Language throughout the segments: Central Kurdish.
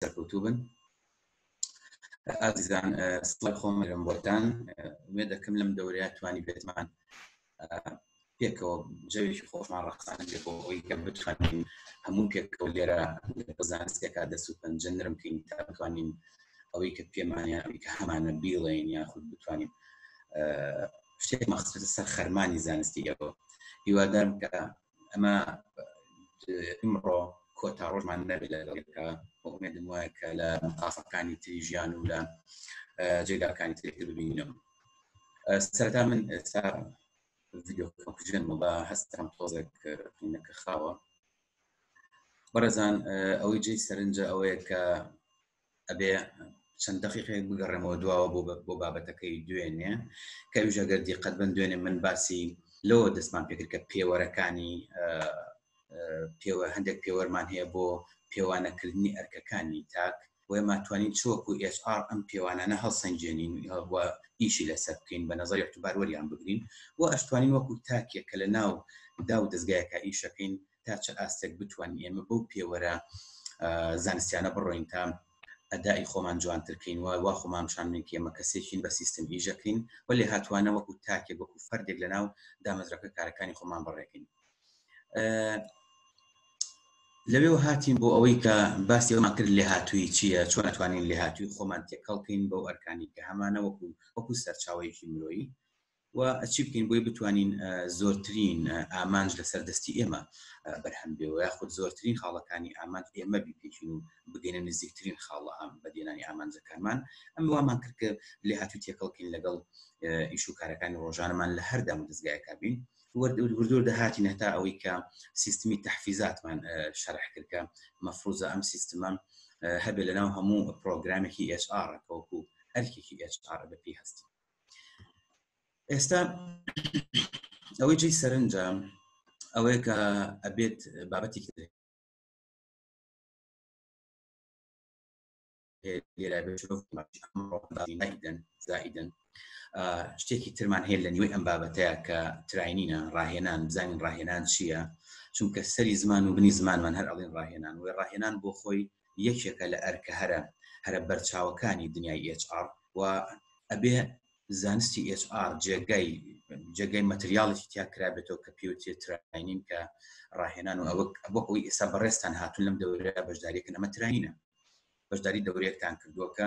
سەرکەوتوو بن ئازیزان سڵای خۆم لەم بۆتان وێ دەکەم لەم دەورەیە توانی بێتمان پێکەوە جەوێکی خۆشمان ڕخسان بێ بۆ ئەوی کە بتوانین هەموو پێکەوە لێرە زانستێکا دەست و پەنجە نرم بکەین تا بتوانین ئەوەی کە پێمانە ئەوی کە هەمانە بیڵێن یاخود بتوانین شتێک مەخصوصە سەر خەرمانی زانستی گەڵۆ هیوادارم کە ئەمە ئمڕۆ کۆتا ڕۆژمان نەبێت لەگەڵەکە ئومێدم وایە کە لە مقافەکانی تری ژیان و لە جێگاکانی ترێتر ببینم سەرتا من ئێستا ڤیددیوکەژێن و بە هەستم تۆزێک نەکە خاوە بەڕێزان ئەوەی جێی سەرنجە ئەوەیە کە ئەبێ چەند دقیقێک بگەڕێمەوە دواوە بۆ بۆ بابەتەکەی دوێنێ کە وژەگەر دیقەت بن دوێنێ من باسی لەوە دەستمان پێکرد کە پێوەرەکانی پێوە هەندێک پێوەرمان هەیە بۆ پێوانەکردنی ئەرکەکانی تاک وێما توانین چۆک و ئێسR ئەم پێوانانە هەڵسەنجێنین ئیشی لەسەر بکەین بە نظر اعتبار وەریان بگرین و ئەشتوانین وەکو تاکێک کە لە ناو داو دەستگایەکە ئیشەکەین تا چ ئاستێک بتوانین ئێمە بەو پێوەرە زانستیانە بڕۆین تا ئەدای خۆمان جوانترکەین و وا خۆمان شانین کە ئێمە کەسێکین بە سیستم ئیژەکەین و لێ هاتوانە وەکو تاکێک وەکو فەردێک لە ناو دامەزرەکە کارەکانی خۆمان بڕێکین لەوێ هاتیم بۆ ئەوەی کە باسی ئەومان کرد لێ هاتووی چییە چۆن ئەتوانین لێ هاتووی خۆمان تێکەڵکەین بەو ئەرکانی کە هەمانە وەکو وەکو سەرچاوەیەکی مرۆیی و چی بکەین بۆی بتوانین زۆرترین ئامانج لەسەر دەستی ئێمە بەرهەم بێ و یاخود زۆرترین خاڵەکانی ئامانج ئێمە بیپێکین و بگەینە نزیکترین خاڵە ئام بەدێنانی ئامانجەکانمان ئەم وامان کرد کە لێ هاتوو تێکەڵکەین لەگەڵ ئیش و کارەکانی ڕۆژانمان لە هەر دام دەستگایەکە بین وردور دەهاتی نەتا ئەوەی کە سیستمی تەحفیزاتمان شەرح کردکە مەفروزە ئەم سیستمە هەبێ لەناو هەموو پرۆگرامێکی HR کەوەکو ئەرکێکی HR بەپی هەستین ئێستا ئەوەی جێی سەرنجە ئەوەیە کە ئەبێت بابەتی زائدن زائدن شتێکی ترمان هەیە لە نیوەی ئەم بابەتەیە کە تراینینە ڕاهێنان بزانین ڕاهێنان چییە چونکە سەری زمان و بنی زمانمان هەر ئەڵین ڕاهێنان و ڕاهێنان بۆ خۆی یەکێکە لە ئەرکە هەرە هەرە بەرچاوەکانی دنیای HR و ئەبێ زانستی HR جێگای جێگای مەتریاڵێکی تیا کرابێتەوە کە پێوتێ تراینین کە ڕاهێنان و ئەوە بۆ ئەوی ئێستا بەڕێستان هاتون لەم دەورە بەشداریەکە نەمە تراینە بەشداری دەورەیەکتان کردووە کە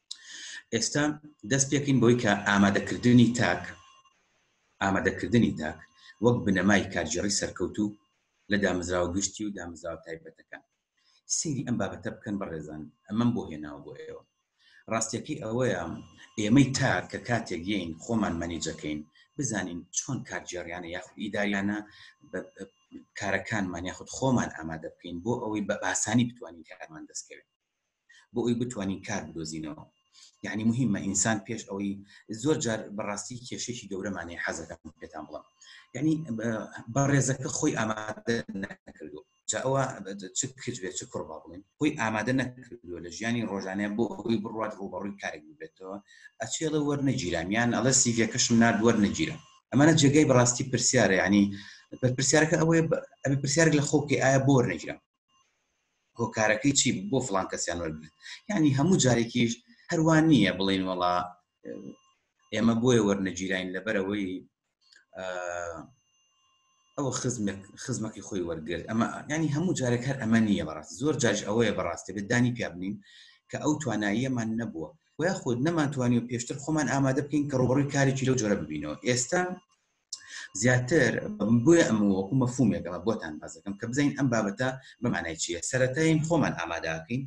ئێستا دەست پێکەین بۆی کە ئامادەکردنی تاک ئامادەکردنی تاک وەک بنەمای کارگێڕی سەرکەوتو لە دامزراوە گشتی و دامزراوە تایبەتەکان سری ئەم بابەتە بکەن بەڕێزان ئەمەم بۆ هێناوە بۆ ئێوە ڕاستیەکەی ئەوەیە ئێمەی تا کە کاتێک یین خۆمان مەنیجەکەین بزانین چۆن کارگێڕیانە یاخود ئیداریانە کارەکانمان یاخود خۆمان ئامادە بکەین بۆ ئەوەی بە ئاسانی بتوانین کارمان دەستکەوێت بۆ ئەوی بتوانین کار بدۆزینەوە یعنی مهمە ئینسان پێش ئەوەی زۆر جار بەڕاستی کێشێکی گەورەمانەیە حەزەکەم پێتان بڵم یعنی بەڕێزەکە خۆی ئامادە نەکردو جا ئەوە چ کچ بێت چ کوڕبا بڵێن خۆی ئامادە نەکردووە لە ژیانی ڕۆژانە بۆ ئەوەی بڕات ڕوبەڕووی کارێک ببێتەوە ئەچێڵە وەرنەگیرامیان ئەڵە سیڤەکەشم نرد وەرنەگیرە ئەمانە جێگای بەڕاستی پرسیارە ینی پرسیارەکە ئەوەیە ئەبێ پرسیارێک لە خۆکەی ئایا بۆر نەگیرم هۆکارەکەی چی بوو بۆ فڵان کەسیان وەرگرت یعنی هەموو جارێکیش هەروان نییە بڵین وڵا ئێمە بۆیە وەرنەگیراین لەبەرەوەی ئەوە خزمێک خزمەکەی خۆی وەرگرت ئەمە ینی هەموو جارێک هەر ئەمە نییە بەڕاست زۆر جاج ئەوەیە بەڕاستێ بێت دانی پیابنین کە ئەو تواناییەمان نەبووە وە خود نەمانتوانی و پێشتر خۆمان ئامادە بکەین کە ڕوبڕی کارێکی لەو جۆرە ببینەوە ئێستا زیاتر بۆیە ئەم وەکو مەفومێکەوە بۆتان بازەکەم کە بزین ئەم بابەتە بەمانای چیە سەتاین خۆمان ئاماداکەین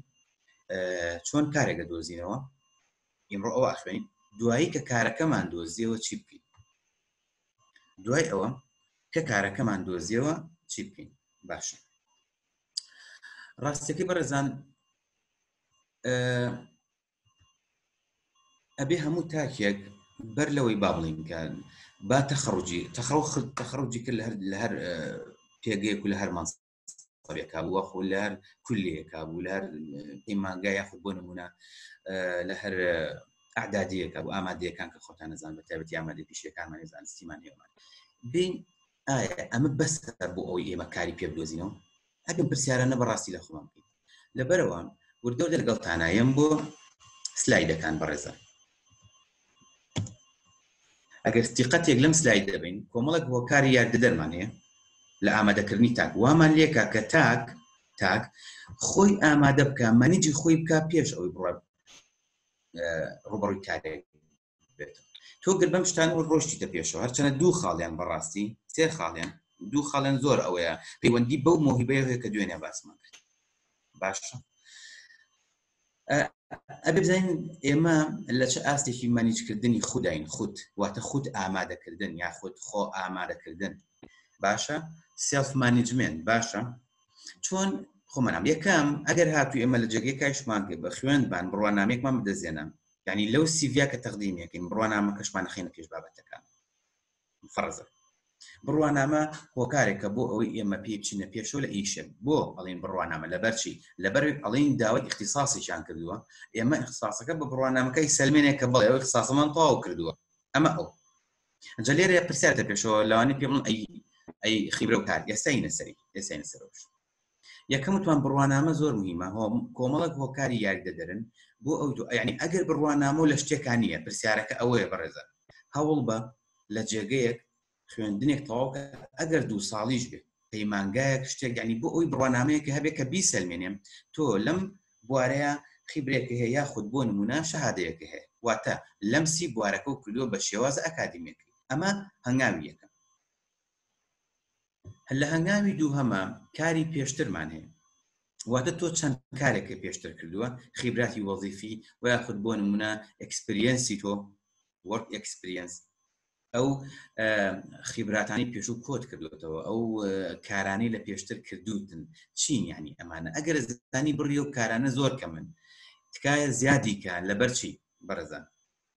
چۆن کارێکە دۆزینەوە ئیمڕۆ ئەو ئاخوێن دوایی کە کارەکەمان دۆزیەوە چی بکەین دوای ئەوە کە کارەکەمان دۆزیەوە چی بکەین باشە ڕاستەکەی بەڕێزان ئەبێ هەموو تاکێک بەر لەوەی با بڵین کەن با تەخڕجی تەخڕجی کرد لە هەر پێگەیەک و لە هەر ماس قەرێکا بووە خۆ لە هەر کولێکا بوو لە هەر پەیمانگا یاخود بۆ نمونە لە هەر ئەعدادیەکە بۆ ئامادەیەکان کە خۆتان نەزان بە تابەتی ئامادە پیشەکانمانی زانستیمان هێمان بین ئایا ئەمە بەس بۆ ئەوی ئێمە کاری پێ بدۆزینەوە ئەگەم پرسیارانە بەڕاستی لە خۆم بکەین لەبەرەوەم وردەور دەرگەڵ تانایم بۆ سلایدەکان بەڕێزە ئەگەر سیقەتێک لەم سلاید دەبین کۆمەڵک بۆ کاری یاردە دەرمان هەیە لە ئامادەکردنی تاک وامان لێکا کە تاک تاک خۆی ئامادە بکە مەنیجی خۆی بکە پێش ئەوی بڕە ڕوبڕی کارێک بێت تۆ گەر بەم شتان و ڕۆشتیتە پێشەوە هەرچەنە دوو خاڵیان بەڕاستی سێ خاڵیان دوو خاڵیان زۆر ئەوەیە پەیوەندی بەو مۆهیبەیە هەیە کە دوێنێ باسمان کرد باشە ئەبێ بزانین ئێمە لە چ ئاستێکی مانیجکردنی خودین خود واتە خود ئامادەکردن یاخود خۆ ئامادەکردن باشە سلف مانجمنت باشە چۆن خۆمەنام یەکەم ئەگەر هاتو ئێمە لە جێگەی کایشمان پێ بە خوێنبان بڕوانامێکمان بدەزێنم یعنی لەو سیڤیا کە تەقدیمەکەین بڕوانامەکەشمان نەخینە پێش بابەتەکان فەرزە بڕوانامە هۆکارێکە بۆ ئەوەی ئێمە پێ بچینە پێشەوە لە ئیشێک بۆ ئەڵین بڕوانامە لەبەرچی لەبەر ئەڵین داوای اختصاسیشان کردووە ئێمە اختصاسەکە بە بڕوانامەکەی سلمێنێک کە بڵێ اختصاسمان تەواو کردووە ئەمە ئەو جە لێرە پرسیارتە پێشەوە لەوانی پێ بڵن ئەی ئەی خیبرە و کار ئێستای نەسەری ئێستای نەسەرۆش یەکەم وتمان بڕوانامە زۆر مهمە هۆ کۆمەڵک هۆکاری یاریدە دەرن بۆ ئەو دو ینی ئەگەر بڕوانامە لە شتێکان نییە پرسیارەکە ئەوەیە بەڕێزە هەوڵ بە لە جێگەیەک خوێندنێک تەواوکە ئەگەر دوو ساڵیش بێت پەیمانگایەک شتێک ینی بۆ ئەوی بڕوانامەیە کە هەبێت کە بیسەلمێنێم تۆ لەم بوارەیە خیبرێک هەیە یاخود بۆ نمونە شەهادەیەک هەیە واتە لەم سی بوارەکە و کردووە بە شێوازە ئەکادیمێکی ئەمە هەنگاوی یەکەم لە هەنگاوی دووهەما کاری پێشترمان هەیە واتە تۆ چەند کارێکە پێشتر کردووە خیبراتی وەزیفی و یاخود بۆ نمونە ئەکسپریەنسی تۆ وەرک ئەکسپریەنس ئەو خیبراتانی پێشوو کۆت کردوێتەوە ئەو کارانی لە پێشتر کردوتن چین ینی ئەمانە ئەگەر زانی بڕی و کارانە زۆر کە من تکایە زیادیکە لەبەرچی بەرەزان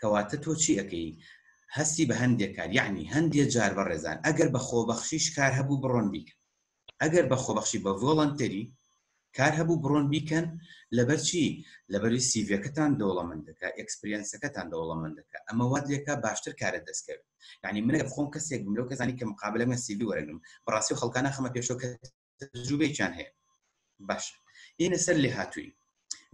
کەواتە تۆ چی ئەەکەی هەستی بە هەندێک کار یعنی هەندێک جار بە ڕێزان ئەگەر بە خۆبەخشیش کار هەبوو بڕۆن بیکەن ئەگەر بە خۆبەخشی بە ڤۆڵنتەری کار هەبوو بڕۆن بیکەن لەبەر چی لەبەری سیڤەکەتان دەوڵەمەند دەکە ئەکسپریەنسەکەتان دەوڵەمەند دەکە ئەمە وات لێکە باشتر کارە دەستکەوێت یعنی منە خۆم کەسێک بم لەو کەسانی کە مقابلە من سیڤی وەرەگرم بەڕاستی خەڵکانە خەمە پێشەوە کە تەجروبەیەکیان هەیە باش ئینە سەر لێ هاتووی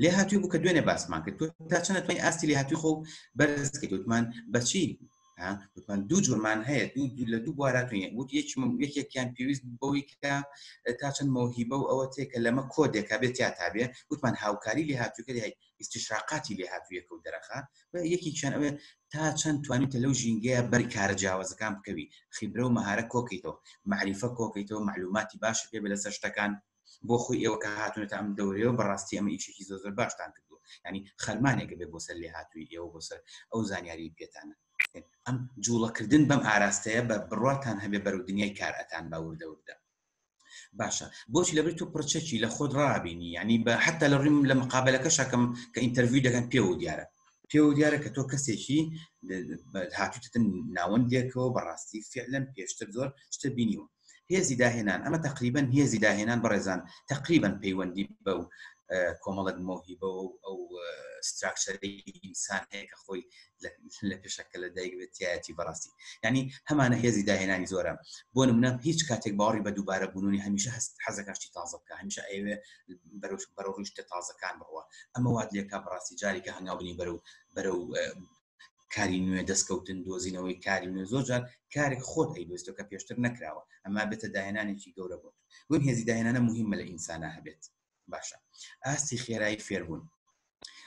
لێ هاتووی بوو کە دوێنێ باسمان کرد تۆ تا چەنە توی ئاستی لێ هاتووی خۆ بەرز کە دوتمان بەچی وتمان دوو جۆرمان هەیە دوو دوو لە دوو بواراتونیە وت یەکمم یەکێکیان پێویست بەوەی کە تا چەند مەوهیبە و ئەوە تێکە لەمە کۆدێکا بێت یا تابێ وتمان هاوکاری لێ هاتووکە ئیسیشراقاتی لێهاتوویەکە و دەرەخە یەکێکیان ئەوێ تا چەند توانیتە لەو ژینگەیە بەر کارە جیاوازەکان بکەوی خیبرە و مەهارە کۆکەیتەوە معریفە کۆکەیتەوە معلوماتی باش پێ بە لەسەر شتەکان بۆ خۆی ئێوە کە هاتونێتە ئەم دەورەوە بەڕاستی ئەمە ئیشێکی زۆ زۆر باشتان کردو ینی خەرمانێکە بێ بۆ سەر لێ هاتووی ئێوە بۆ سەر ئەو زانیاری پێتانە ئەم جوڵەکردن بەم ئاراستەیە بە بڕاتان هەبێ بەرو دنیای کارەتان باوردەوردە باشە بۆچی لەبێت تو پرچەکی لە خۆت ڕابینی ینی بە حتا لە ڕیم لە مقابلەکە شەکەم کە ئینتەروی دەکەن پێ و دیارە پێ و دیارە کە تۆ کەسێکی هاتوتن ناوەندێکەوە بەڕاستی فعلەن پێشتر زۆر شتە بینیوە هێزی داهێنان ئەمە تقریبن هێزی داهێنان بەڕێزان تقریبن پەیوەندی بە و کۆمەڵک مۆهیبە و ئەو ستراکچەری ئینسان هەیە کە خۆی لە پێشە کە لە دایک بێت تایەتی بەڕاستی ینی هەمانە هێزی داهێنانی زۆرە بۆ نمونە هیچ کاتێک باوەڕی بە دووبارە بوونی هەمیشە هەست حەزەکەشتی تازە بکە هەمیشە ئەوێ بەرەوش بەرەو ڕشتە تازەکان بڕوە ئەمە وات لێکا بەڕاستی جارێکە هەنگاونی بەرەو بەرەو کاری نوێ دەستکەوتن دۆزینەوەی کاری نوێ زۆر جار کارێک خۆت ئەیدۆستەوە کە پێشتر نەکراوە ئەما بێتە داهێنانێکی گەورە بۆت وین هێزی داهێنانە مهمە لە ئینسانە هەبێت باشە ئاستی خێرایی فێربوون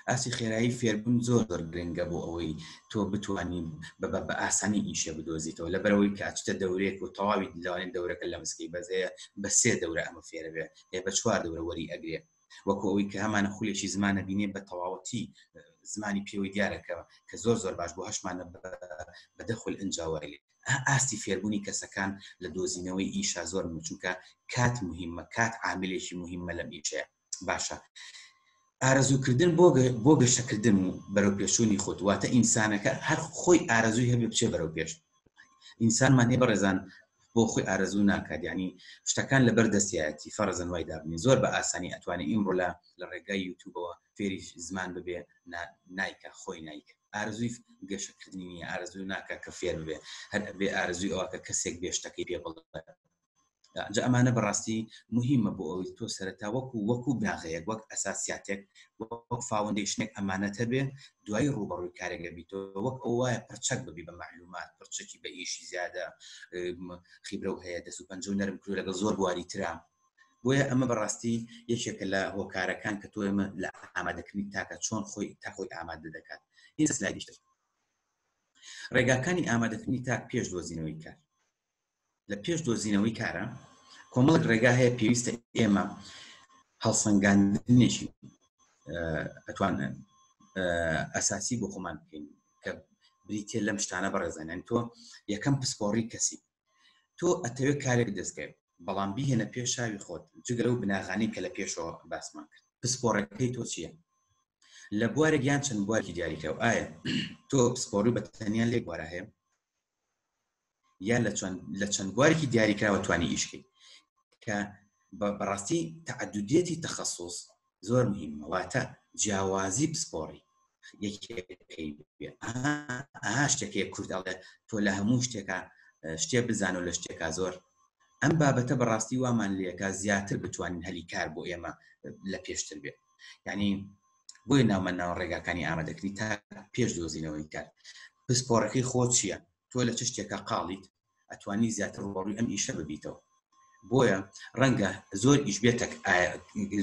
ئاسی خێرایی فێربوون زۆر زۆر گرنگە بۆ ئەوەی تۆ بتانی بە ئاسانی ئیشە بدۆزیتەوە لە بەرەوەی کاچتە دەورێک و تەواوی لەوانێت دەورەکە لە مسکی بەزەیە بە سێ دەورە ئەمە فێرە بێ هەیە بە چوار دەورە وەری ئەگرێ وەکو ئەوەی کە هەمانە خولێکی زمانە بینێ بە تەواوەتی زمانی پێوەی دیارەکەەوە کە زۆر زۆر باش بۆ هەشمانە بەدەخل ئەنجاوای ئاستی فێربوونی کەسەکان لە دۆزینەوەی ئیشا زۆر مچووکە کات مهمە کات عاملێکی مهمە لەم ئیشەیە باشە ئارەزووکردن بۆ بۆ گەشەکردن و بەرەو پێشوونی خۆت واتە ئینسانەکە هەر خۆی ئارەزووی هەبێ بچێ بەرەو پێش ئینسانمان هەیە بەڕێزان بۆ خۆی ئارەزوو ناکات ینی شتەکان لەبەر دەستایەتی فەرزن وای دابنی زۆر بە ئاسانی ئەتوانێت ئیمڕۆ لە لە ڕێگای یوتوبەوە فێری زمان ببێ نایکە خۆی نایکە ئارزوی گەشەکردنی نیە ئارزوی ناکە کە فێر بێ هەر بێ ئارزوی ئەوە کە کەسێک بێشتەکەی پێ بڵ جا ئەمانە بەڕاستی مهمە بۆ ئەوی تۆ سەرتا وەکو وەکو بناغەیەک وەک ئەساسیاتێک فاوندیشنێک ئەمانەتە بێ دوای ڕوبەڕووی کارێکە بیتۆ وەک ئەو وایە پرچەک ببی بە معلومات پرچەکی بە ئیشی زیادە خیبرە و هەیە دەسو پەنج و نەرم کرو لەگەڵ زۆر بواری تررا بۆیە ئەمە بەڕاستی یەکێکە لە هۆکارەکان کە تۆ ئێمە لە ئامادەکردنی تاکە چۆن خۆی تاخۆی ئامادە دەکات ئینسلایدیشتر ڕێگاکانی ئامادەکردنی تاک پێش دۆزینەوەی کار لە پێش دۆزینەوەی کارە کۆمەڵک ڕێگا هەیە پێویستە ئێمە هەڵسەنگاندنێکی ئەتوانن ئەساسی بۆ خۆمان بکەین کە بریتە لەم شتانە بەڕێزانیان تۆ یەکەم پسپۆڕی کەسی تۆ ئەتەوێت کارێک دەستکەوێت بەڵام بیهێنە پێش چاوی خۆت جگە لەو بناغانەی کە لە پێشەوە باسمان کرد پسپۆڕەکەی تۆ چییە لە بوارێک یان چەند بوارکی دیاریکە و ئایا تۆ پسپۆڕی بە تەنیان لێک بوارە هەیە یان لە چەند بوارێکی دیاریکراوە توانی ئیشکەیت کە بەڕاستی تعددێتی تەخصص زۆر مهمە واتە جیاوازی پسپۆڕی ئەها شتەکەی کورد ئەڵێ تۆ لە هەموو شتێکە شتێ بزانۆ لە شتێکا زۆر ئەم بابەتە بەڕاستی وامان لەکە زیاتر بتوانین هەلی کار بۆ ئێمە لە پێشتر بێت ینی بۆی ناومە ناو ڕێگاکانی ئامادەکری تا پێش دۆزینەوەی کار پسپۆڕەکەی خۆ چییە تۆ لە چ شتێکە قاڵیت ئەتوانی زیاتر ڕوبەڕوی ئەم ئیشە ببیتەوە بۆیە ڕەنگە زۆر ئیش بێتەک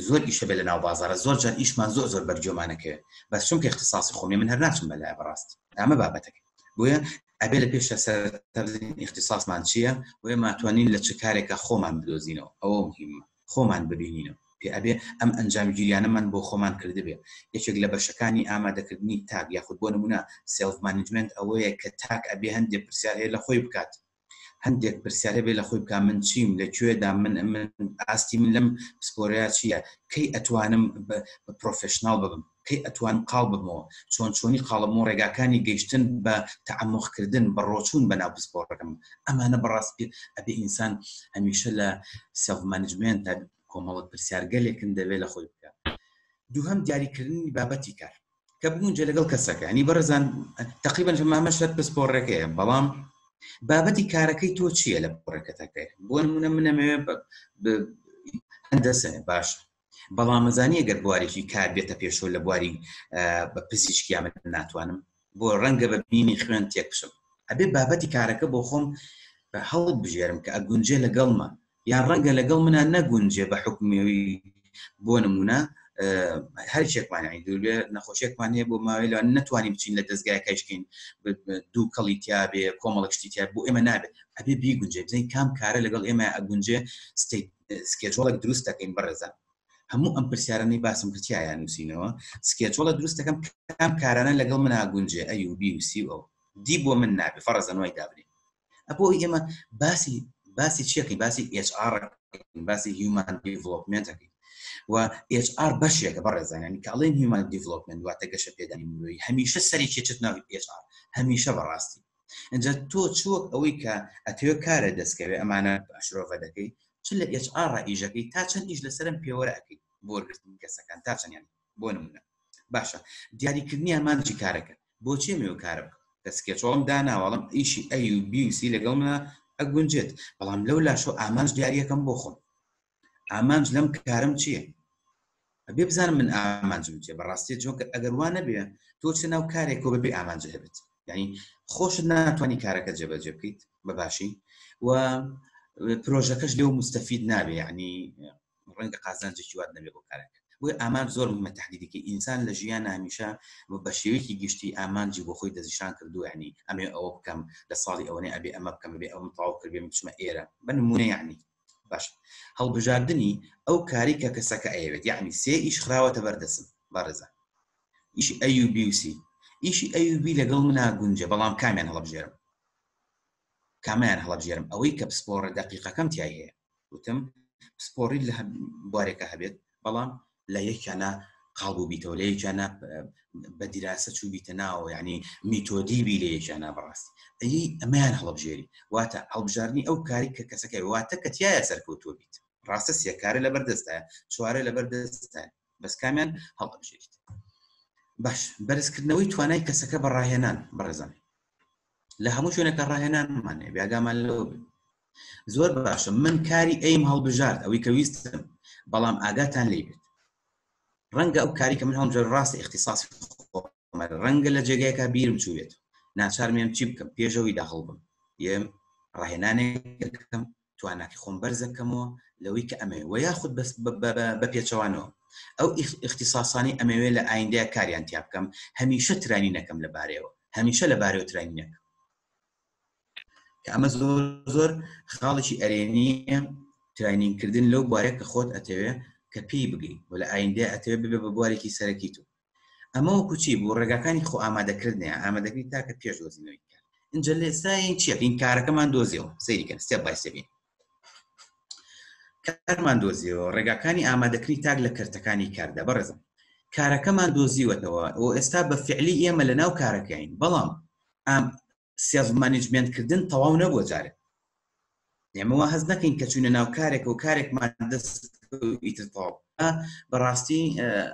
زۆر ئیشە بێ لە ناو بازارە زۆر جار ئیشمان زۆر زۆر بەرجۆمانەکە بەس چونکە اختصاصی خۆمی من هەر ناچم بەلای بەڕاست ئەمە بابەتەک بۆیە ئەبێ لە پێشە سەر اختصاصمان چییە بۆیە ماتوانین لە چ کارێکە خۆمان بدۆزینەوە ئەوە مهمە خۆمان ببینینەوە پێ ئەبێ ئەم ئەنجامگیریانەمان بۆ خۆمان کردبێ یەکێک لە بەشەکانی ئامادەکردنی تاک یاخود بۆ نمونە سێڵف مانجمێنت ئەوەیە کە تاک ئەبێ هەندێک پرسیار هەیە لە خۆی بکات هەندێک پرسیارە بێ لە خۆی بکە من چیم لە کوێدا من من ئاستی من لەم پسپۆرەیە چییە کەی ئەتوانم بە پرۆفشنناڵ ببم پێی ئەتوانم قاڵ ببمەوە چۆن چۆنی قاڵبمەوە ڕێگاکانی گەیشتن بە تەعەموق کردن بە ڕۆچوون بە ناو پسپۆڕەکەم ئەمانە بەڕاست پێ ئەبێ ئینسان هەمیشە لە سێڵف مانجمێنتە کۆمەڵک پرسیارگەلێکن دەوێت لە خۆی بکە دووهم دیاریکردنی بابەتی کار کە بمونجە لەگەڵ کەسەکە ینی بەڕزان تقریبان مامە شەر پسپۆڕەکەیە بەڵام بابەتی کارەکەی تۆ چییە لە پڕەکەتەکەی بۆ منە منەمەوێ هەندەسێ باش بەڵام زانیە گەر بوارێکی کار بێتە پێشۆ لە بواری بە پزیشکیا من ناتوانم بۆ ڕەنگە بە بینی خوێن تێکشم ئەبێ بابەتی کارەکە بۆ خۆم بە هەڵ بژێرم کە ئەگونجێ لەگەڵمە یان ڕەنگە لەگەڵ منە نەگونجێ بە حکومەوی بۆ نمونە هەر شێکمانانی دوورێ نەخۆشێکمان هەیە بۆ ماوەیان نتوانانی بچین لە دەستگایەکەشکین دوو کەڵی تیاابێ کۆمەڵکشتی تیا بۆ ئێمە نابێت ئەبێ بیگونجێ بزین کام کارە لەگەڵ ئێمە ئەگونجێ ستیت سکێجۆڵێک دروست دەکەین بەڕێزان هەموو ئەم پرسیارانەی باسم کردیان نووسینەوە سکێجۆڵە دروست دەکەم کام کارانە لەگەڵ منا گونجێ ئەی و بی و سی ئەو دی بۆ من نابێ فەڕەزەنوای دابنێ ئەبۆ ئێمە باسی باسی چیەکەی باسی HR باسی هیومان دیڤلوپمنتەکەی و HR بەشێکە بەڕێزانانی کە ئەڵێن هیومان دیڤلوپمنت واتە گەشە پێدانی مرۆی هەمیشە سەرێکی چت ناوی HR هەمیشە بەڕاستی ئەجا تۆ چوەک ئەوەی کە ئەتەوێ کارە دەستکەوێ ئەمانە ئەشرۆڤە دەکەی چ لە ئێچ ئاڕا ئیژەکەی تا چەند ئیش لەسەرم پێوەرە ئەەکەی بۆرگرتنی کەسەکان تا چەندیان بۆ نمونە باشە دیاریکردنیان مانجی کارەکە بۆچێ مێو کارە بکە کە سکێچۆڵم داناوەڵم ئیشی ئەی و بیوسی لەگەڵمە ئەگونجێت بەڵام لەو لاشۆ ئامانج دیارەکەم بۆ خۆم ئامانج لەم کارم چییە ئەبێ بزانم من ئامانجم چێ بەڕاستی چۆکە ئەگەر وانە بێ تۆ چ ناو کارێکۆ بەبێ ئامانج هەبێت ینی خۆشت ناتوانانی کارەکە جێبەجێ بکەیت بە باشی و پرۆژەکەش لێو مستەفید نابێ ینی ڕەنگە قازانجێکی وات نەبێ بۆ کارەکە بۆی ئامان زۆر مە تهدیدێکی ئینسان لە ژیان هەمیشە بە شێوەیەکی گشتی ئامانجی بۆ خۆی دەزیشان کردو ینی ئەمێ ئەوە بکەم لە ساڵی ئەوەنێ ئەبێ ئەمە بکەم بێ ئەوم تاو کردێ بچمە ئێرە بە نمونە یعنی باش هەڵبژاردنی ئەو کاری کە کەسەکە ئەیەوێت یعنی سێ ئیش خراوەتە بەردەسم بەڕێزان ئیشی ئەیوبی و سی ئیشی ئەیوبی لەگەڵ منا گونجە بەڵام کامیان هەڵبژێرم کامیان هەڵبژێرم ئەوەی کە پسپۆڕە دەقیقەکەم تای هەیە وتم پسپۆڕی لە بوارێکە هەبێت بەڵام لە یەکیانە قاڵ بووبیتەوە لە یەکیانە بە دیراسە چوبیتە ناوە ینی میتۆدی بی لە یەکیانە بەڕاست ئەی ئەمەیان هەڵبژێری واتە هەڵبژارنی ئەو کاری کە کەسەکەی واتە کە تایە سەرکەوتوە بیت ڕاستە سێکارە لە بەردەستە چوارە لە بەردەستە بەس کامیان هەڵبژێریت باش بەرزکردنەوەی توانای کەسەکە بە ڕاهێنان بەڕێزان لە هەموو شوێنەکە ڕاهێنانمان هەیە بیاگامان لەوە بێت زۆر باشە من کاری ئەیم هەڵبژارد ئەوەی کە ویستم بەڵام ئاگاتان لی بێت ڕەنگە ئەو کاری کە من هەڵمژە ڕاست اختصاص ڕەنگە لە جێگایەکە بیرم چوێت ناچارمێم چی بکەم پێشەوەی داخڵ بم یەم ڕاهێنانێکم تواناکی خۆم بەرزەکەمەوە لەوەی کە ئەمەوێ و یاخود بە پێچەوانەوە ئەو اختصاسانی ئەمەوێ لە ئایندەیە کاریان تیا بکەم هەمیشە ترانی نەکەم لەبارەوە هەمیشە لەبارەوە ترانی نەکەم کە ئەمە زۆر زۆر خاڵێکی ئەرێنی تراینینکردن لەو بارێک کە خۆت ئەتەوێ کە پێی بگەی و لە ئایندە ئەتەوێ ببێ بە بوارێکی سەرەکی تو ئەمە وەکو چی بوو ڕێگاکانی خۆ ئامادەکردنیان ئامادەکردی تاکە پێش دۆزینەوەی کار اینجا لە ئێستاین چیەکەین کارەکەمان دۆزیەوە سەیریکەن سێ باسێبین کارمان دۆزیەوە ڕێگاکانی ئامادەکردنی تاک لە کردەکانی کاردا بەڕێزم کارەکەمان دۆزیوەتەوە ئەو ئێستا بە فعلی ئێمە لە ناو کارەکەین بەڵام ئام سێڵف مانجمێنت کردن تەواو نەبووە جارێ ئێمە وا هەز نەکەین کە چوینە ناو کارێک و کارێکمان دەست ئیتر تەواو بەڕاستی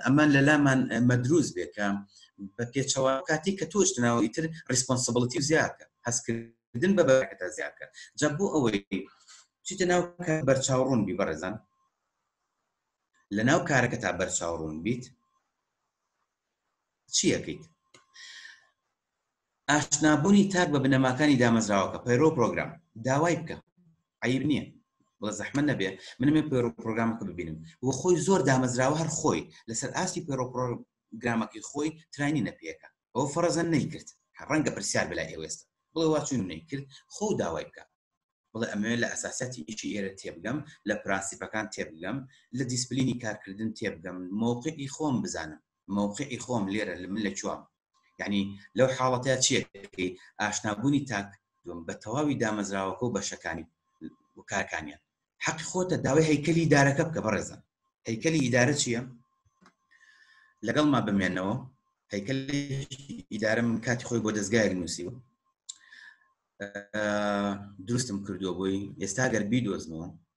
ئەمە لە لامان مەدروز بێ کە بە پێچەوە کاتی کە تۆشت ناوە ئیتر ریسپۆنسبڵەتی و زیاکە هەستکردن بە بەکەتە زیاکە جا بۆ ئەوەی چیتە ناو بەرچاوڕون بی بەڕێزان لە ناو کارەکە تا بەرچاوڕون بیت چیەکەیت ئاشنابونی تاک بە بنەماکانی دامەزراوەکە، پەیڕەو و پرۆگرام، داوای بکە. عەیب نیە. بڵێ زەحمەت نەبێ منمێ پەیڕەو و پرۆگرامەکە ببینم. وە خۆی زۆر دامەزراوە هەر خۆی لەسەر ئاستی پەیڕەو و پرۆگرامەکەی خۆی تراینینە پێکە. ئەوە فەڕەزە نەیکرد. ڕەنگە پرسیار بە لای ئێوەێستا بڵێ وا چون نەیکرد؟ خۆ و داوای بکە. بڵێ ئەمەوێ لە ئەساسیاتی ئیشی ئێرە تێبگەم، لە پرانسیپەکان تێبگەم، لە دیسپلینی کارکردن تێبگەم، مەوقعی خۆم بزانم. مەوقعی خۆم لێرە من لە کوام یعنی لەو حاڵەتە چیەکەی ئاشنابوونی تاک دوم بە تەواوی دامەزراوەکە و بەشەکانی وکارکانیان حەقی خۆتە داوای هەیکەلی دارەکە بکە بەڕێزم هەیکەلی ئیدارە چییە لەگەڵ ما بمێنەوە هەیکل ئیدارە من کاتی خۆی بۆ دەستگایەک نووسیوە دروستم کردووە بۆی ئێستا گەر بیدۆزمەوە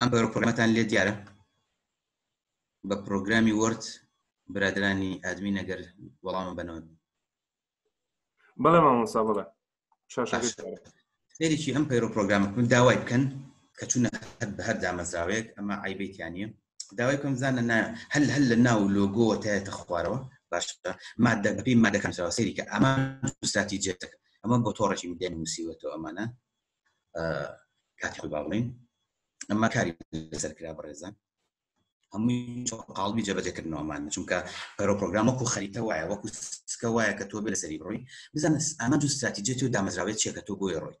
ئەم بەرە پڕۆگرامەتان لێ دیارە بە پرۆگرامی وەرد برادرانی ئادمی نەگەر وەڵامە بەنەوە بەڵێ مامۆسا بڵێ فێریی ئەم پەیرۆ پرۆگرامەکن داوای بکەن کە چونە هەر بە هەر دامەزراوەیەک ئەمە ئایبێکیانە داوای بکەم بزانە نایە هەل هەل لە ناو لۆگۆوە تایەتە خوارەوە باش مادە بەپی مادەکان چاوە سەیری کە ئەمە ساتی جێتەکە ئەمە بۆ تۆڕێکی میدیای نووسیوەتەوە ئەمانە کاتی خۆی با بڵین ئەمە کاری لەسەر کرا بەڕێزان هەمووی قاڵبی جەبەجەکردنەوەمان چونکە پەرۆ پرۆگرام وەکو خەریتە وایە وەکو سکە وایە کە تۆ بێ لەسەری بڕۆی بزانست ئامانج و استراتیجێتی و دامەزراوێت چیە کە تۆ بۆی ڕۆیت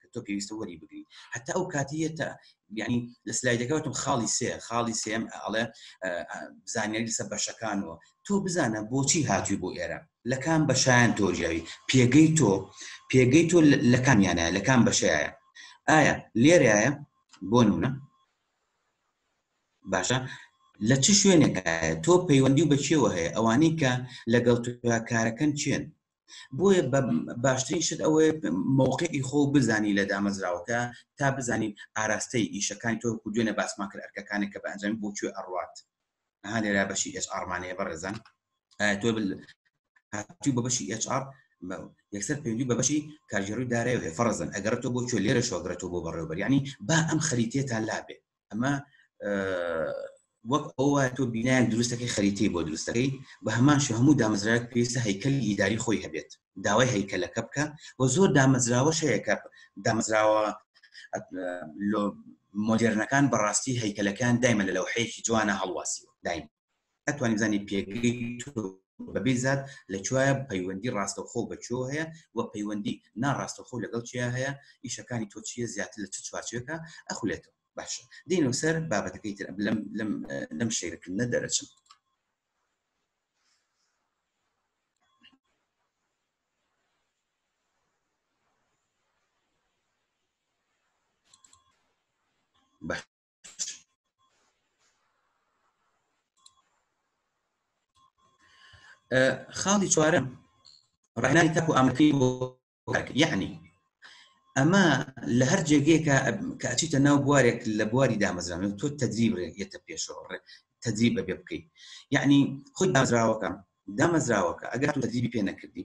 کە تۆ پێویستە وەری بگری هەتا ئەو کاتیەتە یعنی لە سلایدەکەوتم خاڵی سێ خاڵی سێم ئەڵێ زانیاری لەسە بەشەکانەوە تۆ بزانە بۆچی هاتووی بۆ ئێرە لە کام بەشایان تۆ جیاوی پێگەی تۆ پێگەی تۆ لە کامیانە لە کام بەشایە ئایا لێرەیە بۆ نمونە باشە لە چ شوێنێک تۆ پەیوەندی و بەچێوە هەیە ئەوانەی کە لەگەڵ کارەکەن چێن بۆیە باشترین شت ئەوەیە مۆقعی خۆ بزانی لە دامەزراوەکە تا بزانین ئاراستەی ئیشەکان تۆ و دوێنە باسمان کرد ئەرکەکانێک کە بە ئەنجام بۆ کوێ ئەڕات ها لێرا بەشی ئێس ئارمانەیە بەڕێزان تۆ هاتی بە بەشی ئێچ ئار یەکسەر پێویی بە بەشی کارگەڕی دارایە فەرزن ئەگەڕێتەوە بۆ کوێ لێرە شۆگرێتەوە بۆ بەڕێوبەر ینی با ئەم خەریتێتان لابێ ئەمە وەک ئەوە تۆ بینایان دروستەکەی خەریتی بۆ دروستەکەی بە هەمان شو هەموو دامەزراوێک پێویستە هەیکەلی ئیداری خۆی هەبێت داوای هەیکەلەکە بکە و زۆر دامەزراوە شەیەکە دامەزراوە مۆدررنەکان بەڕاستی هەیکەلەکان دایمە لە لەوحەیەکی جوانە هەڵواسیوە دایم ئەتوانی بزانانی پێگەی بەبێ زات لە کوایە پەیوەندی ڕاستەوخۆ بە چۆ هەیە و پەیوەندی ناڕاستەخۆ لەگەڵ چیا هەیە ئیشەکانی تۆ چیە زیاتر لە چ چوارچێکە ئەخولێتەوە باشە دینەوە سەر بابەتەکەی تر لەم لەم لەم شێرکردە دەرەچم خاڵی چوارم ڕێنانی تاکو ئامرکەی یعنی ئەمە لە هەر جێگەیەکە کاچیتە ناو بوارێک لە بواری دامەزرانە تۆ تدریب ڕێتە پێشەوە تدریب بە بێ بکەیت یعنی خود دامەزراوەکە دامەزراوەکە ئەگەر تدریبی پێ نەکردی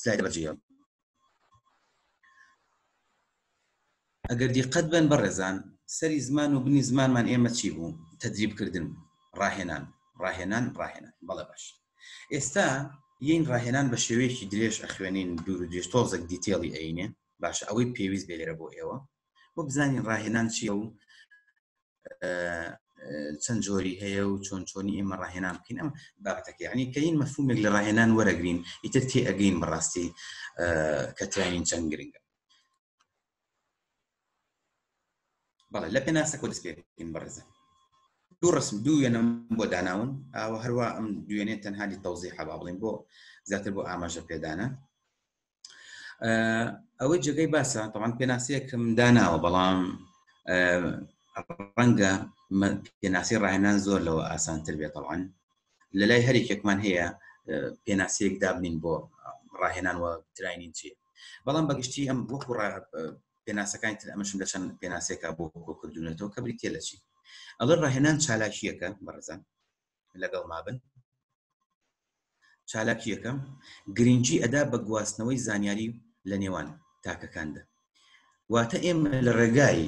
سلایدە بەجێیە ئەگەر دیقەت بن بەڕێزان سەری زمان و بنی زمانمان ئێمە چی بوو تەدریبکردن ڕاهێنان ڕاهێنان ڕاهێنان بەڵێ باش ئێستا یین ڕاهێنان بە شێوەیەکی درێژ ئەخوێنین دوور درێژ تۆزێک دیتێڵی ئەینێ باش ئەوەی پێویست بێ لێرە بۆ ئێوە بۆ بزانین ڕاهێنان چیە و چەند جۆری هەیە و چۆن چۆنی ئێمە ڕاهێنان بکەین ئەم بابەتەکە ینی کەین مەفومێک لە ڕاهێنان وەرەگرین ئیتر تێ ئەگەین بەڕاستی کە توانین چەند گرنگە بەڵێ لە پێناسەکە دەست پێکەین بەڕێزە دوو ڕسم دوو وێنەم بۆ داناون ئەوە هەروە ئەم دوێنێ تەنهالی تەوزی حەبا بڵین بۆ زیاتر بۆ ئاماژە پێدانە ئەوەی جێگەی باسە تەوان پێناسەیەکم داناوە بەڵام ڕەنگە پێناسی ڕاهێنان زۆر لەوە ئاسانتر بێت تەوان لە لای هەرێکێکمان هەیە پێناسەیەک دابنین بۆ ڕاهێنان و تراینین چی بەڵام بەگشتی ئەم بۆ پێناسەکانی تر ئەمەشم لە چەند پێناسێکا بۆ کردوونەتەوە کە بریتە لە چی ئەڵە ڕاهێنان چالاکیەکە بەڕزان لەگەڵ مابن چالاکی یەکەم گرنگی ئەدا بە گواستنەوەی زانیاری لە نێوان تاکەکاندا واتە ئێمە لە ڕێگای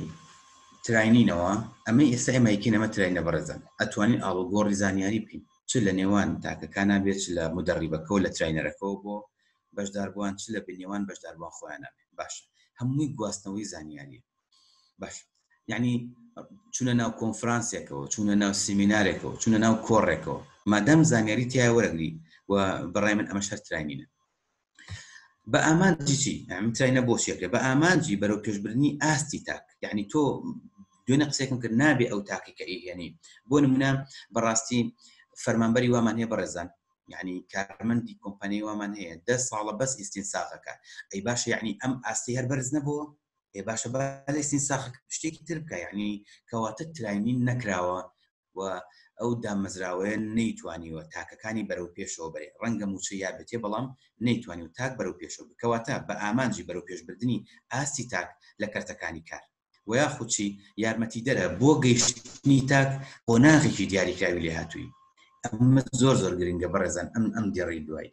تراینینەوە ئەمە ئێستا ئێمەیکین ئەمە تراینە بەڕێزان ئەتوانین ئاڵوگۆڕی زانیاری بکەین چ لە نێوان تاکەکانە بێت لە مدەڕیبەکەەوە لە تراینەرەکەەوە بۆ بەشداربووان چ لە بنێوان بەشداربووان خۆیانە باشە هەمووی گواستنەوەی زانیاریە بەس یعنی چونە ناو کۆنفرانسێکەوە چونە ناو سیمینارێکەوە چونە ناو کۆڕێکەوە مادەم زانیاری تیا وەرەگری و بەڕای من ئەمە شەر تراینینە بە ئامانجی چی ئەم تراینە بۆ شێکە بە ئامانجی بەرەو پێشبرنی ئاستی تاک یعنی تۆ دوێنە قسێکم کرد نابێ ئەو تاکی کە ئیهێنی بۆ نمونە بەڕاستی فەرمانبەری وامان هەیە بەڕێزان یعنی کارمەندی کۆمپانیوامان هەیە دە ساڵە بەس ئیستی ساغەکە ئەی باش یعنی ئەم ئاستی هەر بەرز نەبووە ئێ باشە با لیستی ساخ شتێکی تر بکە یعنی کەواتە تراینین نەکراوە و ئەو دامەزراوەیە نەیتوانیوە تاکەکانی بەرەو پێشەوە بەرێ ڕەنگە موچە یا بێتێ بەڵام نەیتوانی و تاک بەرەو پێشەوە بکەواتە بە ئامانجی بەرەو پێشبردننی ئاستی تاک لە کەرتەکانی کار ویا خوچی یارمەتی دەرە بۆ گەیشتنی تاک بۆ ناغێکی دیاریکراوی لێهاتووی ئەمە زۆر زۆر گرنگە بەڕێزان ئەم ئەم دێڕی دوایی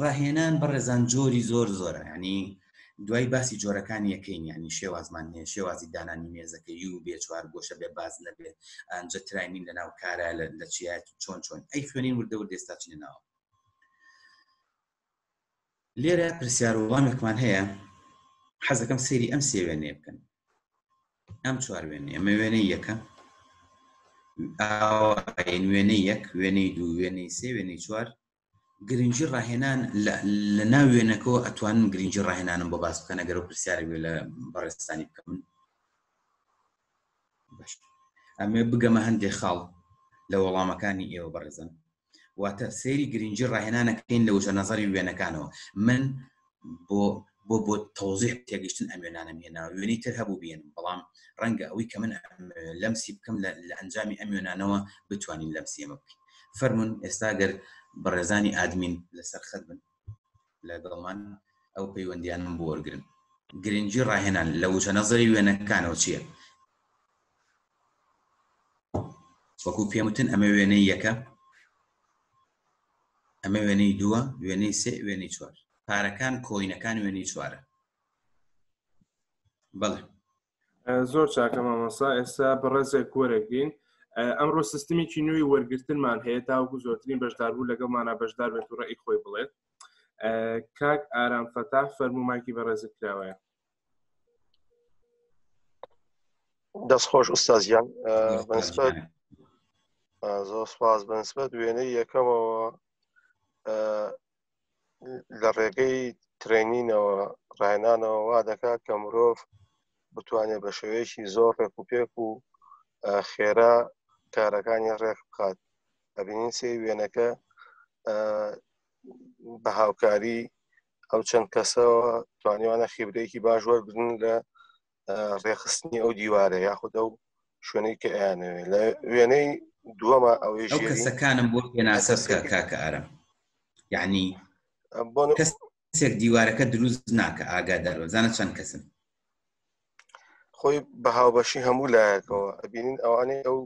ڕاهێنان بەڕێزان جۆری زۆر زۆرە ینی دوای باسی جۆرەکانی یەکەین ینی شێوازمان هەیە شێوازی دانانی مێزەکە و بێ چوار گۆشە بێ باز نەبێت ئەنجە تراینین لەناو کارە لە چیایەت چۆن چۆن ئەی خوێنین وردە و دێستاچینەوە لێرە پرسیار وڵامێکمان هەیە حەزەکەم سێری ئەم سێ وێنێ بکەن ئەم چوار وێنێ ئەمە وێنە یەکە وێنە یەک وێنەی دوو وێنەی سێ وێنەی چوار گرنگی ڕاهێنان لە ناو وێنەکەەوە ئەتوانن گرنگی ڕاهێنانم بۆ باس بکەنە گەرە پرسیارێک لە بەڕێستانی بکەم ئەمێ بگەمە هەندێک خاڵ لە وەڵامەکانی ئێوە بەڕێزن واتە سەیری گرنگی ڕاهێنانەکەین لە وجە نەزەری وێنەکانەوە من بۆ بۆ بۆ تۆزیح تێگەشتن ئەمێنانم هێنا وێنی تر هەبوو بێنم بەڵام ڕەنگە ئەوەی کە من لەم سی بکەم لە ئەنجامی ئەم وێنانەوە بتوانین لەم سیێمە بکەین فەرمونون ئێستا گەر بەڕێزانی ئادمین لەسەر خەت بن لە دڵمان ئەو پەیوەندیانم بۆ وەرگن گرنگی ڕاهێنان لە وچە نەزەری وێنەکانەوە چییە وەکو پێم وتن ئەمە وێنەی یەکە ئەمە وێنەی دووە وێنەی سێ وێنەی چوار پارەکان کۆینەکان وێنەی چوارە بەڵێ زۆر چاکە مامەسا ئێستا بەڕێزێک گۆرەگرین ئەمڕۆ سیستمێکی نوێی وەرگرتنمان هەیە تاوەکو زۆرترین بەشدار بوو لەگەڵمانە بەشدار بێت و ڕێی خۆی بڵێت کاک ئارام فەتا فەرموماکی بەڕێزت کراوەیە دەست خۆش ئوستازیان زۆر سپاس بەنسبەت وێنەی یەکەمەوە لە ڕێگەی ترێنینەوە ڕاهێنانەوە وا دەکات کە مرۆڤ بتوانێت بە شێوەیەکی زۆر ڕێک و پێک و خێرا کارەکانی ڕێک بخات ئەبینین سێ وێنەکە بە هاوکاری ئەو چەند کەسەوە توانیوانە خیبرەیەکی باش وەربن لە ڕێخستنی ئەو دیوارە یاخود ئەو شوێنەی کە ئەیانەوێ لە وێنەی دووەمە ئەوەی کەسەکانم بۆ پێناسە بکە کاکە ئارم یعنی کەسێک دیوارەکە دروست ناکە ئاگا دەرۆزانە چەند کەسن خۆی بە هاوبەشی هەموو لایەکەوە ئەبینین ئەوانەی ئەو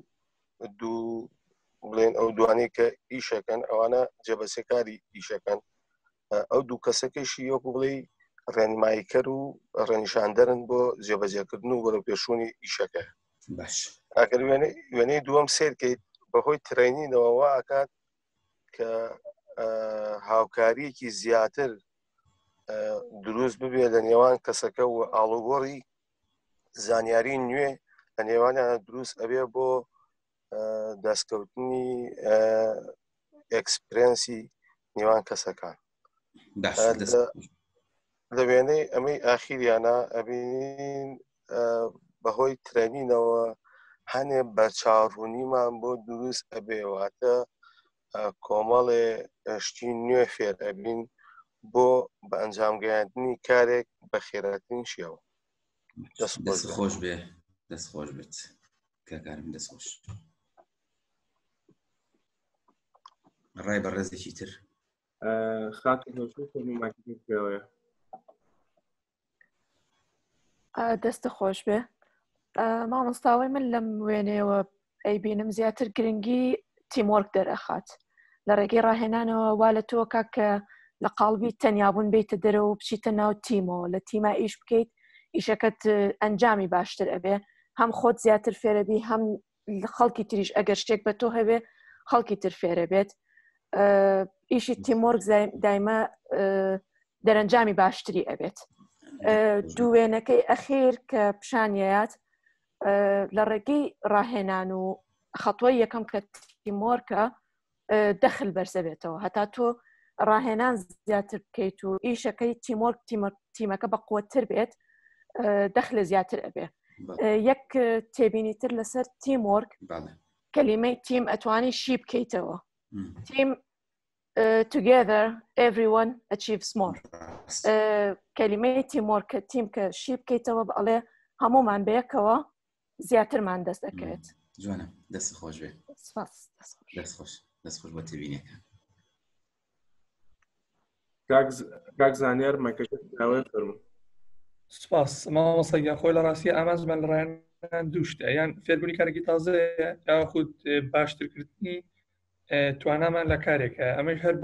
دوو بڵێن ئەو دوانەی کە ئیشەکەن ئەوانە جێبەسەکاری ئیشەکەن ئەو دوو کەسەکەشی یۆک بڵێ ڕێنماییکەر و ڕێنیشاندەرن بۆ جێبەجێکردن و وەرە پێشوونی ئیشەکە باش ئەگەر وێنەی دووەم سێرکەیت بەهۆی ترینینەوەەوە ئاکات کە هاوکاریەکی زیاتر دروست ببێت لە نێوان کەسەکە و ئاڵوگۆڕی زانیاری نوێ لە نێوانیان دروست ئەبێ بۆ دەستکەوتنی ئەکسپرنسی نێوان کەسەکان لە وێنەی ئەمەی ئاخیریانە ئەبین بەهۆی ترەنینەوە هەنێ بەرچاڕوونیمان بۆ دروست ئەبێواتە کۆمەڵێ شتی نوێ فێر ئەبین بۆ بە ئەنجامگەیاندنی کارێک بە خێراترین شێوە دەست خۆش بێ دەست خۆش بێت کاکارم دەست خۆش ڕای بە ڕێزێکی تر خاک ماکیەوەە دەستە خۆش بێ مامۆستاوی من لەم وێنەیەوە ئەیبینم زیاتر گرنگی تیمۆرک دەرەخات لە ڕێگەی ڕاهێنانەوە وا لە تۆ کاک کە لە قاڵبی تەنیابوون بیتە دەرەوە بچیتە ناو تیمەوە لە تیما ئیش بکەیت ئیشەکەت ئەنجامی باشتر ئەبێ هەم خۆت زیاتر فێرەبی هەم خەڵکی تریش ئەگەر شتێک بە تۆ هەبێ خەڵکی تر فێرە بێت ئیشی تیمۆرگ دایمە دەرەنجامی باشتری ئەبێت دووێنەکەی ئەخیر کە پیشانیات لە ڕێگەی ڕاهێنان و خەتۆی یەکەم کە تیمۆرکە دەخل بەرزەبێتەوە هەتا تۆ ڕاهێنان زیاتر بکەیت و ئیشەکەی تیمۆرک تیمەکە بە قوتر بێت دەخل لە زیاتر ئەبێ یەک تێبینی تر لەسەر تیمۆرک کەلیمەی تیم ئەتوانی شی بکەیتەوە تیم together everyone achieves more کەلیمەی تیمۆر کە تیم کە شی بکەیتەوە بەڵێ هەمومان بەیەکەوە زیاترمان دەست دەکەێت جوانە دەست خۆش بێ دەست خۆش دەست خۆش بە تبینەکە کاک زانیار مەکەوێ فەرمو سپاس مامەسەگیان خۆی لە ڕاستی ئامانجمان لەڕایان دووشتە یان فێربوونی کارێکی تازەیە یاخود باشترکردنی توانامان لە کارێکە ئەمەش هەر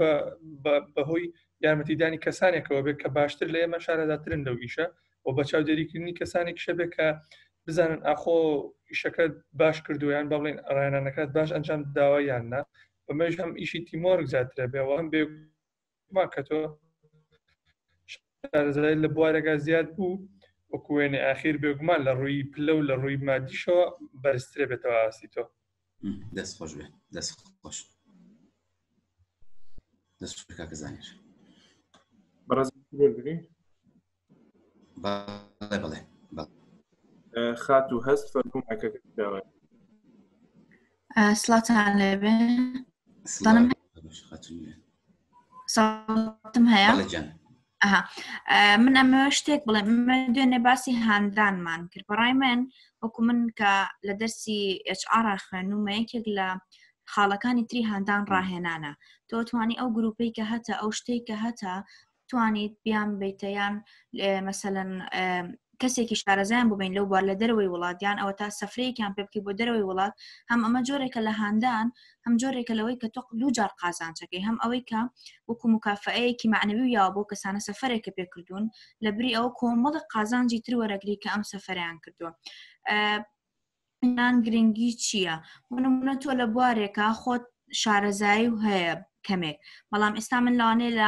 بەهۆی یارمەتیدانی کەسانێکەوە بێت کە باشتر لە ئێمە شارەزاترن لەو ئیشە و بە چاودێریکردنی کەسانێک شەبێت کە بزانن ئاخۆ ئیشەکە باش کردویان بە بڵێن ئەڕایانەکەات باش ئەنجام داوایان نا بەمەش هەم ئیشی تیمۆرگ زیاترە بێەوە هەم بێ گومان کە تۆ شارەزای لە بوارەکە زیاد بوو وەکو وێنێ ئاخیر بێگومان لە ڕووی پلە و لە ڕووی مادیشەوە بەرزترێ بێتەوە ئاستی تۆ دەست خۆش بێ دەست خۆش دەست کاکە زانیر بەڕێز بگرین خات و هەست فەرموو سڵاتان لێبێ سڵاتم هەیە من ئەمە شتێک بڵێ دوێنێ باسی هاندانمان کرد بەڕای من وەکو من کە لە دەرسی HR خوێنومە یەکێک لە خاڵەکانی تری هاندان ڕاهێنانە تۆ توانی ئەو گروپەی کە هەتا ئەو شتێک کە هەتا توانیت بیان بیتە یان مەسەەن کەسێکی شارەزایان ببین لەو بار لە دەرەوەی وڵاتیان ئەوە تا سفرەیەکیان پێ بکەی بۆ دەرەوەی وڵات هەم ئەمە جۆرێکە لە هاندان هەم جۆرێکە لەوەی کە تۆق دوو جار قازانچەکەی هەم ئەوەی کە وەکو مکافەیەکی معنەوی و یاوە بۆ کەسانە سەفرێکە پێکردوون لە بری ئەوە کۆمەڵە قازانجی تر وەرەگری کە ئەم سەفریان کردووە یان گرنگی چییە منە تۆ لە بوارێکە خۆت شارەزایی و هەیە کەمێک بەڵام ئێستا من لەوانەیە لە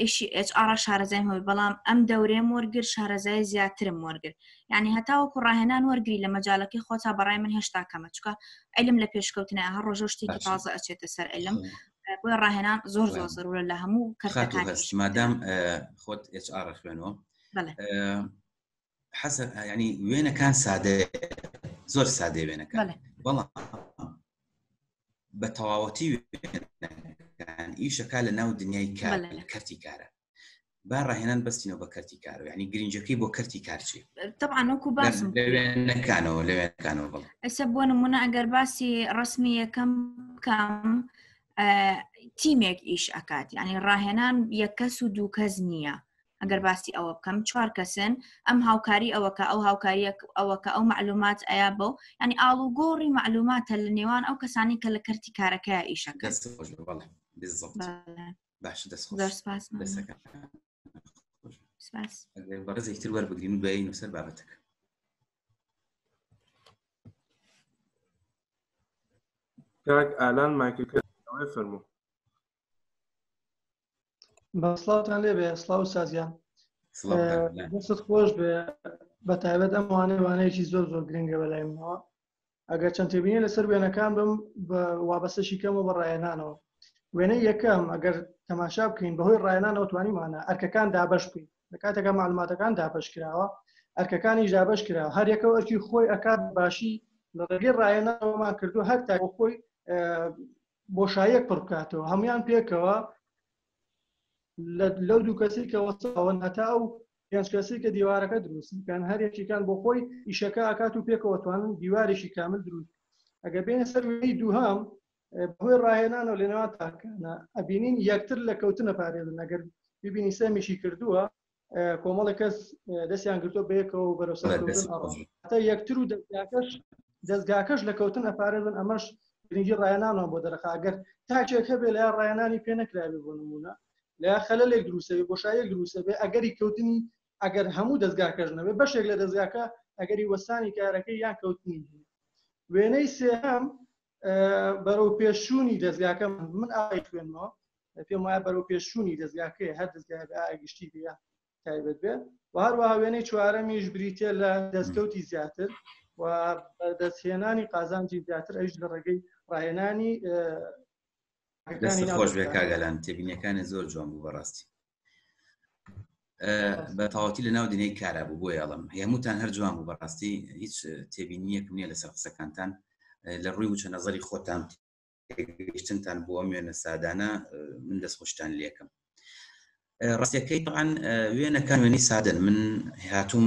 ئێشی HR شارەزای هۆی بەڵام ئەم دەورێم وەرگر شارەزای زیاترم وەرگر یعنی هەتاوەکو ڕاهێنان وەرگری لە مەجالەکەی خۆتا بەڕای من هێشتا کەمە چکە ئەلم لە پێشکەوتنە هەر ڕۆژۆ شتێکی تازە ئەچێتە سەر ئەلم بۆی ڕاهێنان زۆر زۆر زەرورە لە هەموو کەسەکان مادام خۆت HR خوێنەوە حەسەن ینی وێنەکان سادە زۆر سادە وێنەکان بەڵام بە تەواوەتی ئیشەکە لە ناو دنیای کار کەرتی کارە با ڕاهێنان بەستینەوە بە کەرتی کار و ینی گرنجەکەی بۆ کەرتی کارچی تەعاانۆکو باسم لەوێنەکانەوە لەوێنەکانەوە بڵ ئەسە بۆ نمونە ئەگەر باسی ڕسمی یەکەم بکەم تیمێک ئیش ئەکات ینی ڕاهێنان یەک کەس و دوو کەس نییە ئەگەر باسی ئەوە بکەم چوار کەسن ئەم هاوکاری ئەوەکە ئەو هاوکاریە ئەوەکە ئەو معلومات ئەیا بە و ینی ئاڵوگۆڕی معلوماتە لە نێوان ئەو کەسانی کە لە کەرتی کارەکە ئیشەکە باش بەڕزێک تر وەربگرین و دوایی نووسەر بابەتەکە کاک ئالان مایکەکە فەرموو بەسڵاتان لێ بێ سلااو سازیان دەست خۆش بێ بە تایبەت ئەم وانەی وانەیەکی زۆر زۆر گرنگە بەلایمەوە ئەگەر چەند تێبینی لەسەر وێنەکان بم بە وابەسەشی کەمەوە بە ڕایەنانەوە وێنە یەکەم ئەگەر تەماشا بکەین بەهۆی ڕایەنانەوە توانیمانە ئەرکەکان دابش بکەین لە کاتەکە معلوماتەکان دابش کراوە ئەرکەکانیش دابش کرا هەر یەکەوە ئەرکی خۆی ئەکات باشی لە ڕێگەی ڕایەنەوەمان کردو هەر تا خۆی بۆشاییەک پڕ بکاتەوە هەموان پێکەوە لەو دوو کەسی کە وەساون هەتا ئەو پێنج کەسی کە دیوارەکە دروست بکەن هەر یەکیکان بۆ خۆی ئیشەکە ئاکات و پێکەوە توانن دیوارێکی کامل دروست ئەگە بێن سەر وێی دووهام بەهۆی ڕاهێنانەوە لەنەوە تاکانە ئەبینین یەکتر لە کەوتنە پارێزن ئەگەر ببینی سەمیشی کردووە کۆمەڵی کەس دەستیان گرتۆ بەیەکەوە و بەرەو سەرکەوتن ئەڕۆن هەتا یەکتر و دەستگاکەش دەستگاکەش لە کەوتن ئەپارێ بن ئەمەش گرنگی ڕایەنانەوە بۆ دەرەخا ئەگەر تاکێک هەبێ لە ڕایەنانی پێ نەکراوێ بۆ نمونە لە خەلەلێک دروسەوێ بۆشایەک دروسەبێ ئەگەری کەوتنی ئەگەر هەموو دەستگاکەش نەبێ بەشێک لە دەستگاکە ئەگەری وەسانی کارەکەی یان کەوتنی وێنەی سێهەم بەرەو پێشوونی دەستگاکە من ئای خوێنمەوە پێم وایە بەرەو پێشوونی دەستگاکەی هەر دەستگای گشتی بێ تایبەت بێ و هەروەها وێنەی چوارەمیش بریتە لە دەستکەوتی زیاتر و دەستهێنانی قازانجی زیاتر ئەوش لە ڕێگەی ڕاهێنانی خۆش بێ کاگەلان تێبینەکانی زۆر جوان بوو بەڕاستی بە تاوەتی لە ناو دنیای کارا بوو بۆ یاڵم هەمووتان هەر جوان بوو بەڕاستی هیچ تێبینیەکم نییە لەسەر قسەکانتان لە ڕووی وچە نەزەری خۆتان گەشتنتان بۆ ئەم وێنە سادانە من دەستخۆشتان لەکەم ڕاستەکەی تاان وێنەکان وێنی سادن من هاتووم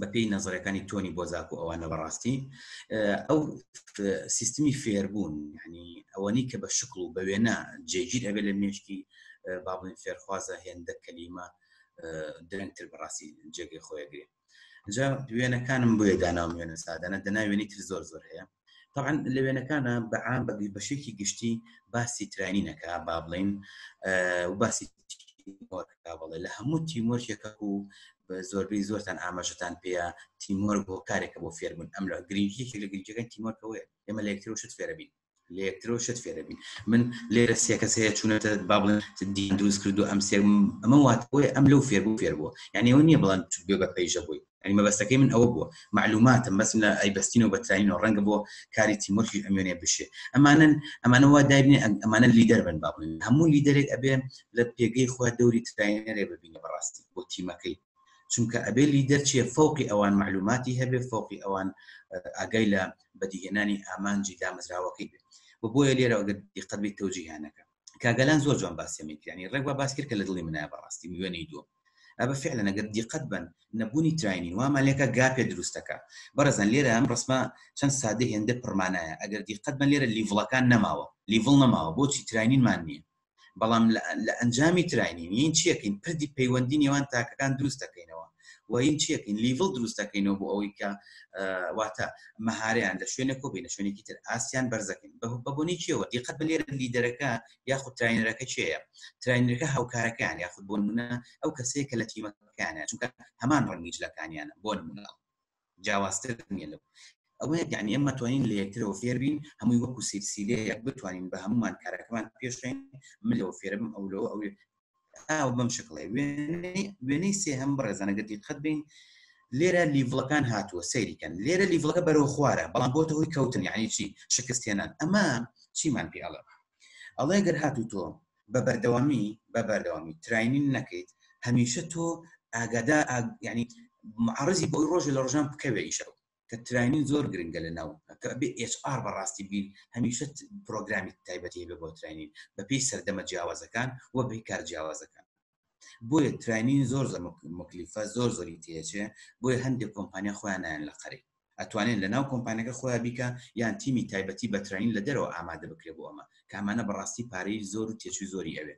بەپێی نەزڕەکانی تۆنی بۆزاک و ئەوانە بەڕاستی ئەو سیستمی فێربوون ینی ئەوەنی کە بە شکل و بەوێنە جێگیر ئەبێ لە مێشکی بابڵین فێرخوازە هێندە کەلیمە درەنگتر بەڕاستی جێگەی خۆیەگرێ جا دوێنەکانم بۆیە داناو وێنە سادەنە دەناوێنی تر زۆر زۆر هەیە طبعا لە وێنەکانە بە عام بە بەشێکی گشتی باسی ترانی نەکە با بڵین و باسی بڵێ لە هەموو تیمۆرکێکە و زۆربەی زۆرتان ئاماژتان پێەیە تیمۆر بۆ کارێکە بۆ فێربوون ئەم لە گرنگی لە گرنگەکە تیمۆرکەوەیە ئێمە لە یەکتر شت فێرەبین لە یەکترۆ شت فێرەبین من لێرە سێکەس هەیە چونەتە با بڵێن دین دروست کردو ئەم سێم ئەمە واتەوەی ئەم لەو فێربوو فێربووە یعنی ئەو نییە بڵند بێ بە پەیژە بووی یانی مەبەستەکەی من ئەوە بووە مەعلوماتم بەسم لە ئەی بەستینەوە بە تراینەوە ڕەنگە بۆ کاری تیمۆرکیش ئەمێنێ بشێ ئەمانەن ئەمانە وا دایبنێ ئەمانە لیدەر بن با بڵێن هەموو لیدەرێک ئەبێ لە پێگەی خۆیان دەوری تراینەرێ ببینی بەڕاستی بۆ تیمەکەی چونکە ئەبێ لیدەر چیە فەوقی ئەوان معلوماتی هەبێ فەوقی ئەوان ئاگای لە بەدیهێنانی ئامانجی دامەزراوەکەی بێت و بۆیە لێرە ئەگەر دیقەت بی تەوجیهانەکە کاگەلان زۆر جوان باسیێنێکیانی ڕێک بە باس کرد کە لە دڵی منایە بەڕاستی میوێنەی دووە ئەبە فعلا ئەگەر دیقەت بەن نەبوونی تراینین وامان لێکە گاپێ دروستەکە بەڕێزان لێرە ئەم ڕسمە چەند سادە هێندە پڕمانایە ئەگەر دیقەت بەن لێرە لیڤڵەکان نەماوە لیڤڵ نەماوە بۆچی تراینینمان نییە بەڵام لە ئەنجامی تراینین یین چیەکەین پردی پەیوەندی نێوان تاکەکان دروست دەکەینەوە و یین چیەکەین لیڤڵ دروست دەکەینەوە بۆ ئەوەی کە واتە مەهاریان لە شوێنە کۆ بینە شوێنێکی تر ئاسیان بەرزەکەین بە بۆنی چیەوە دیقەت بە لێرە لیدەرەکە یاخود تراینەرەکە کێیە تراینەرەکە هاوکارەکان یاخود بۆ نمونە ئەو کەسەیە کە لە تیمەکانە چونکە هەمان ڕەنگی جلەکانیانە بۆ نمونە جیاوازتر نیە لەو ئەوەیە یعنی ئەمە توانین لە یەکترەوە فێربین هەمووی وەکو سیرسیلەیەک بتوانین بە هەمومان کارەکەمان پێشێن من لەوە فێربم ئەو لەوە ئەو ئاو بەم شکڵێ وێنەی سێ هەم بڕێزانەگە دیقەت بین لێرە لیڤڵەکان هاتووە سەیریکەن لێرە لیڤڵەکە بەرەو خوارە بەڵام بۆتە هۆی کەوتن یعنی چی شکستێنان ئەمە چیمان پێ ئەڵێ ئەڵێ گەر هاتوو تۆ بە بەردەوامی بە بەردەوامی تراینین نەکەیت هەمیشە تۆ ئاگادا ینی معڕزی بۆی ڕۆژە لە ڕژان بکەوێ ئیشەوە کە تراینین زۆر گرنگە لە ناو کە بێ ئێچ ئار بەڕاستی بین هەمیشە پرۆگرامی تایبەتی هەبێ بۆ تراینین بەپێی سەردەمە جیاوازەکان و بەپێی کار جیاوازەکان بۆیە تراینین زۆر زۆر مکلیفە زۆر زۆری تێچێ بۆیە هەندێک کۆمپانیا خۆیان نایەن لە قەرەی ئەتوانێت لە ناو کۆمپانیەکە خۆیان بیکە یان تیمی تایبەتی بە تراینین لە دەرەوە ئامادە بکرێ بۆ ئەمە کامانە بەڕاستی پارەی زۆر و تێچوی زۆری ئەوێ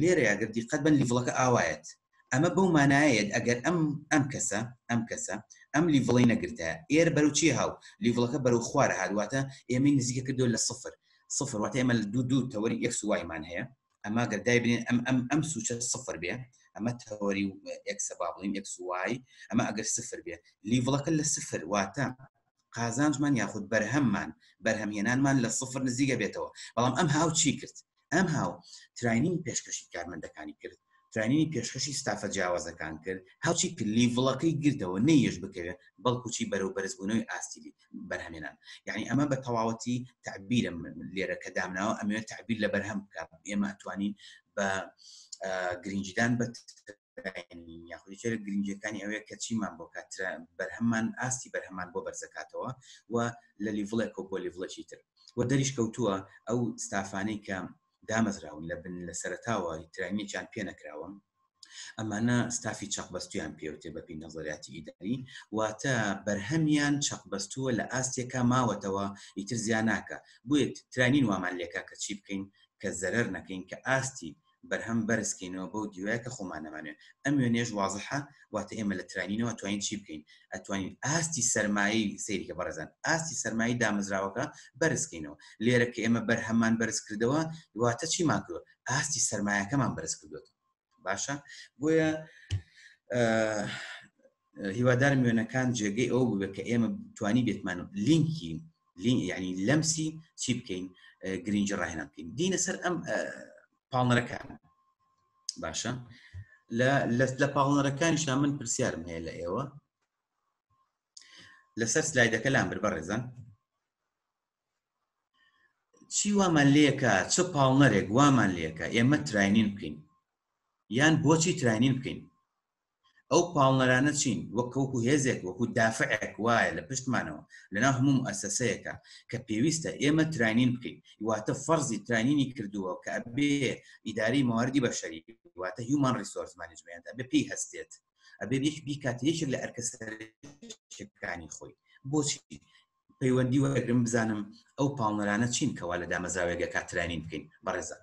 لێرە یاگەر دیقەت بن لیڤڵەکە ئاوایەت ئەمە بەو مانایەیەت ئەگەر ئەم ئەم کەسە ئەم کەسە ئەم لیڤڵەی نەگرتایە ئێرە بەرەو چیە هاو لیڤڵەکە بەرەو خوارە هات واتە ئێمەی نزیکە کردووە لە سفر سفر واتە ئێمە دوو دوو تەوەری ئێکس و وایمان هەیە ئەما گەر دایبنێن ئەم ئەم ئەم سوچە سفر بێ ئەمە تەوەری و ئێکسە با بڵین ئێکس و وای ئەمە ئەگەر سفر بێ لیڤڵەکە لە سفر واتە قازانجمان یاخود بەرهەممان بەرهەمهێنانمان لە سفر نزیگە بێتەوە بەڵام ئەم هاو چی کرد ئەم هاو تراینین پێشکەشی کارمەندەکانی کرد تراینینی پێشکەشی ستافە جیاوازەکان کرد هاوچی کرد لیڤڵەکەی گرتەوە نەیەش بکەوێت بەڵکوچی بەرەو بەرزبوونەوەی ئاستی بەرهەمێنان یعنی ئەمە بە تەواوەتی تعبیرم لێرە کە دامناوە ئەمەوێت تعبیر لە بەرهەم بکە ئێمە توانین بە گرنگجیدان بە داینین یاخود یەکێک لە گرنگییەکانی ئەوەیە کە چیمان بۆ کات ترە بەرهەممان ئاستی بەرهەممان بۆ بەرز دەکاتەوە و لە لیڤڵێکەوە بۆ لیڤڵێکی تر و دەریش کەوتووە ئەو ستافانەی کە دامەزراون لە بن لە سەرتاوە تراینێکیان پێ نەکراوە ئەمانە ستافی چەقبەستویان پێوتێ بە پێی نەزەریاتی ئیداری واتە بەرهەمیان چەقبەستووە لە ئاستێکا ماوەتەوە ئیتر زیان ناکە بوویت ترانین وامان لێکا کە چی بکەین کە زەرەر نەکەین کە ئاستی بەرهەم بەرز کەینەوە بەو دیوایە کە خۆمان نەمانێت ئەم وێنێش وازحە واتە ئێمە لە تراینەوە توانین چی بکەین ئەتوانین ئاستی سەرمایی سەیرکە بەڕێزان ئاستی سەرمایی دامەزراوەکە بەرزکەینەوە لێرە کە ئێمە بەرهەمان بەرز کردەوە واتە چیمان کردو ئاستی سەرمایەکەمان بەرز کردوێت باشە بۆیە هیوادارم وێنەکان جێگەی ئەو ببێت کە ئێمە توانی بێتمان و لینکی لین یعنی لەمسی چی بکەین گرنگجی ڕاهێنان بکەین دینە سەر ئەم پاڵنەرەکان باشە لە لەست لە پاڵنەرەکانیشا من پرسیارم هەیە لە ئێوە لەسەر سلایدەکە لام بر بەڕێزان چی وامان لێکە چ پاڵنەرێک وامان لێکە ئێمە تراینین بکەین یان بۆچی تراینین بکەین ئەو پاڵنەرانە چین وەک وەکو هێزێک وەکو دافعێک وایە لە پشتمانەوە لەناو هەموو ئەسەسەیەکە کە پێویستە ئێمە تراینین بکەین واتە فەرزی تراینینی کردووە کە ئەبێ ئیداری مواردی بەشەری واتە هیومان ریسۆرس مانجمنت ئەبێ پێی هەستێت ئەبێ بیش بیکات یەکێک لە ئەرکەسەکانی خۆی بۆچی پەیوەندی وەرگرم بزانم ئەو پاڵنەرانە چین کەوا لە دامەزراوێگەکە ترانین بکەین بەڕێزان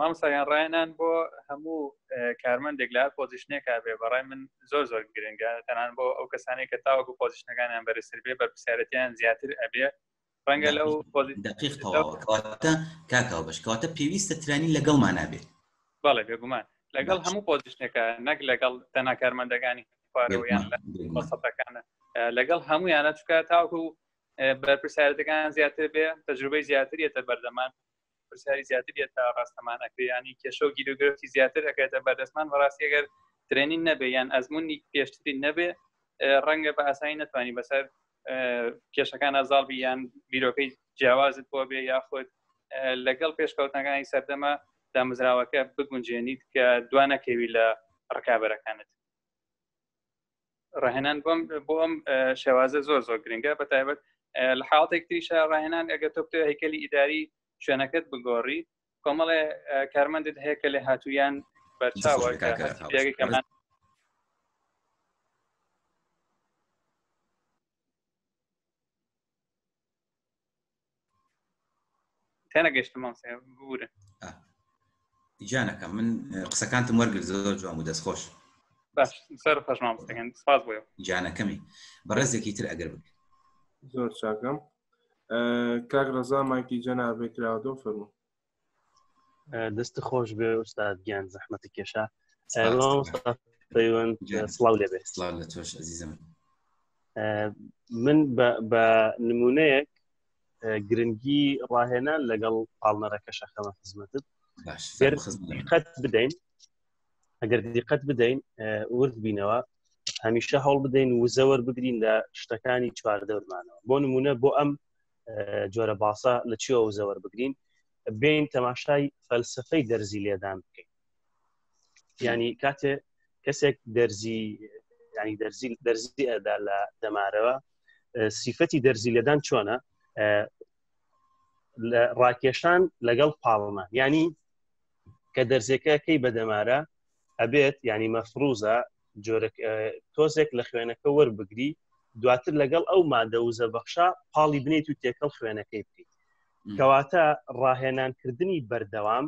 مامسا یان ڕایەنان بۆ هەموو کارمەندێک لە پۆزیشنێکا بێ بەڕای من زۆر زۆر گرنگە تەنان بۆ ئەو کەسانی کە تاوەکو پۆزیشنەکانیان بەرزتر بێ بە پرسیارەتیان زیاتر ئەبێ ڕەنگە لەو دقیق تەواوەکەواتە کاکاو بەشکەواتە پێویستە ترانی لەگەڵمان نابێ بەڵێ بێگومان لەگەڵ هەموو پۆزیشنەکە نەک لەگەڵ تەنا کارمەندەکانی خوارەوەیان لەسەەکانە لەگەڵ هەمویانە چکە تاوکو بەرپرسیارەتەکان زیاتر بێ تەجروبەی زیاتریێتە بەردەمان پرسیاری زیاتر یە تا ڕاستەمان ئەکرێ ینی کێشە و گیرۆگرفتی زیاتر ئەکێتە بەردەستمان بەڕاستی ئەگەر ترێنین نەبێ یان ئەزمموی پێشتری نەبێ ڕەنگە بە ئاسایی نتوانانی بەسەر کێشەکان ئازاڵ بیان بیرۆکەی جیاوازت بۆ بێ یاخود لەگەڵ پێشکەوتنەکانی سەردەمە دامزراوەکە بگونجێنیت کە دوانەکەوی لە ڕکابەرەکانت ڕاهێنان بۆم بۆ ئەم شێوازە زۆر زۆر گرنگە بە تایبەت لە حاڵاتێک تریشە ڕاهێنان ئەگە تۆ بتێ هەیکەلی ئیداری شوێنەکەت بگۆڕی کۆمەڵێ کارمەندت هەیە کە لێ هاتوویان بەرچاوە کەمان تێنەگەشتم مامسێ بورە جانەکە من قسەکانتم وەرگرت زۆر جوان بوو دەستخۆش باش سەر خۆش مامستەکەن سپاس بۆ جانەکەمی بەڕێزێکی تر ئەگەر بکە زۆر چاکەم کاک ڕزا مایکی جەنابێ کراوەوە فەرمو دەست خۆش بێ ئوستاد گیان زەحمەتی کێشا پەیوەند سڵاو لێبێ سڵاو لە تۆش ئەزیزم من بە نمونەیەک گرنگی ڕاهێنان لەگەڵ پاڵنەرەکە شەخەمە خزمەتت قەت بدەین ئەگەر دیقەت بدەین ورد بینەوە هەمیشە هەوڵ بدەین وزەوەر بگرین لە شتەکانی چواردەورمانەوە بۆ نمونە بۆ ئەم جۆرە باسە لە چیەوە وزەوەەر بگرین بین تەماشای فەلسفەی دەرزی لێدان بکەین ینی کاتێ کەسێک دەرزی ینی دەرزی دەرزی ئەدا لە دەمارەوە سیفەتی دەرزی لێدان چۆنە لە ڕاکێشان لەگەڵ پاڵمە ینی کە دەرزەکەکەی بە دەمارە ئەبێت ینی مەفروزە جۆرە تۆزێک لە خوێنەکە وەربگری دواتر لەگەڵ ئەو مادە و زەبەخشە پاڵی بنیت و تێکەڵ خوێنەکەی بکەیت کەواتە ڕاهێنانکردنی بەردەوام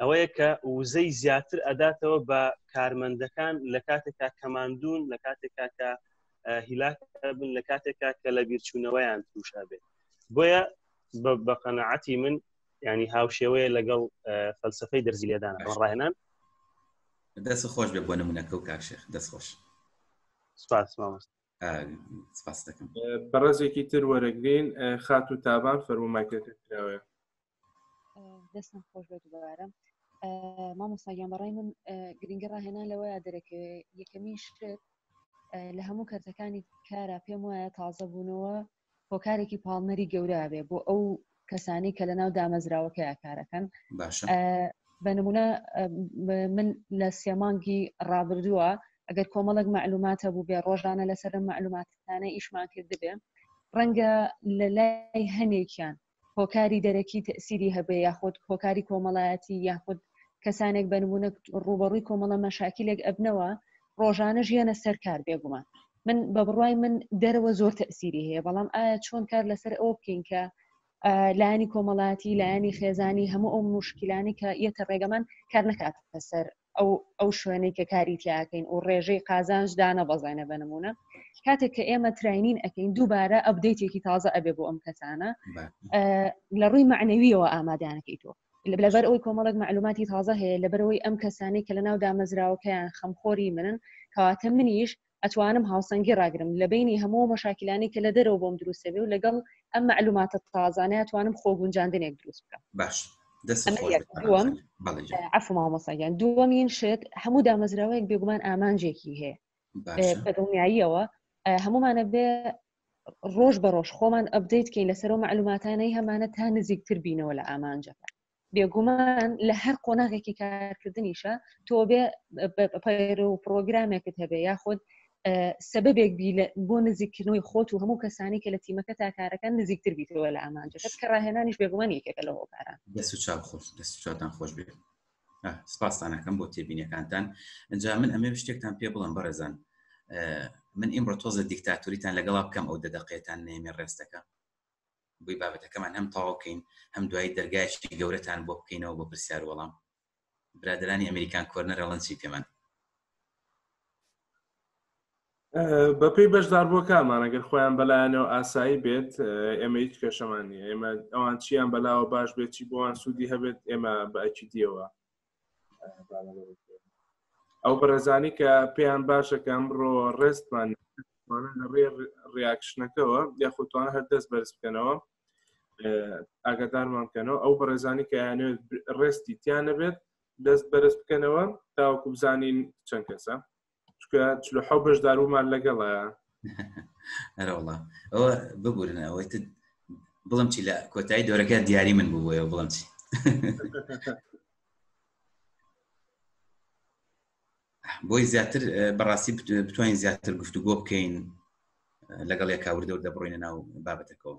ئەوەیە کە وزەی زیاتر ئەداتەوە بە کارمەندەکان لە کاتێکا کەماندون لە کاتێکا کە هیلاک بن لە کاتێکا کە لە بیرچوونەوەیان تووشە بێت بۆیە بە قەنەعەتی من ینی هاوشێوەیە لەگەڵ فەلسفەی دەرزی لێدان ڕاهێنان دەست خۆش بێ بۆ نمونونەکە و کاشێخ دەست خۆش سپاس مامۆست سپاس دەکەم بەڕێزێکی تر وەرەگرین خات و تابان فەرمومایکەکە کراوەیە دەستم خۆش بێت دوبارە مامۆستاگیان بەڕای من گرنگی ڕاهێنا لەوەیە دەرەکە یەکەمی شکرێت لە هەموو کەرتەکانی کارا پێم وایە تازە بوونەوە هۆکارێکی پاڵنەری گەورە بێ بۆ ئەو کەسانی کە لە ناو دامەزراوەکەی کارەکەن بە نمونە من لە سێمانگی ڕابردووە ئەگەر کۆمەڵک معلوماتە بوو بێ ڕۆژانە لەسەر معلوماتانە ئیشمان کردبێ ڕەنگە لە لای هەنێکیان هۆکاری دەرەکی تەسیری هەبێ یاخود هۆکاری کۆمەڵایەتی یاخود کەسانێک بەنمونە ڕوبەڕووی کۆمەڵە مەشاکیلێک ئەبنەوە ڕۆژانە ژیانە سەر کار بێگومان من بە بڕای من دەرەوە زۆر تەسیری هەیە بەڵام ئایا چۆن کار لەسەر ئەوە بکەین کە لایانی کۆمەڵاتی لایانی خێزانی هەموو ئەو مشکلانی کە یەتە ڕێگەمان کار نکات لەسەر ئەو ئەو شوێنەی کە کاری تیاکەین و ڕێژەی قازانج دانەبەزێنە بە نمونە کاتێک کە ئێمە تراینین ئەەکەین دووبارە ئەبدەیتێکی تازە ئەبێ بۆ ئەم کەسانە لە ڕووی معنەویەوە ئامادانەکەی تۆ لەبەر ئەوی کۆمەڵک معلوماتی تازە هەیە لەبەرەوەی ئەم کەسانی کە لە ناو دامەزراوەکەیان خەمخۆری منن کەواتە منیش ئەتوانم هاوسەنگی ڕاگرم لە بەینی هەموو ئەو مەشاکیلانەی کە لە دەرەوە بۆم دروست دەبێ و لەگەڵ ئەم مەعلوماتە تازانە ئەتوانم خۆگونجاندنێک دروست بکەم. باش دەستت ئەمە خۆش یەک بێت دووەم مامۆستا گیان. بەڵێ جان اه، عەفو مامۆستا گیان دووەمین شت هەموو دامەزراوەیەک بێگومان ئامانجێکی هەیە اه، باشە بە دڵنیاییەوە اه، هەموومان ئەبێ ڕۆژ بە ڕۆژ خۆمان ئەپدەیت کەین لەسەر ئەو مەعلوماتانەی هەمانە تا نزیکتر بینەوە لە ئامانجەکە بێگومان لە هەر قۆناغێکی کارکردنیشە تۆ بێ پەیرە و پرۆگرامێکت هەبێ یاخود سەبەبێک بۆ نزیکردنەوەی خۆت و هەموو کەسانی کە لە تیمەکە تا کارەکان نزیکتر بیتەوە لە ئامانجەکەت کە ڕاهێنانیش بێگومان یەکێکە لە هۆکاران دەست و چاو خۆش دەست و چاوتان خۆش بێت سپاسانەکەم بۆ تێبینەکانتان ئەجا من ئەمێ شتێکتان پێ بڵم بەڕێزان من ئیمڕۆ تۆزە دیکتاتوریتان لەگەڵا بکەم ئەو دەدەقێتان نێمێ ڕێستەکە بۆی بابەتەکەمان هەم تەواو بکەین هەم دوایی دەرگایەکی گەورەتان بۆ بکەینەوە بۆ پرسیار وەڵام برادرانی ئەمریکان کۆرنەر ئەڵەن چی پێمان بەپی بەشدار بۆ کامان ئەگەر خۆیان بەلایەنەوە ئاسایی بێت ئێمە هیچ کێشەمانی ئێمە ئەوان چیان بەلاوە باش بێت چی بۆوان سوودی هەبێت ئێمە بەکی دیەوە ئەو بەڕێزانی کە پێیان باشەکە ئەمڕۆ ڕێستمان لە ڕێ ڕیاکشنەکەەوە یاخوتوانە هەر دەست بەرز بکەنەوە ئاگادارمان بکەنەوە ئەو بەڕێزانی کە یانێت ڕێستی تیانە بێت دەست بەرز بکەنەوە تاوەکو بزانین چەند کەسە چلو حەو بەش دارومان لەگەڵە ئەرەوڵە ئەوە ببورن ئەوەی بڵم چی لە کۆتایی دۆرەکە دیاری من بوو بۆە بڵم چی بۆی زیاتر بەڕاستی بتوانین زیاتر گفتوگۆ بکەین لەگەڵ یە کاوردەور دەبڕینە ناو بابەتەکەەوە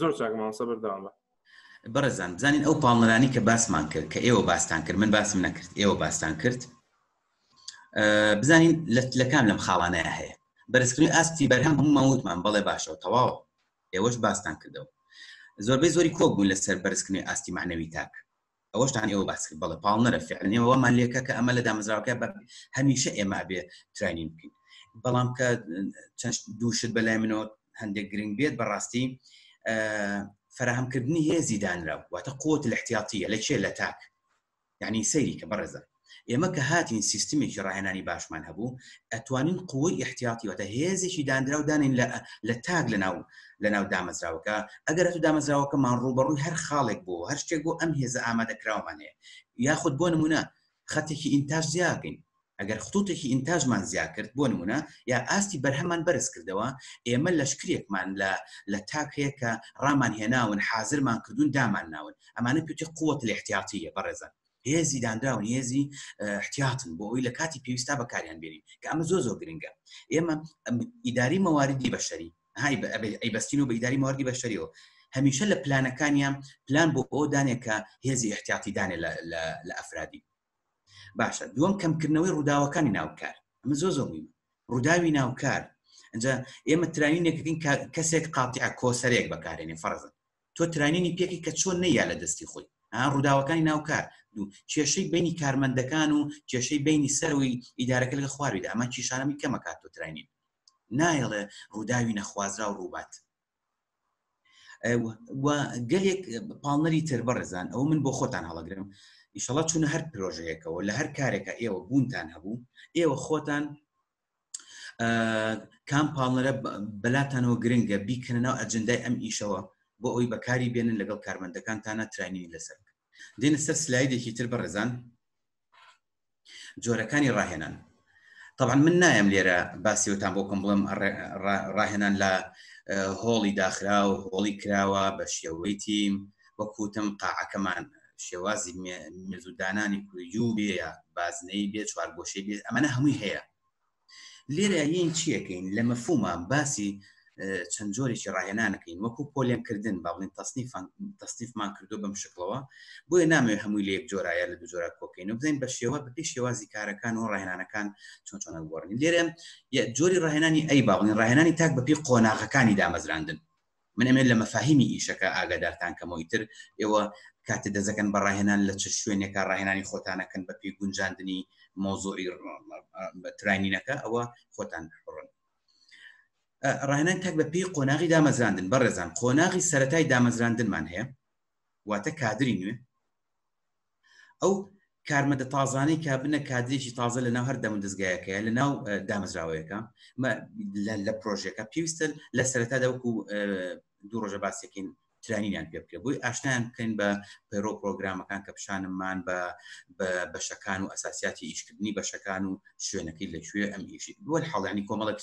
زۆر چاکمان سەبر داوە بەڕێزان بزانین ئەو پاڵنەرانی کە باسمان کرد کە ئێوە باستان کرد من باسم نەکرد ئێوە باستان کرد بزانین لە کام لەم خاڵانەیە هەیە بەرزکردنی ئاستی بەرهەم هەموو ماوتمان بەڵێ باشەوە تەواو ئێوەش باستان کردەوە زۆربەی زۆری کۆک بوون لەسەر بەرزکردنی ئاستی معنەوی تاک ئەوەشتان ئێوە باس کرد بەڵێ پاڵنەرە فعلا ئێمە وامان لێ کە کە ئەمە لە دامەزراوەکە بە هەمیشە ئێمە ئەبێ تراینین بکەین بەڵام کە چەند دوو شت بەلای منەوە هەندێک گرنگ بێت بەڕاستی فراهەمکردنی هێزی دانراو واتە قوت الاحتیاطیە لە کێ لە تاک یعنی سەیری کە بەڕێزە ئێمە کە هاتین سیستمێکی ڕاهێنانی باشمان هەبوو ئەتوانین قوەی ئیحتیاتی واتە هێزێکی دانراو دانێین لە لە تاک لەناو لەناو دامەزراوەکە ئەگەر ئەتو دامەزراوەکەمان ڕووبەڕووی هەر خاڵێک بۆ هەر شتێک بۆ ئەم هێزە ئامادەکراومان هەیە یاخود بۆ نمونە خەتێکی ئینتاج زیاکەین ئەگەر خطوتێکی ئینتاجمان زیا کرد بۆ نمونە یا ئاستی بەرهەمان بەرز کردەوە ئێمە لەشکرێکمان لە لە تاک هەیە کە ڕامان هێناون حازرمان کردوون دامان ناون ئەمانە پێتی قوت لە احتیاطیە بەڕێزان هێزی دانراون هێزی احتیاتن بۆ ئەوی لە کاتی پێویستا بەکاریان بێنین کە ئەمە زۆ زۆ گرنگە ئێمە ئیداری مەواردی بەشەری های ئەی بەستین و بە ئیداری مەواردی بەشەریەوە هەمیشە لە پلانەکانیان پلان بۆ ئەو دانێکە هێزی احتیاتی دانێ لە ئەفرادی باشە دووەم کەمکردنەوەی ڕووداوەکانی ناوکار ئەمە زۆ زۆ میمە ڕووداوی ناوکار ئەجا ئێمە تراینێکین کەسێک قاتیع کۆسەرێک بەکارێنێ فەرزن تۆ تراینینی پێکی کە چۆن نەیە لە دەستی خۆی ڕووداوەکانی ناوکار دوو کێشەی بینی کارمەندەکان و کێشەی بینی سەروی ئیدارەکە لەگە خوارویدا ئەمە کیشانەمی کەمەکات تۆ تراینین نایڵێ ڕووداوی نەخوازرا و ڕووبات گەلێک پاڵنەری تر بەڕێزان ئەو من بۆ خۆتان هەڵەگرم ئیشەڵا چونە هەر پرۆژەیەکەوە لە هەر کارێکە ئێوە بوونتان هەبوو ئێوە خۆتان کام پاڵنەرە بەلاتانەوە گرنگە بیکەنە ناو ئەجندای ئەم ئیشەوە بۆ ئەوی بەکاری بێنن لەگەڵ کارمەندەکان تانا تراینی لەسەر دێنە سەر سلایدێکی تر بەڕێزان جۆرەکانی ڕاهێنان طبعا من نایم لێرە باسیوتان بۆ کەم بڵم ڕاهێنان لە هۆڵی داخرا و هۆڵی کراوە بە شێوەی تیم وەکوتم قاعەکەمان شێوازی مێزودانانی کوردیو بێە بازنەی بێ چوارگۆشەی بێت ئەمەە هەمووی هەیە لێرە یین چیەکەین لە مەفومان باسی چەند جۆرێکی ڕاهێنانەکەین وەکو پۆلێنکردن با بڵین تەسنی تەستیفمان کردو بەم شکڵەوە بۆیە نامێ هەمووی لە یەک جۆرایە لە دوجۆرە کۆکەین و بزین بە شێوە بەپی شێوازی کارەکان و ڕاهێنانەکان چۆن چۆنە گۆڕین لێرە جۆری ڕاهێنانی ئەی باڵین ڕاهێنانی تاک بەپی قۆناغەکانی دامەزراندن من ئەمێ لە مەفاهیمی ئیشەکە ئاگادارتان کەمەوە ئیتر ئێوە کاتێ دەسدەکەن بە ڕاهێنان لە چ شوێنێکا ڕاهێنانی خۆتان ئەکەن بە پێی گونجاندنی مەوزوعی تراینینەکە ئەوە خۆتان بڕن ڕاهێنان تاک بە پێی قۆناغی دامەزراندن بەڕێزان قۆناغی سەتای دامەزراندنمان هەیە واتە کادری نوێ ئەو کارمەدە تازانەی کە بنە کادرێکی تازە لە ناو هەر دەم دەستگایەکەیە لە ناو دامەزراوەیەەکە لە پرۆژەکە پێویستە لە سەرتا دەوەکو دوو ڕۆژە باسێکین ترانینیان پێ بکرێت بۆی ئاشتیان بکەین بە پەیڕۆ پرۆگرامەکان کە پیشانممان بە بەشەکان و ئەساسیاتی ئیشکردنی بەشەکان و شوێنەکەی لە شوێ ئەم ئیشی دووە حاڵیانی کۆمەڵک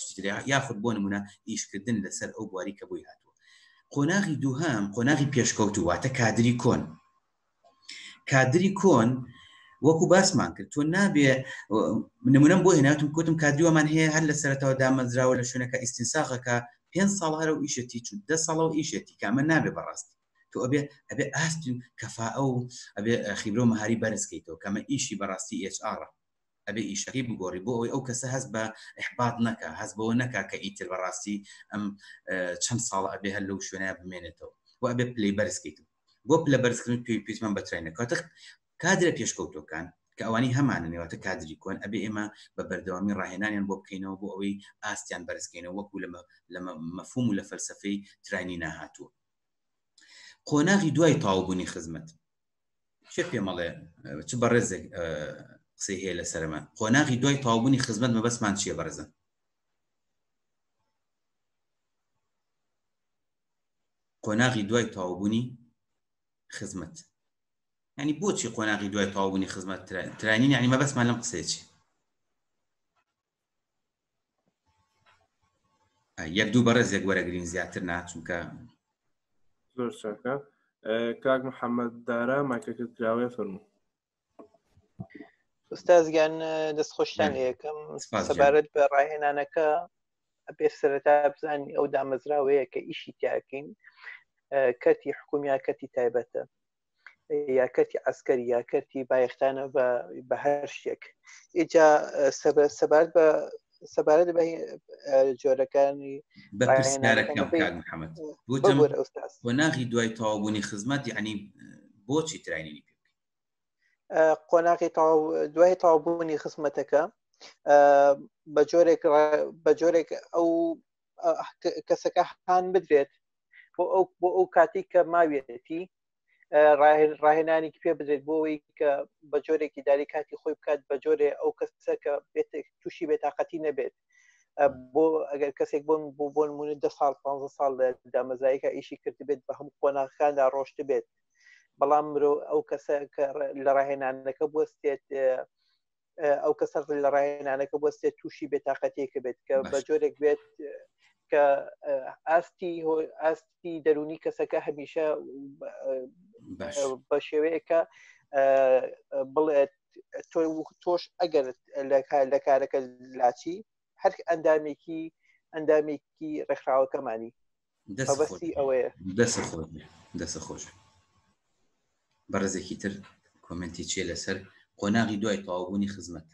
یاخود بۆ نمونە ئیشکردن لەسەر ئەو بواری کە بۆی هاتووە قۆناغی دووهام قۆناغی پێشکەوتوواتە کادری کۆن کادری کۆن وەکو باسمان کرد تۆ نابێ نمونم بۆ هێناتم کوتم کادیوەمان هەیە هەر لە سەرەوە دامەزراوە لە شوێنەکە ئیسینساغەکە پێ ساڵ هەرە و ئیشەتی چون دە ساڵەوە ئیشەتی کامە نابێ بەڕاستی تۆ ئەبێ ئەبێ ئاست و کەفا ئەو ئەبێ خیبرۆ مەهاری بەرزکەیتەوە کەمە ئیشی بەڕاستی ئێچ ئاڕە ئەبێ ئیشەکەی بگۆڕی بۆ ئەوی ئەو کەسە هەست بە احبات نەکە هەست بەوە نەکا کە ئیتر بەڕاستی ئەم چەند ساڵە ئەبێ هەر لەو شوێنە بمێنێتەوە و ئەبێ پلی بەرزکەیتەوە بۆ پلە بەرزکردن پێوی پێچمان بە تراینە کاتەخت کادرە پێشکەوتەکان کە ئەوانی هەمانە نێواتە کادری کۆن ئەبێ ئێمە بە بەردەوامی ڕاهێنانیان بۆ بکەینەوە بۆ ئەوەی ئاستیان بەرزکەینەوە وەکو لە مەفهوم و لە فەلسفەی تراینی ناهاتووە قۆناغی دوای تاوبوونی خزمەت چێ پێمەڵێ چ بەڕێزێک قسەی هەیە لە سەرمان قۆناغی دوای تاوبوونی خزمەت مەبەستمان چیە بەرزن قۆناغی دوای تەواوبوونی خزمەت ینی بۆچی قۆناغی دوای تەواوبوونی خزمەت ترانین ینی مەبەستمان لەم قسەیەچی یەک دوو بەڕێزێک وەرەگرین زیاتر ناچونکە زۆر چاکە کاک محەممەد دارا ماکەکە کراوەیە فەرمو ئوستازگیان دەست خۆشتان یەکەم سەبارەت بە ڕاهێنانەکە ئەبێ سەرەتا بزانانی ئەو دامەزراوەیە کە ئیشی تاکەین کەتی حکومیا کەتی تایبەتە یا کەتی ئەسکەری یا کەتی بایەختانە بە هەر شتێک ئجا سەبارەت بە سەبارەت بە جۆرەکانی بەکارەکەمحمد بۆ ناغی دوای تەوابوونی خزمەت یعنی بۆچی تراینی پێ بکەین قۆناغی تاو دوای تاوبوونی خزمەتەکە بە جۆرێک بە جۆرێک ئەو کەسەکە هان بدرێت بۆ ئەو بۆ ئەو کاتی کە ماویەتی ڕاهێنانێکی پێ بدرێت بۆەوەی کە بە جۆرێکی داری کاتی خۆی بکات بە جۆرێ ئەو کەسە کە بێت تووشی بێتاقەتی نەبێت بۆ ئەگەر کەسێک بۆن بۆ بۆن مونی ده سال پ سال دامەزایکە ئیشی کرد بێت بە هەم قۆناغەکاندا ڕۆشت بێت بەڵام مرۆ ئەو کەسە کە لە ڕاهێنانەکە بستێت ئەو کەسە لە ڕاهێنانەکە بستێت تووشی بێتاقەتێکە بێت کە بە جۆرێک بێت کە ئاستی ئاستی دەرونی کەسەکە هەمیشە بە شێوەیەکە بڵێت تۆی تۆش ئەگەر لە کارەکە لاچی هەر ئەندامێکی ئەندامێکی ڕێکخراوەکەمانی دەسە خۆش بەڕێزێکی تر کۆمنتی چێ لەسەر قۆناغی دوای تەواوبوونی خزمەت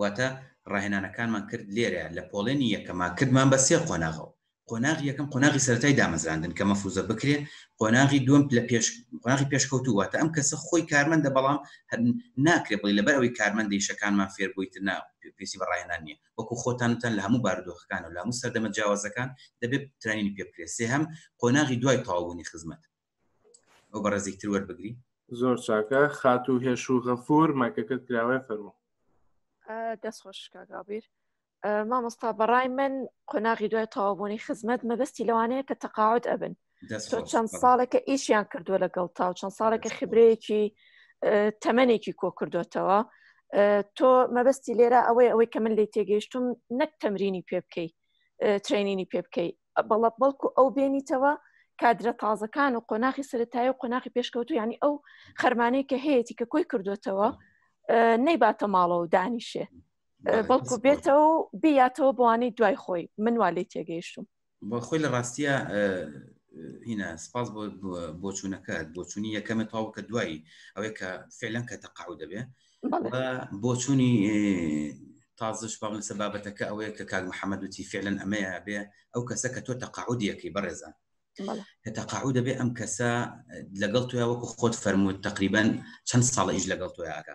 واتە ڕاهێنانەکانمان کرد لێرە لە پۆڵێنی یەکەمان کردمان بە سێ قۆناغەوە قۆناغی یەکەم قۆناغی سەرای دامەزراندن کە مەفروزە بکرێ قۆناغی دوم لە پێش قۆناغی پێشکەوتو واتە ئەم کەسە خۆی کارمەندە بەڵام ناکرێ بڵی لەبەر ئەوی کارمەندی شەکانمان فێربوویتر نا پێسی بەڕایەنان نییە وەکو خۆتان وتان لە هەموو بارودۆخەکان و لە هەموو سەردەمە جیاوازەکان دەبێت پترانی پێ بکرێت سێهەم قۆناغی دوای تەواوبوونی خزمەت ئەو بەڕێزێک تر وەربگری زۆر چاکە خات و هێش و غەفور مایکەکە کراوای فەرمو دەست خۆش کاگابیر مامۆستا بەڕای من قۆناغی دوای تەواوبوونی خزمەت مەبەستی لەوانەیە کە تەقاعد ئەبن چەند ساڵێکە ئیشیان کردووە لەگەڵ تا و چەند ساڵێکە خبرەیەکی تەمەێکی کۆکردوێتەوە تۆ مەبەستی لێرە ئەوەی ئەوەی کە من لی تێگەیشتم نەک تەمرینی پێ بکەی ترینینی پێ بکەی بەڵە بەڵکو ئەو بێنیتەوە کادرە تازەکان و قۆناخی سەتایی و قۆناخی پێشکەوتو ینی ئەو خەرمانەی کە هەیەی کە کۆی کردوێتەوە نەیباتە ماڵەوە دانیشێ بەڵکو بێتەوە بیاتەوە بۆوانەی دوای خۆی منوالی تێگەیشتم بە خۆی لە ڕاستیە هینا سپاس بۆچوونەکەت بۆچوونی یەکەمە تاو کە دوایی ئەوەی کە فعلەن کە تەقاو دەبێ بۆچوونی تازش پاڵ لەسەر بابەتەکە ئەوەیە کە کاک محەممەد وتی فعلەن ئەمەیە بێ ئەو کەسە کە تۆ تەقاعودیەکەی بەڕێزە کە تەقاعود دەبێ ئەم کەسە لەگەڵ تویا وەکو خۆت فەرمووت تقریبان چەند ساڵە ئیش لەگەڵ تویاکە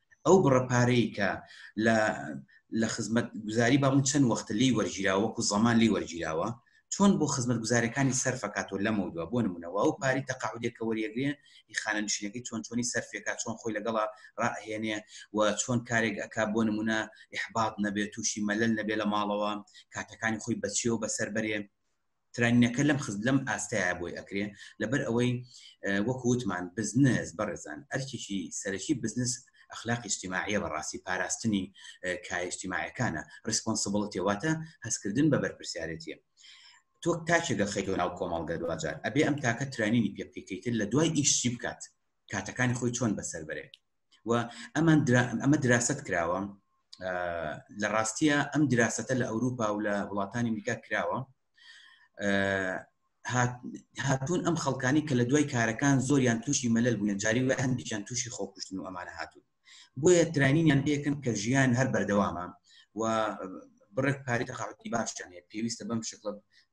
ئەو بڕە پارەی کە لە لە خزمەت گوزاری باون چەند وەخت لی وەرگیرا وەکو زەمان لی وەرگیراوە چۆن بۆ خزمەت گوزارەکانی سەرفەکاتۆ لەمە دووە بۆ نمونەوە ئەو پاری تەقاعودێکە وەریەگرێ خانە نشینەکەی چۆن چۆنی سەرفێکا چۆن خۆی لەگەڵا ڕاهێنێ و چۆن کارێک ئەک بۆ نمونە احباط نەبێت تووشی مەلل نەبێ لە ماڵەوە کاتەکانی خۆی بەچێ و بەسەر بەرێ تراینەکە لەم خز لەم ئاستەیە بۆی ئەکرێ لەبەر ئەوەی وەکووتمان بزنس بەڕێزان ئەرکێکی سەرەکی بزنس ئەخلاقی اجتماعیە بەڕاستی پاراستنی کایشتیماعەکانە ڕسپۆنسبڵەتی واتە هەستکردن بە بەرپرسیارەتیە تۆ تاکێگە خەیتۆ ناو کۆمەڵگە دواجار ئەبێ ئەم تاکە ترانینی پێ بکەیتر لە دوای ئیشی بکات کاتەکانی خۆی چۆن بەسەر بەرێت و ئەمان ئەمە دراست کراوە لە ڕاستیە ئەم دراستە لە ئەوروپا و لە وڵاتانی میکا کراوە هاتوون ئەم خەڵکانی کە لە دوای کارەکان زۆریان تووشی مەلل بوون جاری وە هەندێکیان تووشی خۆکوشتن و ئەمانە هاتوون بۆیە ترینینیان پێکن کە ژیان هەر بەردەوامە و بڕێک پارەی تەقاعودی باشیان هەیە پێویستە بەم شکڵە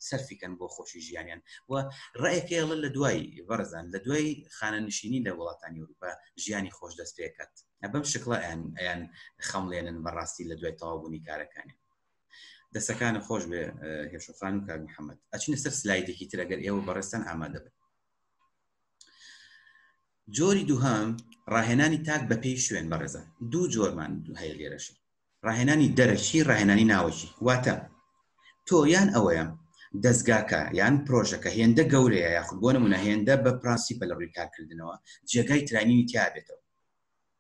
سەرفیکەن بۆ خۆشی ژیانیان و ڕێکێڵە لە دوای بەرزان لە دوای خانەنشینی لە وڵاتانی ئەوروپا ژیانی خۆش دەست پێکات بەم شکڵە ئەیان ئەیان خەمڵێنن بەڕاستی لە دوای تەواوبوونی کارەکانی دەسەکانە خۆش بێ هێشوخان و کاک محەممەد ئەچینە سەر سلایدێکی تر ئەگەر ئێوە بەڕێستان ئامادە بن جۆری دووهام ڕاهێنانی تاک بەپێی شوێن بەڕێزان دوو جۆرمان هەیە لێرەشە ڕاهێنانی دەرەکی ڕاهێنانی ناوەکی واتە تۆ یان ئەوەیە دەستگاکە یان پرۆژەکە هێندە گەورەیە یاخود بۆ نمونە هێندە بە پرانسیپە لە ڕووی کارکردنەوە جێگای ترینینی تیاابێتەوە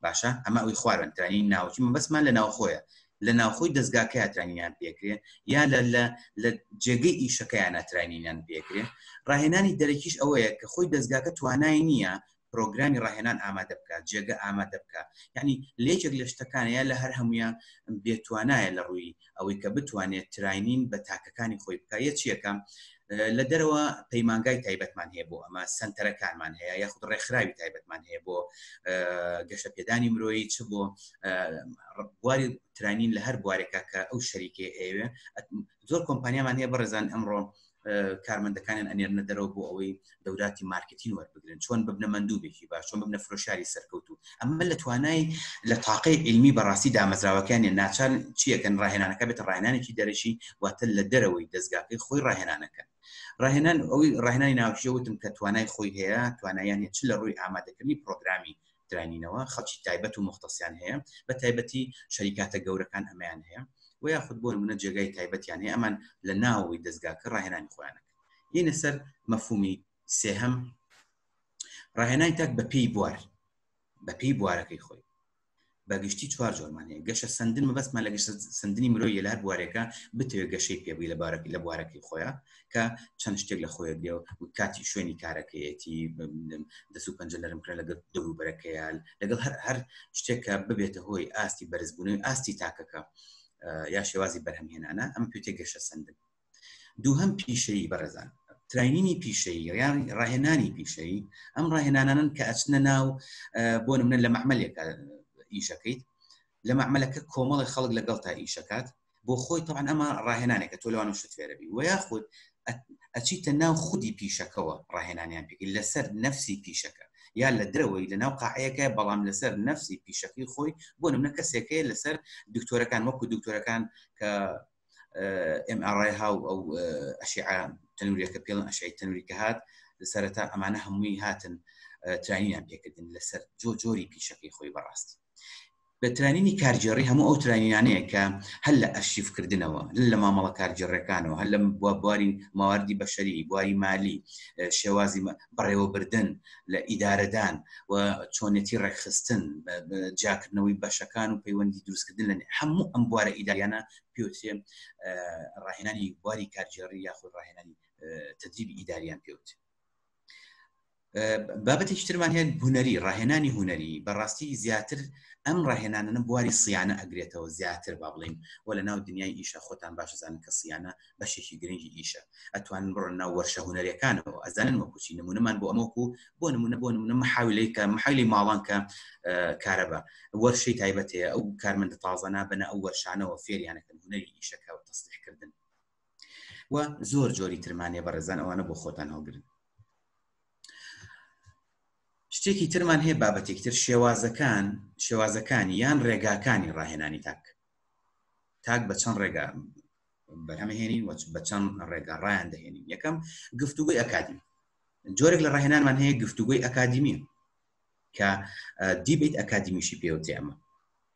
باشە ئەمە ئەوی خوارن ترینین ناوەکی من بەسمان لە ناوخۆیە لە ناوخۆی دەستگاکە یاترانینیان پێکرێ یا لە لە لە جێگەی ئیشەکەیان ناترینینیان پێکرێ ڕاهێنانی دەرەکیش ئەوەیە کە خۆی دەستگاکە توانای نییە پرۆگرامی ڕاهێنان ئامادە بکە جێگە ئامادە بکە یعنی لێکێک لە شتەکانەیە لە هەر هەمویان بێتوانایە لە ڕووی ئەوەی کە بتوانێت تراینین بە تاکەکانی خۆی بکە یەکیەکەم لە دەرەوە پەیمانگای تایبەتمان هەیە بۆ ئەمە سنتەرەکانمان هەیە یاخود ڕێکخراوی تایبەتمان هەیە بۆ گەشە پێدانی مرۆیی چ بۆ بواری ترانین لە هەر بوارێکە کە ئەو شەریکێ ئەوێ زۆر کۆمپانیامان هەیە بەڕێزان ئەمڕۆ کارمەندەکانیان ئەنێرنە دەرەوە بۆ ئەوەی دەوراتی مارکتین وەربگرن چۆن ببنە مندوبێکی باش چۆن ببنە فرۆشاری سەرکەوت و ئەمە لە توانای لە تاقی علمی بەڕاستی دامەزراوەکانی ناچار چیەکەن ڕاهێنانەکە بێت ڕاهێنانێکی دەرەشی واتە لە دەرەوەی دەستگاکەی خۆی ڕاهێنانەکەن ڕاهێنان ئەوی ڕاهێنانی ناوشەوتم کە توانای خۆی هەیە توانایانی چ لە ڕووی ئامادەکردنی پرۆگرامی دراینینەوە خەڵکی تایبەت و مختەسیان هەیە بە تایبەتی شەریکاتە گەورەکان ئەمەیان هەیە و یاخود بۆ منە جێگای تایبەتیان هەیە ئەمان لە ناوەوەی دەستگاکە ڕاهێنانی خۆیانەکە یەنە سەر مەفومی سێهەم ڕاهێنانی تاک بە پێی بوار بە پێی بوارەکەی خۆی بەگشتی چوار جۆرمان هەیە گەشە سندن مەبەستمان لە گەشە سندنی مرۆ یە لار بوارێکە بتوێت گەشەی پێبووی لە بارەکی لە بوارەکەی خۆیان کە چەند شتێک لە خۆیە گرێ و کاتی شوێنی کارەکەیەتی دەسو پەنج نەرم کرا لەگەڵ دەوروبەرەکەیان لەگەڵ هەر هەر شتێکە ببێتە هۆی ئاستی بەرزبوونەوەی ئاستی تاکەکە یا شێوازی بەرهەمهێنانە ئەم پێتێک گەشە سندن دووهم پیشەی بەڕێزان تراینینی پیشەی ڕیان ڕاهێنانی پیشەی ئەم ڕاهێنانانن کە ئەچنە ناو بۆ منە لە مەحملێکە ئیشەکەیت لە مەعملەکە کۆمەڵی خەڵک لەگەڵ تا ئیشەکات بۆ خۆی تاوان ئەمە ڕاهێنانێکە تۆ لەوانم شت فێرەبی و یاخود ئەچیتە ناو خودی پیشەکەەوە ڕاهێنانیان پێکی لەسەر نەفسی پیشەکە یا لە درەوەی لە ناو قاعەیەەکە بەڵام لەسەر نەفسی پیشەکەی خۆی بۆ نمە کەسێکەیە لەسەر دکتۆرەکان وەکو دکتۆرەکان کە MRI ها و ئەو ئەشیعە تەنوریەکە پێڵن ئەشای تەنوری کە هات سەرەتا ئەمانە هەمووی هاتن ترینیان پێکردن لەسەر جۆ جۆری پیشەکەی خۆی بەڕاستی بە ترانینی کارگێڕی هەموو ئەو ترانینانەیە کە هەر لە ئەرشیف کردنەوە هەر لە مامەڵە کارگێڕیەکانەوە هەر لە بواری ماواردی بەشەری بواری مالی شێوازی بەڕێوەبردن لە ئیدارەدان و چۆنێتی ڕێکخستن جاکردنەوەی بەشەکان و پەیوەندی دروستکردن لە هەموو ئەم بوارە ئیداریانە پێوتێ ڕاهێنانی بواری کارگێڕی یاخود ڕاهێنانی تدریبی ئیداریان پێوتێ بابەتێکی ترمان هەیە هوەری ڕاهێنانی هوەری بەڕاستی زیاتر ئەم ڕاهێنانە بواری سیانە ئەگرێتەوە زیاتر با بڵین و لە ناو دنیای ئیشە خۆتان باشزانن کە سیانە بەشێکی گرنگی ئیشە ئەتوان بڕن ناو وەرشە هوەرەکانەوە ئەزانن وەکوچی نمونەمان بۆ ئەمەکو بۆ نمونە بۆ نمونە محاولی کە محلی ماڵان کە کارەبە وەرشەی تایبەتەیە ئەو کارمەندە تازەنا بنە ئەو وەرشانەوە فێریانەکەن هوەری ئیشەکە و تەستیحکردن و زۆر جۆری ترمانێ بەڕێزان ئەوانە بۆ خۆتان هەڵگرن شتێکی ترمان هەیە بابەتێک تر شێوازەکان شێوازەکانی یان ڕێگاکانی ڕاهێنانی تاک تاک بە چەند ڕێگا بەرهەمهێنین وەچ بە چەند ڕێگا ڕایان دەهێنین یەکەم گفتوگوی ئەکادمی جۆرێک لە ڕاهێنانمان هەیە گفتوگوی ئەکادمی کە دیبیت ئەکادمیشی پێوتێ ئەمە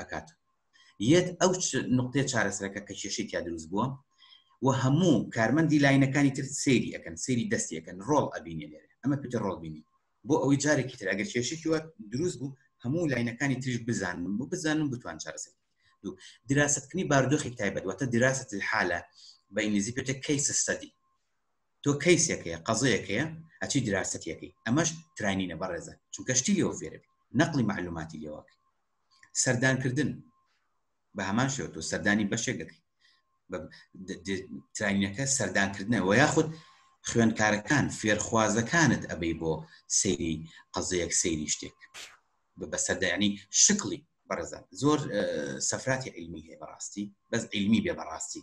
ئەکات یەت ئەو نقطێ چارەسەرەکە کە کێشی تیا دروست بووە و هەموو کارمەندی لاینەکانی تر سێری ئەەکەن سێری دەستیەکەن ڕۆڵ ئەبینێ لێرە ئەمە پێتە ڕۆڵ بینی بۆ ئەوەی جارێکی تر ئەگەر کێشێکی وە دروست بوو هەموو لاینەکانی تریش بزانن بۆ بزانن بتوان چارەسەر دوو دراستکردنی باردۆخی تایبەت واتە دراست حالە بە ئینگلیزی پێتە کەیس سەدی تۆ کەیسێکەیە قەزەیەکەیە ئەچی دراستەتەکەی ئەمەش تراینینە بەڕێزە چونکە شتی لەوە فێرە نەقلی معلوماتی لێوەکە سەردانکردن بە هەمان شێوە تۆ سەردانی بەشێک دەکەیت تراینەکە سەردانکردنەوە یاخود خوێندکارەکان فێرخوازەکانت ئەبەی بۆ سەیری قەزەیەک سەیری شتێک بە سەردانی شکڵی بەڕێزان زۆر سەفراتی علمی هەیە بەڕاستی بەس علمی بێ بەڕاستی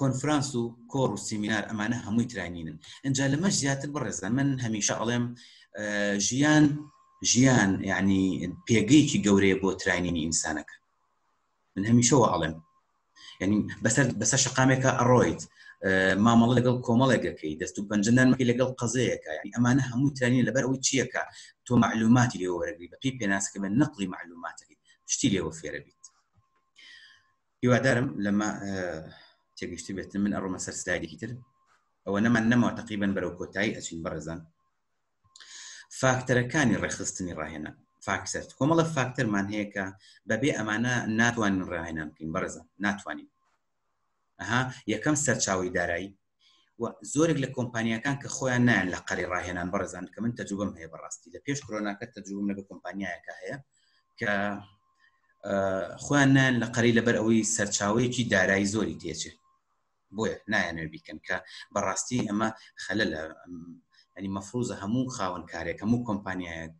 کۆنفرانس و کۆڕ و سیمینار ئەمانە هەمووی تراینینن ئەجا لەمەش زیاتر بڕێزە من هەمیشە ئەڵێم ژیان ژیان یعنی پێگەیەکی گەورەیە بۆ تراینینی ئینسانەکە من هەمیشەوە ئەڵێم ینی بەسەر بەسەر شقامێکە ئەڕۆیت مامەڵە لەگەڵ کۆمەڵێکەکەی دەست و پەنجەنانمەکەی لەگەڵ قەزەیەەکە ینی ئەمانە هەموو ترانی لەبەر ئەوی چیەکە تۆ معلوماتی لێوەرەگری بەپی پێناسکە بە نەقلی معلوماتەکەی شتی لێوە فێرەبیت هیوادارم لەمە تێگەشتی بێتن من ئەڕۆمە سەر سلایدێکی تر ئەوە نەمان نەمەوە تەقیبن بەرەو کۆتایی ئەچین بەڕێزان فاکتەرەکانی ڕێخستنی ڕاهێنە فاکسەت کۆمەڵە فاکتەرمان هەیە کە بەبێ ئەمانە ناتوانین ڕاهێنان بکەین بەڕێزان ناتوانین ئەها یەکەم سەرچاوی دارایی و زۆرێک لە کۆمپانیەکان کە خۆیان نایان لە قەری ڕاهێنان بەڕێزان کە من تەجوبم هەیە بەڕاستی لە پێش کرۆناکە تەجوبم لەگە کۆمپانیایەکە هەیە کە خۆیان نایان لە قەری لەبەر ئەوەی سەرچاوەیەکی دارایی زۆری تێچێت بۆیە نایانێ بیکەن کە بەڕاستی ئەمە خەلە لە ینی مەفروزە هەموو خاوەن کارێک هەموو کۆمپانیایەک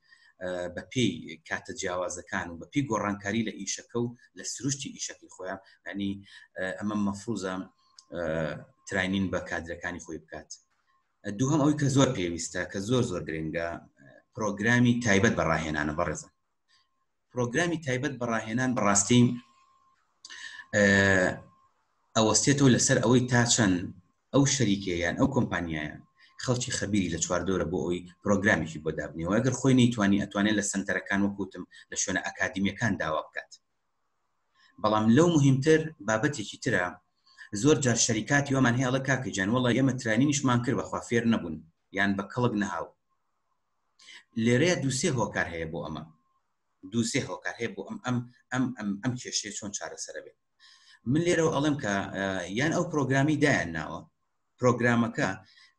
بە پێی کاتە جیاوازەکان و بە پێی گۆڕانکاری لە ئیشەکە و لە سروشتی ئیشەکەی خۆیان ینی ئەمە مەفروزە تراینین بە کادرەکانی خۆی بکات دووهم ئەوی کە زۆر پێویستە کە زۆر زۆر گرنگە پرۆگرامی تایبەت بەڕاهێنانە بەڕێزم پرۆگرامی تایبەت بەڕاهێنان بەڕاستی ئەوەستێتەوە لەسەر ئەوەی تا چەند ئەو شەریکەیان ئەو کۆمپانیایان خەڵکی خەبیری لە چواردۆرە بۆ ئەوی پرۆگرامیکی بۆ دابنیەوە ئەگەر خۆی نەیتوانی ئەتوانێت لە سنتەرەکان وەکوتم لە شوێنە ئەکادمیەکان داوا بکات بەڵام لەو موهیمتر بابەتێکی ترە زۆر جار شەریکاتی وامان هەیە ئەڵێ کاکە گیان وەڵا ئێمە ترەینینیشمان کرد بەخوا فێر نەبوون یان بە کەڵک نەهاو لێرەیە دوو سێ هۆکار هەیە بۆ ئەمە دوو سێ هۆکار هەیە بۆ ئەم ئەم ئەم ئەم ئەم کێشەیە چۆن چارەسەرە بێت من لێرەوە ئەڵێم کە یان ئەو پرۆگرامی دایان ناوە پرۆگرامەکە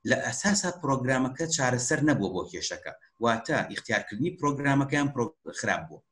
لە ئەساسا پرۆگرامەکە چارەسەر نەبووە بۆ کێشەکە واتە ئیختیارکردنی پرۆگرامەکەیان خراپ بوو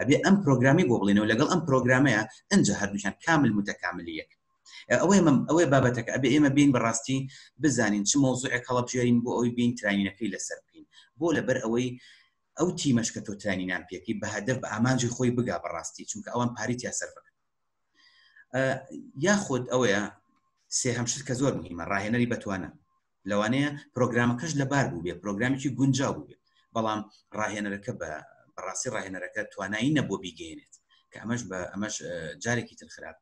ئەبێ ئەم پرۆگرامی بۆ بڵێنەوە لەگەڵ ئەم پرۆگرامەیە ئەجا هەردووشان کامل متەکاملی یەک ئەوەی مەم ئەوەی بابەتەکە ئەبێ ئێمە بین بەڕاستی بزانین چ مۆزوعێک هەڵبژێرین بۆ ئەوی بین تراینەکەی لەسەر بکەین بۆ لەبەر ئەوەی ئەو تیمەش کە تۆ ترینینان پێکی بە هەدەف بە ئامانجی خۆی بگا بەڕاستی چونکە ئەوان پاریت یا سەر بکەن یاخود ئەوەیە سێهمشت کە زۆر مهمە ڕاهێنەری بەتوانە لەوانەیە پرۆگرامەکەش لەبار بووبێ پرۆگرامێکی گونجاو بووبێت بەڵام ڕاهێنەرەکە بە بەڕاستی ڕاهێنەرەکە توانایی نەبوو بیگەێنێت کە ئەمەش بە ئەمەش جارێکی تر خراپ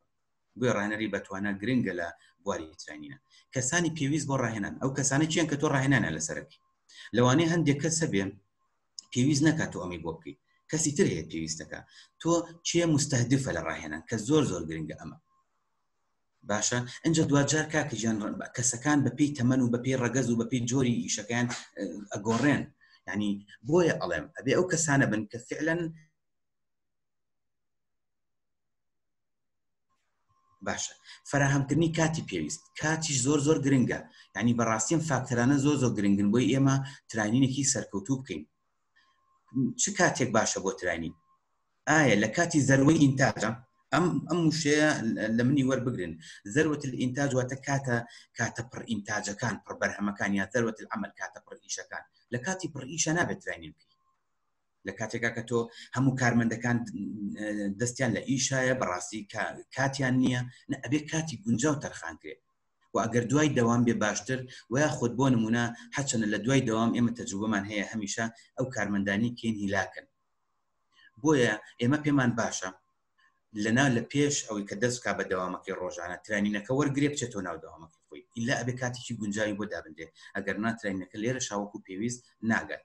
بۆی ڕاهێنەری بەتوانە گرنگە لە بواری ترینە کەسانی پێویست بۆ ڕاهێنان ئەو کەسانە چیان کە تۆ ڕاهێنانە لەسەرکی لەوانەیە هەندێک کەسە بێ پێویست نکات و ئەمی بۆ بکەیت کەسی تر هەیە پێویستەکە تۆ چێ مستەهدفە لە ڕاهێنان کە زۆر زۆر گرنگە ئەمە باشە ئەجا دواجار کاکە جان کەسەکان بەپی تەمەن و بەپی ڕەگەز و بەپی جۆری ئیشەکەیان ئەگۆڕێن ینی بۆیە ئەڵێم ئەبێ ئەو کەسانە بن کە فعلەن باشە فراهەمکردنی کاتی پێویست کاتیش زۆر زۆر گرنگە ینی بەڕاستیم فاکتەرانە زۆر زۆر گرنگن بۆی ئێمە تراینینێکی سەرکەوتوو بکەین چ کاتێک باشە بۆ تراینین ئایا لە کاتی زەروی ئینتاجە ئەم ئەم وشەیە لە منی وەربگرن زەروت ئینتاج واتە کاتە کاتە پڕ ئینتاجەکان پڕ بەرهەمەکان یا زەروت ئەمەل کاتە پڕ ئیشەکان لە کاتی پڕ ئیشە نابێت تراینین بکەین لە کاتێکا کە تۆ هەموو کارمەندەکان دەستیان لە ئیشایە بەڕاستی کاتیان نییە نە ئەبێ کاتی گونجاو تەرخانکرێت و ئەگەر دوای دەوام بێ باشتر و یا خود بۆ نمونە حەچەنە لە دوای دەوام ئێمە تەجوبەمان هەیە هەمیشە ئەو کارمەندانی کەین هیلاکن بۆیە ئێمە پێمان باشە لەنا لە پێش ئەوەی کە دەستکا بە دەوامەکەی ڕۆژانە ترینینەکە وەرگێ بچێتۆ ناو دەوامەکە خۆی ئیلا ئەبێ کاتێکی گونجاوی بۆ دابنرێت ئەگەر ناترینینەکە لێرە شاوەکو پێویست ناگات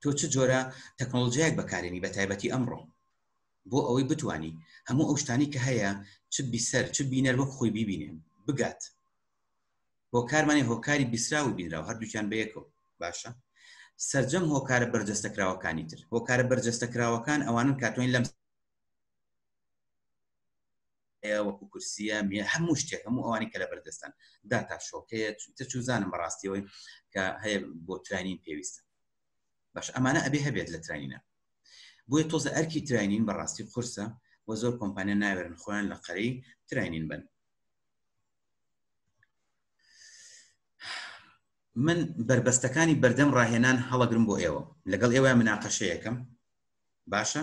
تۆ چ جۆرە تەکنۆلجیایەک بەکارێنی بە تایبەتی ئەمڕۆ بۆ ئەوەی بتانی هەموو ئەو شتانی کە هەیە چ بیسەر چ بینەر وەک خۆی ببینێن بگات هۆکارمانی هۆکاری بیسرا و بینرا و هەردووچان بەیەکەوە باشە سرجەم هۆکارە بەرجەستەکراوەکانی تر هۆکارە بەرجەستەکراوەکان ئەوانن کاتوین لەم وەکو کورسیە میە هەموو شتێک هەموو ئەوانی کە لە بەردەستن داتا شۆکەیە تە چوزانم بەڕاستیەوەی کە هەیە بۆ تراینین پێویستە باش ئەمانە ئەبێ هەبێت لە تراینە بۆیە تۆزە ئەرکی تراینین بەڕاستی قورسە و زۆر کۆمپانیا ناوێرن خۆیان لە قەرەی تراینین بن من بربەستەکانی بەردەم ڕاهێنان هەڵەگرم بۆ ئێوە لەگەڵ ئێوە مناقەشەیەکەم باشە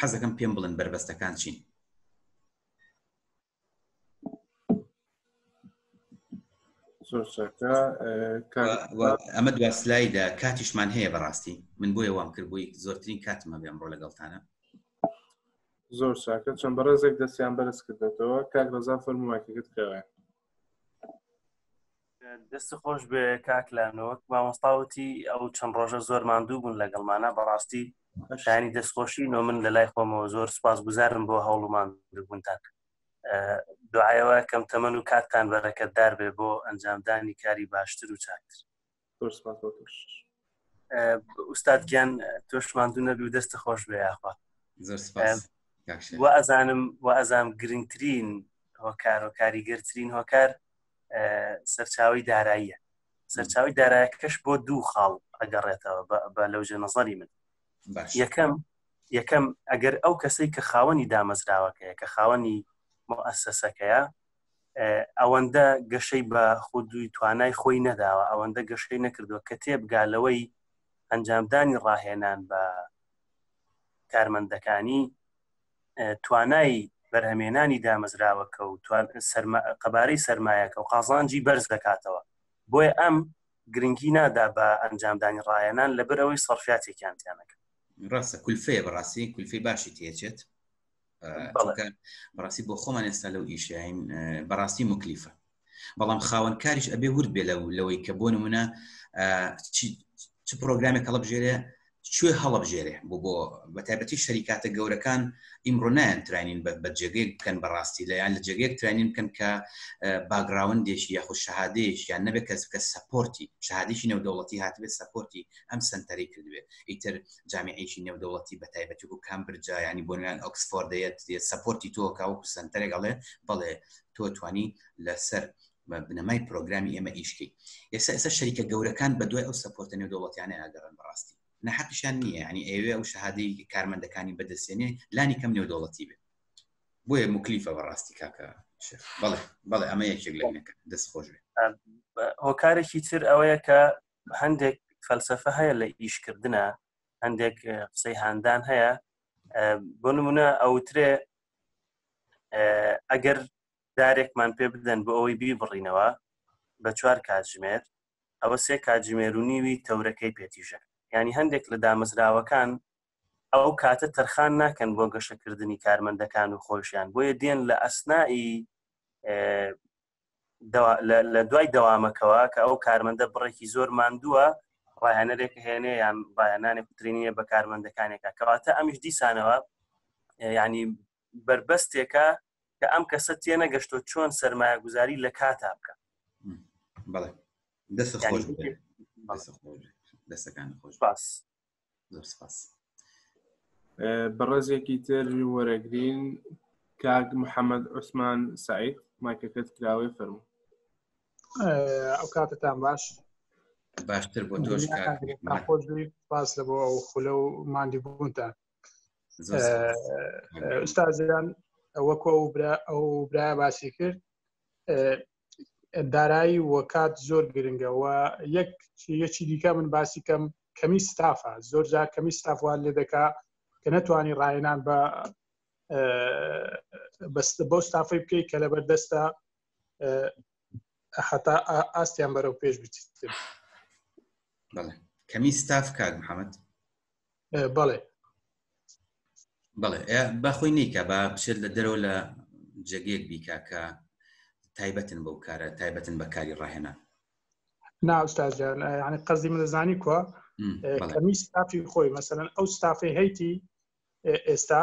حەزەکەم پێم بڵن بەربەستەکان چین ئەمە دو سلایدا کاتیشمان هەیە بەڕاستی من بۆیە وام کرد بۆی زۆرترین کاتمە بێم ڕۆ لەگەڵتانە زۆر چاکە چەند بەڕێزێک دەستیان بەرز کردێتەوە کاک ڕزا فەرموواکەکەت کراوە دەست خۆش بێ کاکلانەوەک مامۆستاوتی ئەو چەند ڕۆژە زۆر ماندوو بوون لەگەڵمانە بەڕاستی شانی دەستخۆشی نۆ من لە لای خۆمەوە زۆر سپاس گوزارم بۆ هەوڵمان بوونتان دوایەوە کەم تەمەن و کاتتان بەرەکەتدار بێ بۆ ئەنجامدانی کاری باشتر و چاکتر ئوستاد گیان تۆشماندوو نەبی و دەستە خۆش بێ یاخوا و ئەزانم و ئەزام گرنگترین هۆکار و کاریگەرترین هۆکار سەرچاوی داراییە سەرچاوی دارایەکەش بۆ دوو خاڵ ئەگەڕێتەوە بە لەو جێ نەزەری من یەکەم یەکەم ئەگەر ئەو کەسەی کە خاوەنی دامەزراوەکەیە کە خاوەنی مؤسسەکەیە ئەوەندە گەشەی بە خودووی توانای خۆی نەداوە ئەوەندە گەشەی نەکردووە کە تێبگا لەوەی ئەنجامدانی ڕاهێنان بە کارمەندەکانی توانای بەرهەمێنانی دامەزراوەکە و قەبارەی سرمایەکە و قازانجی بەرز دەکاتەوە بۆیە ئەم گرنگی نادا بە ئەنجامدانی ڕایەنان لەبەرەوەی سەرفاتێکیان تیانەکە ڕاستە کولفەیە بەڕاستی کولفی باشی تێچێت بەڕاستی بۆ خۆمان ئێستا لەو ئیشین بەڕاستی مکلیفە بەڵام خاوەن کاریش ئەبێ ورد بێ لە لەوەی کە بۆ نمونە چ پرۆگرامێک هەڵبژێرێ کوێ هەڵبژێرێ بۆ بۆ بە تایبەتی شەریکاتە گەورەکان ئیمڕۆ نایەن تراینین بە جێگەیەک بکەن بەڕاستی لەیان لە جێگەیەک تراینین بکەن کە باگراوندێکی یاخود شەهادەیەش یان نەبێت کەس بکە سپۆرتی شادیشی نێودەوڵەتی هاتبێت سپۆرتی ئەم سنتەری کردوێت ئیتر جامیعێکی نێودەوڵەتی بە تایبەتی و کامبرجا ینی بۆنیان ئۆکسفۆردەیەت سەپۆرتی تۆ کاوەکو سنتەرێک ئەڵێ بەڵێ تۆ توانی لەسەر بنەمای پرۆگرامی ئێمە ئیشکی ئێستا ئێستا شەریکە گەورەکان بە دوای ئەو سەپۆرتە نێودەوڵەتیانە ئاگەڕن بەڕاستی نەحەقیشان نییە ینی ئەوێ ئەو شەهادەی کارمەندەکانی بەدەستێنێ لانی کەم نێودەوڵەتی بێت بۆیە مکلیفە بەڕاستی کاکە بەڵێ بەڵێ ئەمە یەکێک لە دەست خۆش بێت هۆکارێکی تر ئەوەیە کە هەندێک فەلسفە هەیە لە ئیشکردە هەندێک قسەی هاندان هەیە بۆ نمونە ئەوترێ ئەگەر دارێکمان پێ بدەن بۆ ئەوەی بی بڕینەوە بە چوار کاتژمێر ئەوە سێ کاتژمێر و نیوی تەورەکەی پێتیژە ینی هەندێک لە دامەزراوەکان ئەو کاتە تەرخان ناکەن بۆ گەشەکردنی کارمەندەکان و خۆشیان بۆیە دێن لە ئەسنایی لە دوای دەوامەکەوە کە ئەو کارمەندە بڕێکی زۆر ماندووە ڕاهێنەرێک هێنێ یان ڕاهێنانێک ترینە بە کارمەندەکانێکە کەواتە ئەمیش دیسانەوە ینی بربەستێکە کە ئەم کەسە تێنە گەشتۆ چۆن سرمایە گوزاری لە کاتا بکە دەستەکان خۆش باس زۆر سپاس بەڕێزێکی تر وەرەگرین کاک محەممەد عوسمان سعید مایکەکەت کراوەی فەرمو ئەو کاتتان باش باشتر بۆ تۆش پاس لە بۆ ئەو خولە و مادی بوونتان ئوستازیان وەکو ئەو برا ئەو برا باسی کرد دارایی و کات زۆر گرنگەوە یەک یەکی دیکە من باسی کەم کەمی ستافە زۆر جا کەمی ستافوان لێ دەکا کە نەتوانی ڕایەنان بە بەست بۆ ستافی بکەیت کە لەبەردەستە حتا ئاستیان بەرەو پێش بچیت کەمی ستاف کار محەممەد بەڵێ بڵێ بەخۆی نیکە با بچێت لە دەرەوە لە جێگەیەک بیکە کە تایبەتن بەو کارە تایبەتن بە کاری ڕاهێنا ناوستازیان یعنی قەزی منزانی کووە کەمی ستافی خۆی مەسەن ئەو ستافی هەیتی ئێستا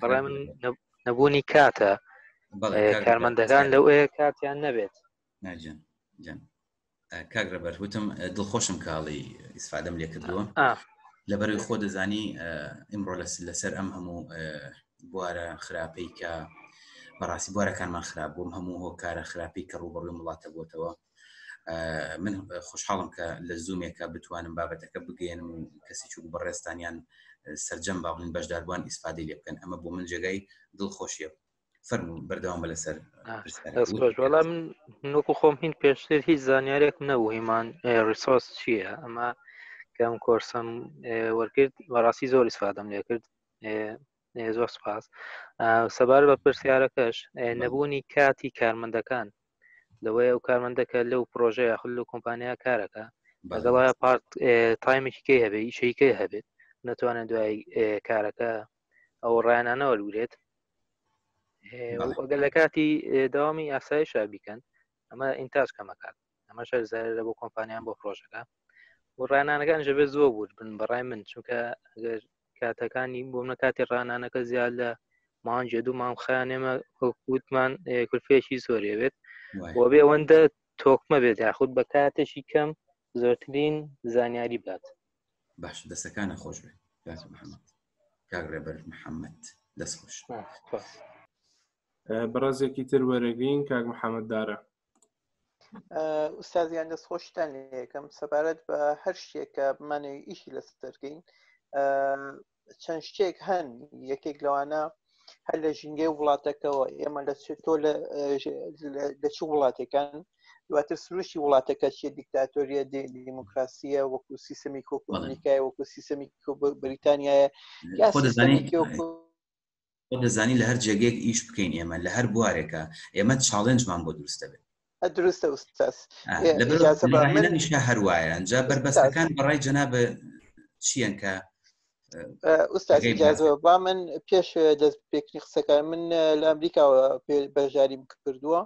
بەڵێ من نەبوونی کاتە کارمەندەکان لەو ئێ کاتیان نەبێت ناجان جان کاک ڕێبەر وتم دڵخۆشم کاڵی ئیسفادەم لێ کردووە لەبەروی خۆ دەزانی ئیمڕۆ لەسەر ئەم هەموو بوارە خراپەی کە بەڕاستی بوارەکانمان خراپ بووم هەموو هۆکارە خراپی کە ڕوبڕی وڵاتە بۆتەوە من خوشحاڵم کە لە زوومێکە بتوانم بابەتەکە بگەێنم و کەسی چوک بەڕێستانیان سرجەم باڵین بەشداربووان ئیسفادی لێ بکەن ئەمە بۆ من جێگای دڵخۆشیە فەرمو بەردەوام بە لەسەر وەڵام من نوکو خۆم هین پێشتر هیچ زانیارێکم نەبوو هیمان ریسۆس چییە ئەمە کەم کۆرسم وەرگرت بەڕاستی زۆر ئیسفادەم لێکرد زۆر سپاس سەبار بە پرسیارەکەش نەبوونی کاتی کارمەندەکان لەوەی ئەو کارمەندەکە لەو پرۆژە یاخل لە کۆمپانیا کارەکە بەدەڵە پارت تایمێکیکەی هەبێ ئیشەیکەی هەبێت نەتوانێت دوای کارەکە ئەو ڕایانانەوە لورێت ئەگەر لە کاتی داوامی ئاسایشە بیکەن ئەمە ئینتاج کەمەکات ئەمە شەر زارە بۆ کۆمپانیان بۆ پرۆژەکە و ڕانانەکان ژەبێ زۆر بوو بن بەڕای من چونکە ئەگەر کاتەکانی بۆ منە کاتی ڕانانەکە زیاد لە مانجێ دوو مام خیان ئێمە وتمان کلفێکی زۆرێوێت بۆ بێ ئەوەندە تۆکمە بێت یاخود بە کاتێکی کەم زۆرترین زانیاری بات باش دەستەکانە خۆش بێت کاک ڕێبەر محەممەد دەست خۆش بەڕازێکی تر وەرەگرین کاک محەممەد دارە ئوستازیان دەست خۆشتان یەکەم سەبارەت بە هەر شتێک کە بمانەوە ئیشی لەس دەرکەین چەند شتێک هەن یەکێک لەوانە هەر لە ژینگەی وڵاتەکەەوە ئێمە لە تۆ لە چ وڵاتەکان دواتر سروشی وڵاتەکە چیە دیکتاتۆریە دیموکراسیە وەکو سیستمی کۆکۆمەنیکای وەکو سیستمی بریتانیایە یا تۆ دەزانی لە هەر جێگەیەک ئیش بکەین ئێمە لە هەر بوارێکە ئێمە چاڵێنجمان بۆ دروست دەبێت دروستە ئوستاس آه، إيه، لەبەر إجازە بە من- لایەنە نیشا هەروایە ئەجا بەربەستەکان بەڕای جەناب چییەن کە ئوستاز غیب ئیجازەوە با من پێش دەست پێکردنی قسەکان من لە ئەمریکاوە پێ- بەشداریم کردووە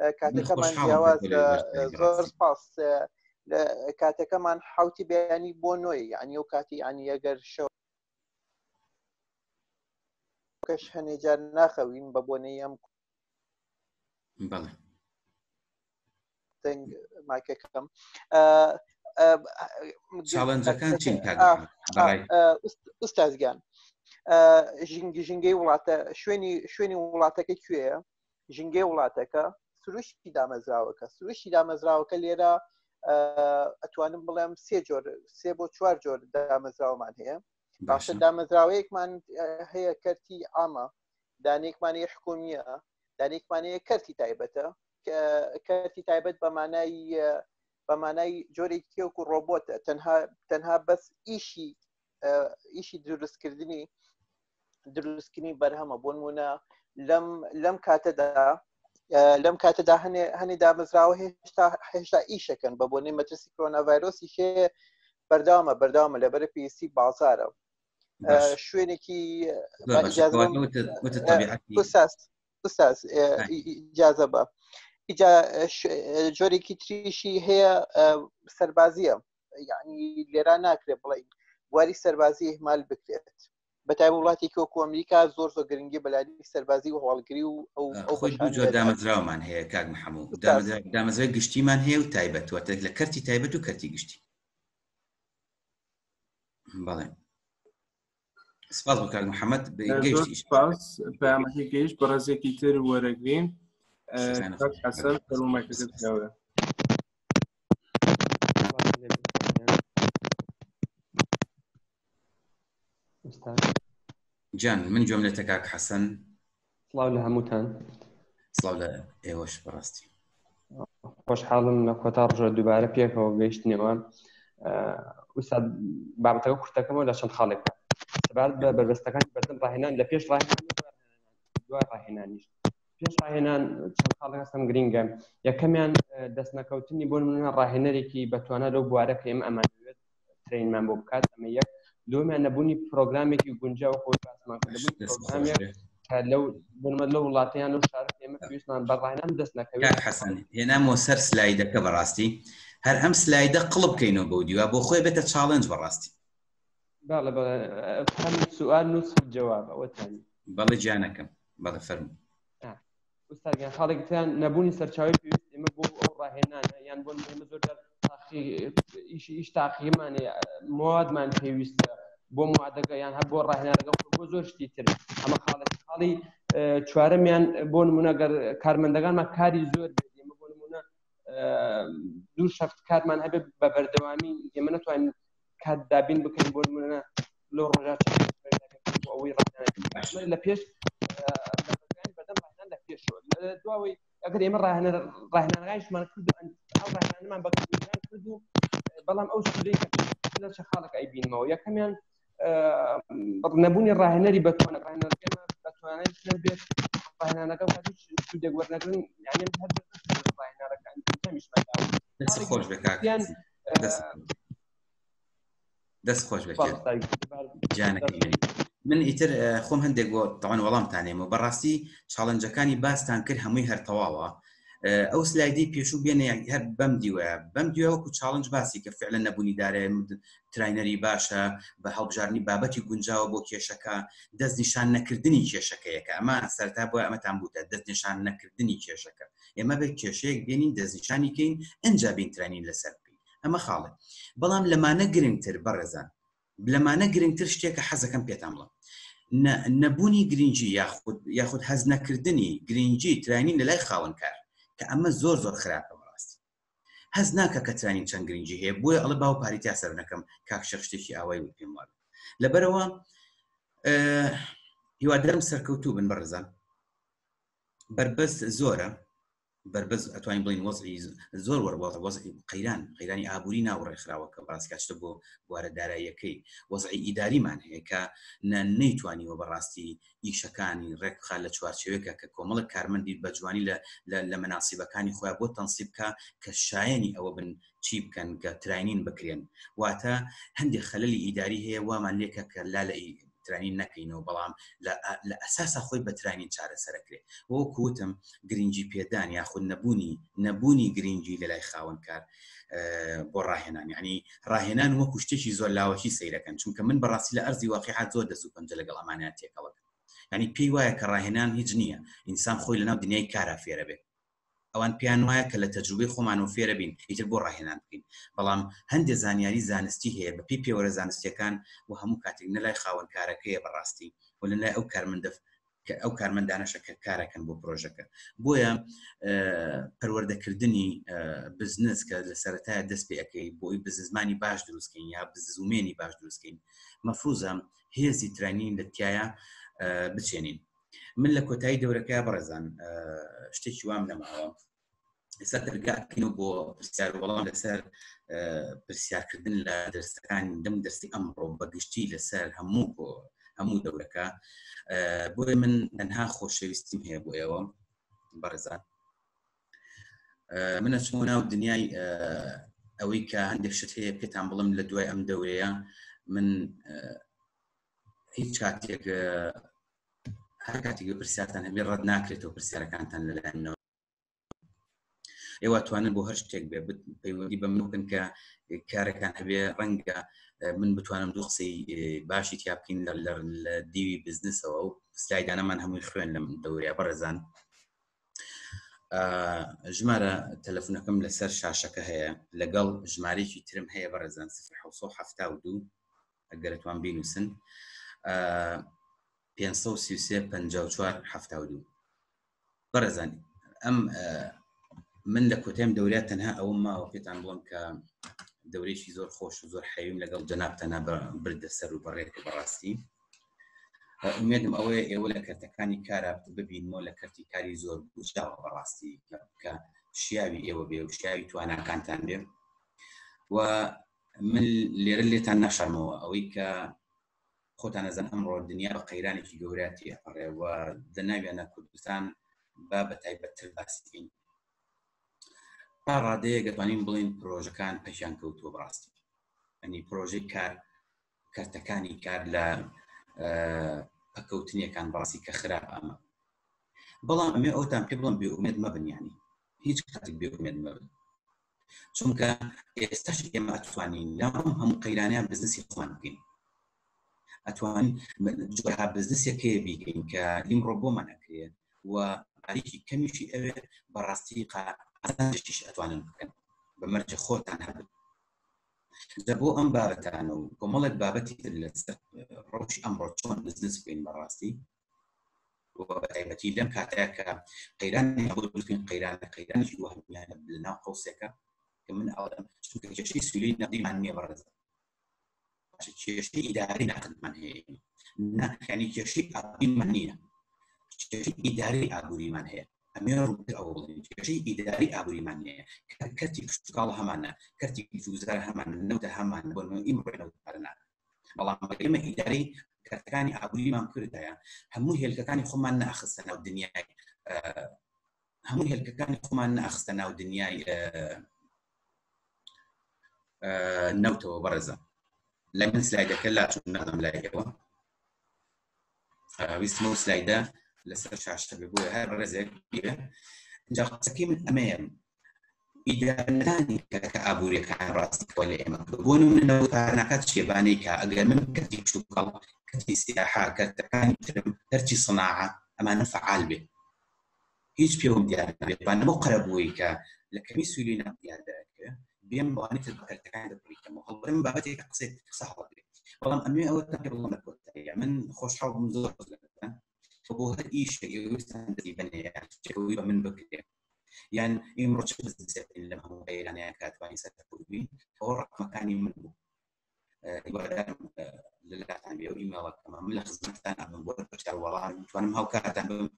ئە، کاتەکەمان خۆشحاڵم جیاواز بە تۆ لە بەشداری زۆر بەڕاستی. سپاس ئە، لە کاتەکەمان حوتی بەیانی بۆ نۆی یعنی و کاتی ینی ئەگەر شەو کەش هەنێجار ناخەوین بە بۆنەی ئەم بەڵێ دەنگ ماکەکەم چاڵنجەکان چین ئوستازگان ژینگی ژینگەی وڵاتە شوێنی شوێنی وڵاتەکە کوێە ژینگەی وڵاتەکە سروشتی دامەزراوەکە سروشتی دامەزراوەکە لێرە ئەتوانم بڵێم سێ جۆر سێ بۆ چوار جۆر دامەزراوەمان هەیە باشە دامەزراوەیەکمان هەیە کەرتی ئامە دانێکمانەیە حکومیە دانێکمانەیە کەرتی تایبەتە کەرتی تایبەت بەمانای بەمانای جۆرێکی تێوکو ڕۆبۆتە تەنها تەنها بەس ئیشی ئیشی دروستکردنی دروستکردنی بەرهەمە بۆ نمونە لەم لەم کاتەدا لەم کاتەدا هەنێ هەنێ دامەزراوە هێشتا هێشتا ئیشەکەن بە بۆنی مەترسی کۆناڤایرۆسی شێ بەردامە بەردامە لە بەرە پێویستی بازارە شوێنێکی جازە بە جۆرێکی تریشی هەیە سەربازیە یعنی لێرا ناکرێت بڵین بواری سەربازی ئهمال بکرێت بەتای وڵاتی کۆکو ئەمریکا زۆر زۆر گرنگی بەلاری سەربازی و هەواڵگری و ئەو دامەزراومان هەیە کاک محەموو دامەزای گشتیمان هەیە و تایبەت وەتێک لە کەرتی تایبەت و کەرتی گشتی بەڵێ سپاس بۆ کاک محەممەد گەیشتی سپاس پامەکە گەیشت بە ڕێزێکی تر وەرەگرین حەسەن فەرمومەکەت گەورە جان من جۆم لێتە کاک حەسەن سڵاو لە هەمووتان سڵاو لە ئێوەش بەڕاستی خۆشحاڵم لە کۆتا ڕژۆ دووبارە پێکەوە گەیشتنەوە ئوستا بابەتەکە کوشتەکەمەوە لە چەند خاڵێک سەبارەت بە بەربەستەکان بەردەم ڕاهێنان لە پێش ڕاهێنان دوای ڕاهێنانیش پێش ڕاهێنان چەند خاڵێک هەستم گرینگە یەکەمیان دەست نەکەوتنی بۆ منە ڕاهێنەرێکی بەتوانە لەو بوارە کە ئێمە ئەمانوێت ترینمان بۆ بکات ئەمە یەک دومیان نەبوونی پرۆگرامێکی گونجا و خۆی باسمان کە لەو بنمە لە وڵاتیان و شار ئێمە پێویستمان بەڕایان دەست نەکەوێت حەسەن هێنامۆ سەر سلایدەکە بەڕاستی هەر ئەم سلایدە قڵب بکەینەوە بەو دیوە بۆ خۆی بێتە چاڵنج بەڕاستی بەڵێ بەڵێ سوال نووس جواب ئەوەتانی بەڵێ جیانەکەم بەڵێ فەرمو استاد گیان خاڵێکی تریان نەبوونی سەرچاوی پێویست ئێمە بۆ ئەو ڕاهێنانە یان بۆ ئێمە زۆر تاقی ئیش ئیش تاقیمانێ موادمان پێویستە بۆ موادەکە یان هەر بۆ ڕاهێنانەکە بۆ زۆر شتی تر ئەمە خاڵێک خاڵی چوارەمیان بۆ نمونە گەر کارمەندەکانمان کاری زۆر بێت ئێمە بۆ نمونە دوو شەفت کارمان هەبێت بە بەردەوامی ئێمە نتوانین کات دابین بکەین بۆ منە لەو ڕژا ئەوەی ڕ لە پێش لە پێش دواوەی ئەگەر ئێمە ڕاهێنەر ڕاهێنانگایشمان کرد ڕاهێنانمان بە کرد و بەڵام ئەو سودەی لە چه خاڵک ئەیبینەوە یەکەمیان نەبوونی ڕاهێنەری بەتوانە ڕاهێنەرگەمە بەتوانێت بێت ڕاهێنانەکە سودێک وەرنەگرن یانێ هەر ڕاهێنانەکان خۆش بکات دەست خۆش من ئیتر خۆم هەندێک بۆ تاوان وەڵامتانێم و بەڕاستی چاڵنجەکانی باستان کرد هەمووی هەرتەواوە ئەو سلایدی پێشوو بێنێ هەر بەم دیوە بەم دیوەکو چاڵنج باسی کە فعلە نەبوونی دارێ تراینەری باشە بە هەڵبژارنی بابەتی گونجاوە بۆ کێشەکە دەست نیشان نەکردنی کێشەکەیەکە ئەمە سەرتا بۆ ئەمەتان بووتە دەست نیشان نەکردنی کێشەکە ئێمە بە کێشەیەک بێنین دەستنیشانی کەین ئەجا بینترانی لەسەر بکەین ئەمە خاڵێ بەڵام لەمانە گرنگتر بەڕێزان لەمانە گرنگتر شتێکە حەزەکەم پێتان بڵم نەبوونی گرنگجی یاخود یاخود هەز نەکردنی گرنگجی تراینین لە لای خاوەنکار کە ئەمە زۆر زۆر خراپە بەڕاستی هەست ناکا کە ترانی چەند گرنگی هەیە بۆیە ئەڵێ باو پاری تیا سەرف نەکەم کاک شێخ شتێکی ئاوای وت پێم وابێ لەبەرەوە هیوادارم سەرکەوتوو بن بەڕێزان بربەست زۆرە بربەز ئەتوانین بڵین وەزعی زۆر وەربڵ وەزعی قەیران قەیرانی ئابووری ناوڕێ خراوەکە باسکاشتە بۆ بوارە داراییەکەی وەزعی ئیداریمان هەیە کە نەیتوانیوە بەڕاستی ئیشەکانی ڕێکخا لە چوارچێوێکە کە کۆمەڵک کارمەندی بەجوانی لە مەناسیبەکانی خۆیان بۆ تەنسیب بکە کە شایەنی ئەوە بن چی بکەن کە تراینین بکرێن واتە هەندێک خەللی ئیداری هەیە وامان لێکە کە لا لە ترانین نەکەینەوە بەڵام لە ئەساسا خۆی بە ترانین چارەسەرەکرێ وەکوتم گرنگی پێدان یاخود نەبوونی نەبوونی گرنگی لە لای خاوەنکار بۆ ڕاهێنان ینی ڕاهێنان وە کوشتێکی زۆر لاوەکی سیرەکەن چونکە من بەڕاستی لە ئەرزی واقعات زۆر دەست و پەنجە لەگەڵ ئەمانە تێکەڵە ینی پێی وایە کە ڕاهێنان هیچ نییە ئینسان خۆی لەناو دنیای کارا فێرە بێت ئەوان پێیان وایە کە لە تەجروبەی خۆمان و فێرە بین ئیتر بۆ ڕاهێنان بکەین بەڵام هەندێک زانیاری زانستی هەیە بە پێی پێوەرە زانستیەکان و هەموو کاتێک نەلای خاوەنکارەکەیە بەڕاستی و لە لای ئەو کارمەندە کە ئەو کارمەندانەشە کە کارەکەن بۆ پرۆژەکە بۆیە پەروەردەکردنی بزنس کە لە سەرەتای دەست پێەکەی بۆی بزنزمانی باش دروستکەین یا بزومێنی باش دروستکەین مەفروزەم هێزی ترانین لە تایە بچێنین من لە کۆتایی دەورەکە بەڕێزان شتێکی وام لەماوە ئێستا دەرگاکەینەوە بۆ پرسیار و وەڵام لەسەر پرسیارکردن لە دەرسەکان دەم دەستی ئەمڕۆ بەگشتی لەسەر هەموو بۆ هەموو دەورەکە بۆیە من تەنها خۆشەویستیم هەیە بۆ ئێوە بەڕێزان منە چۆن ناو دنیای ئەوەی کە هەندێک شت هەیە پێتان بڵم لە دوای ئەم دەورەیە من هیچ کاتێک هەر کاتێک پرسیارتان هەبێ ڕەت ناکرێتەوە پرسیارەکانتان لەلایەنەوە ئێوە توانن بۆ هەر شتێک بێ پەیوەندی بە من بکەن کە کارەکان هەبێ ڕەنگە من بتوانم دوو قسەی باشی تیا بکەین لە دیوی بزنسەوە و سلایدانەمان هەمووی خوێن لەم دەوریا بەڕێزان ژمارە تەلەفونەکەم لەسەر شاشەکە هەیە لەگەڵ ژمارەیەکی ترم هەیە بەڕێزان سفر دوو ئەگەرتوان بینوسن 5 دوو بەڕێزان ئەم من لە کۆتایم دەوریا تەنها ئەوم ماوە پێتان بڵم کە دەورێکی زۆر خۆش و زۆر حەویم لەگەڵ جەنابتەنا بردە سەر و بەڕێک بەڕاستی ئومێدم ئەوەیە ئێوە لە کەرتەکانی کارا ببینمەوە لە کەرتی کاری زۆر گوشتاوە بەڕاستی کە شیاوی ئێوە بێ و شیاوی تواناکانتان بێ و من لێرە لێتان نەشەرمەوە ئەوەی کە خۆتان ئەزان ئەمڕۆ دنیا بە قەیرانێکی گەورە تێپەڕێ و لە ناویانە کوردستان با بە تایبەتتر باسیکەین تا ڕادەیە گەتوانین بڵین پرۆژەکان پەشیان کەوتووە بڕاستی ئەنی پرۆژەی کار کەرتەکانی کار لە پەکەوتنیەکان بڕاستی کە خراپ ئەمە بەڵام ئەمێ ئەوتان پێ بڵم بێ ئومێت مەبنیانی هیچ کاتێک بێ ئومێت مەبن چونکە ئێستاش ئێمە ئەتوانین لەم هەموو قەیرانیان بزنسی خۆمان بکەین ئەتوان جۆرها بزنسێکێ بیکەین کە لیم ڕۆبۆمان ئەکرێ و ئاریکی کەمیشی ئەوێ بەڕاستی قاشتیش ئەتوانن بکەن بە مەرجە خۆتان هەبن جا بۆ ئەم بابەتانە و کۆمەڵێک بابەتی تر لەسەر ڕۆژ ئەمڕۆ چۆن بزنس بکەین بەڕاستی و بە تایبەتی لەم کاتەیە کە قەیرانی ناوخۆی بزووترین قەیرانە، قەیرانێکی وەهمییانە لەناو قەوسێکە کە من ئەڵێم چونکە کێشەی سویلەی نەقدیمان نییە بەڕێزان، باشە کێشەی ئیداری نەقدمان هەیە ئێمە، نا یانی کێشەی ئابووریمان نییە، کێشەی ئیداری ئابووریمان هەیە، ئەمەوێ ڕوونتر ئەوە بڵێم کێشەی ئیداری ئابووریمان نییە، کەرتی کشتوکاڵ هەمانە، کەرتی کشتوگوزار هەمانە، نەوت هەمانە، بۆ نموونە ئیمڕۆی نەوت پارە ناکەن. بەڵام ئێمە ئیدارەی کەرتەکانی ئابووریمان بکردایە هەموو هێلکەکانی خۆمان ناخستە ناو دنیای هەموو هێلکەکانی خۆمان ناخستە ناو دنیای نەوتەوە بەڕێزە لە من سلایدەکە لا چون نادەم لایەوە ویستم ئەو سلایدە لەسەر شاشە بێ بۆیە هەر بەڕێزێک بێ جا قسەکەی من ئەمەیە ئیدارەدانی کە ئابووریەکان ڕاستیەوە لە ئێمە بۆ منەوە تارناکات شێبانەی کە ئەگەر من کەتی شتوکەڵ کەتی سیاحا کەرتەکانی ترم هەرچی سناعە ئەمانە فعال بێ هیچ پێوەم دیار نابێت بە نەبەو قەرەبووی کە لە کەمی سویلی نام دیار دەکرێت بێم بەوانی تر بەکەرتەکان دەپڕیکەمەوە هەڵبرم بابەتێک قسێت قسە هەڵبێت بەڵام ئەمێ ئەوە تەقی بڵم لە کۆتاییە من خۆشحاڵ بم زۆر بۆ هەر ئیشێک ئێوەستان دەزی بنەیە چەوی بە من بکرێت یان ئیمڕۆ چ بزنسێت لە هەموو ئێرانیان کاتوانی سەرکردبین ئەوە ڕقمەکانی من بوو هیوادارم لەلاتان بێ و ئیمەڵەکەمە من لە خزمەتتان ئەبم بۆ پرسیار وەڵام توانم هاوکارتان بم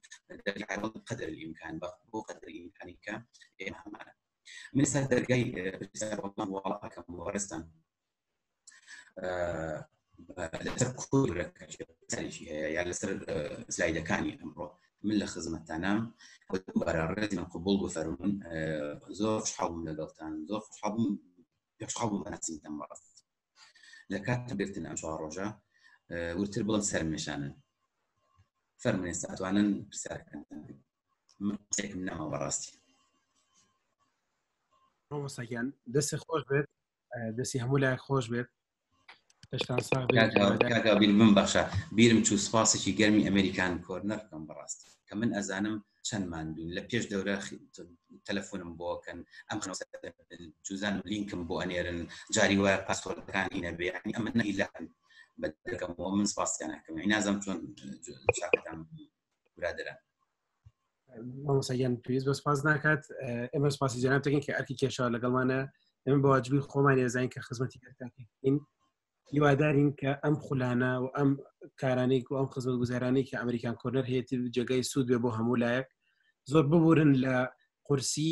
قدر الامکان بە بۆ قدر الامکانی کە ئێمە هەمانە من سەر دەرگای پرسیار وەڵام وەڵاکەم بۆ ڕێستان لەسەر کورەکەشی هەیە یا لەسەر سلایدەکانی ئەمڕۆ من لە خزمەتتانام دوبارە ڕێزی من قوبول بفەرمون زۆر خوشحاڵم لەگەڵتان زۆر خوشحاڵم پێش خەڵک بۆ ناسین دەم ڕاست لە کات تەبێتن ئەم چوار ڕۆژە ورتر بڵم سەرمێشانن فەرمێن ساتوانن پرسیارەکان من قسێکم نەما بەڕاستی ڕۆمەساگیان دەستی خۆش بێت دەستی هەموو لای خۆش بێت بیر من بەخشە بیرم چوو سپاسێکی گەرمی ئەمریکان کۆر نەکەم بەڕاستی کە من ئەزانم چەند ماندون لە پێش دەورە تەلەفۆنم بۆکەن ئەم جوزان لینکم بۆ ئەنێرن جاری وایە پاسۆردەکانی نەبێ ئەمە نەهی لەکەم بەکەم من سپاسیان ناکەم نازم چۆن چاکتان برادران مامۆساگیان پێویست بە سپاس ناکات ئێمە سپاسی جەنابتەکەین کە ئەرکی کێشەوە لەگەڵمانە ئێمە بەواجبی خۆمان ێزانین کە خزمەتی کردین هیوادارین کە ئەم خولانە و ئەم کارانێک و ئەم خزمەت گوزارانی کە ئەمریکان کۆنەر هەیەی جێگای سوود بێ بۆ هەموو لایەک زۆر ببورن لە قورسی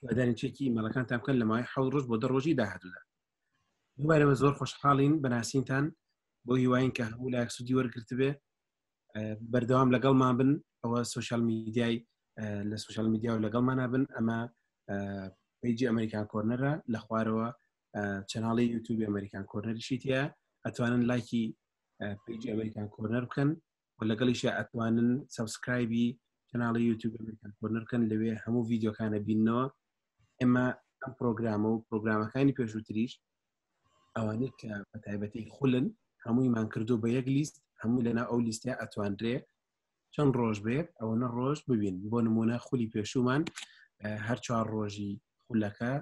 هیوادارین چێکی ئیمەلەکان تا بکەن لە مای حەڵ ڕۆژ بۆ دە ڕۆژی داهاتوودا دوبارەوە زۆر خۆشحاڵین بەناسینتان بۆ هیواین کە هەموو لایەک سوودی وەرگرتبێ بەردەوام لەگەڵمان بن ئەوە سوسیال میدیای لە سوسیال میدیا و لەگەڵمانە بن ئەمە پیجی ئەمریکان کۆرنەرە لە خوارەوە چەناڵی یوتوبی ئەمریکان کۆرنەریشیتە ئەتوانن لایکی پیجی ئەمریکان کۆرنەر بکەن و لەگەڵیشە ئەتوانن سبسکرایبی کەناڵی یوتیوب ئەمریکان کۆرنەر بکەن لەوێ هەموو ڤیددیوکانە بینەوە ئێمە ئەم پرۆگرامە و پرۆگرامەکانی پێشووتریش ئەوانەی کە بە تایبەتی خولن هەموویمان کردو بە یەک لیست هەموو لەنا ئەو لیستە ئەتواندرێ چەند ڕۆژ بێ ئەوە نە ڕۆژ ببین بۆ نمونە خولی پێشومان هەر چوار ڕۆژی خولەکە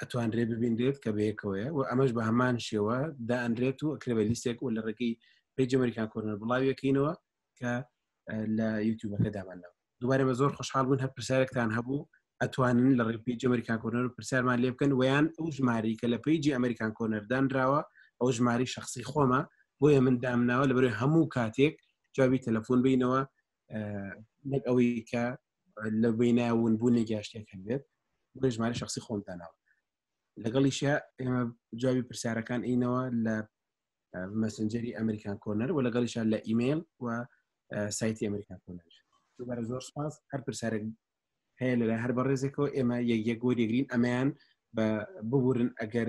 ئەتوانرێ ببینرێت کە بەیەکەوەیە و ئەمەش بە هەمان شێوە دائەنرێت و ئەکرێ بە لیستێک و لە ڕێگەی پێج ئەمریکان کۆرنەر بڵاویەکەینەوە کە لە یوتیوبەکە دامانەوە دوبارە بە زۆر خۆشحال بوون هەر پرسیارێکتان هەبوو ئەتوانن لە ڕێپی ئەمریکان کۆنەر و پرسیارمان لێ بکەن ویان ئەو ژماری کە لە پیجی ئەمریکان کۆنەردانراوە ئەو ژماری شخصی خۆمە بۆیە من دامناوە لە بەرێ هەموو کاتێک جوابی تەلەفۆن بینەوە نەک ئەوەی کە لە بیناون بوو نەگەشتێک هەبێت بۆ ژمارە شخصی خۆمدانەوە لەگەڵیشە ئێمە جوابی پرسیارەکان ئینەوە لە مەسنجەری ئەمریکان کۆنەر و لەگەڵیشە لە ئیممەیل و سایتی ئەمریکان کۆنەر دوبارە زۆر سپاس هەر پرسیارێک هەیە لە هەر بەڕێزێکەوە ئێمە یەک یەک بۆ دەگرین ئەمەیان بە ببورن ئەگەر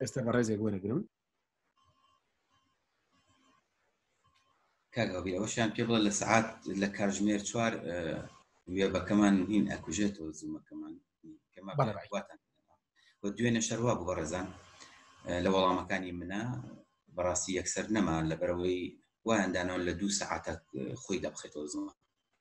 ئێستا بەڕێزێک وەرەگرم کاگەڵی ئەوەشیان پێ بڵە لە سعات لە کاژمێر چوار وێبەکەمان هین ئەکوژێتەوە زوومەکەمان و دوێنە شەروا بوو بەڕێزان لە وەڵامەکانی منە بەڕاستی یەکسەر نەما لەبەرەوەی وایاندانەوە لە دوو سعاتە خۆی دەبخێتەوە زوومە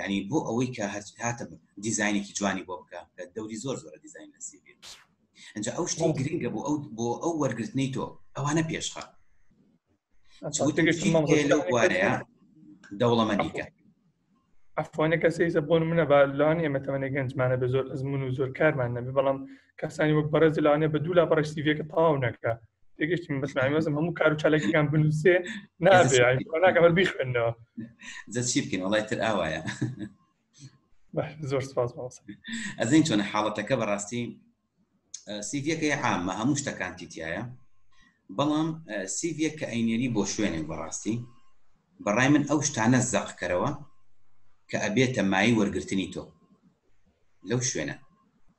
یعنی بۆ ئەوەی کە هەر هاتە دیزینێکی جوانی بۆ بکە کە دەوری زۆر زۆرە دیزین لە سیبی ئەجا ئەو شتی گرنگە بۆ ئەو بۆ ئەو وەرگرتنی تۆ ئەوانە پێشخە لەو بوارەیە دەوڵەمەدیکە ئەفۆنەکە سیزە بۆن منە با لانی ئێمە تەمەێ گەنجمانە بە زۆر ئەزمون و زۆر کارمان نەبێ بەڵام کەسانی وەک بەڕێز لەوانێ بە دوو لا بەڕێ سیڤەکە تەواو نەکە تێگەشتین بەسنامی وەزم هەموو کار و چالاکیەکان بنووسێ نابێ ناکەمەر بیخوێنەوە جە چی بکەین وڵای تر ئاوایە زۆر سپاس ئەزین چۆنە حاڵەتەکە بەڕاستی سیڤەکەی عامە هەموو شتەکانتی تایە بەڵام سیڤە کە ئەینێری بۆ شوێنێک بەڕاستی بەڕای من ئەو شتانە زەقکەرەوە کە ئەبێتە مای وەرگرتنی تۆ لەو شوێنە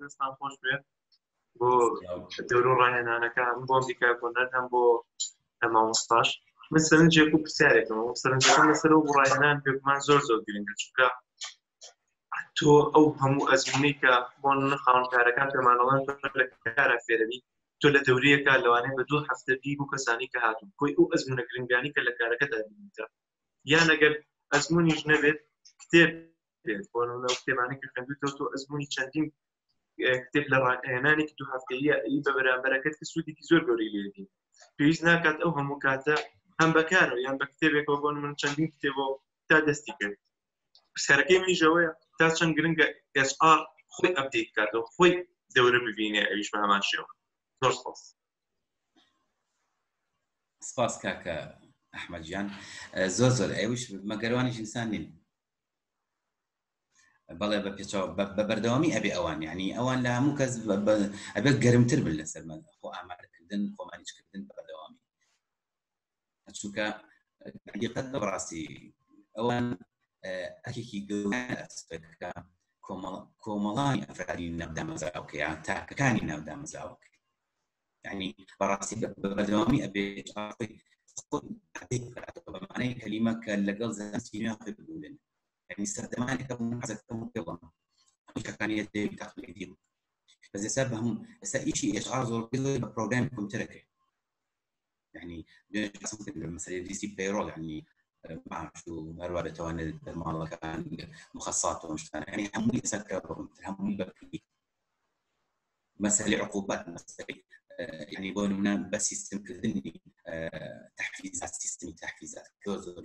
دەستان خۆش بێ بۆ دەور و ڕاهێنانەکە هەم بۆم دیکە بۆنەر هەم بۆ ئەمامۆستاش من سەرنجێک و پرسیارێکەوە سەرنجەکە لەسەر و ڕاهێنان بێگومان زۆر زۆر گرنگە چونکە تۆ ئەو هەموو ئەزمونەی کە بۆ نخاون کارەکان پێمانەوەن لە کارە فێرەوی تۆ لە دەورەیەکە لەوانەیە بە دوو هەفتە دی بوو کەسانی کە هاتوو کۆی ئەو ئەزمونە گرنگانی کە لە کارەکەدا بینیتە یان ئەگەر ئەزمونیش نەبێت کتێب کتێبانێک کە خوێندوتەوە تۆ ئەزمموی چەندین کتێب لە ڕاهێنانێک دو هەفتەیە ئی بە بەرامبەرەکەت کە سوودێکی زۆر گەوری لێبی پێویست ناکات ئەو هەموو کاتە هەم بەکارەوە یان بە کتێبێکەوە بۆن من چەندین کتێبەوە تا دەستی کرد پرسیارەکەی منیژەوەیە تا چەند گرنگە SR خۆی ئەبدەیت کاتەوە خۆی دەورە ببینێ ئەویش بە هەمان شێوە زۆر سپاس سپاس کاکە ئەحمەجیان زۆر زۆر ئەوش مەگەروانی ئینسان نین بەڵێ بە پێچەوە بە بەردەوامی ئەبێ ئەوان ینی ئەوان لە هەموو کەس ئەبێ گەرمتر بن لەسەر من خۆ ئامادەکردن خۆمانیشکردن بە بەردەوامی چونکە دیقەت بە ڕاستی ئەوان ئەکێکی گەورەکە کۆمەڵانی ئەفرادی نەبدامەزراوکەیان تاکەکانی ناودامەزراوەکە یعنی بەڕاستی بەردەوامی ئەبێت بەمانەی کەلیمە کە لەگەڵ زانستی نوێ خۆی بگولێن یعنی سەردەمانێکە بوون حەزەکەم پێڵم کەکانیت دەوی تاقلیدی بەس ئێستا بە هەموو ئێستا ئیشی ئێشغا زۆر بە پرۆگرامی کۆمپیوتەرەکەی یعنی مەسەی لیستی پەیڕۆڵ ینی معاش و هەروە دەتوانێت دەرماڵەکان مخصات و شتان ینی هەمووی ئێستا کرا بە ڕوونتر هەمووی بە مەسەلی عقوبەت مەسەلی ینی بۆ نمونە بە سیستمکردنی تحفیزات سیستمی تحفیزات کۆ زۆر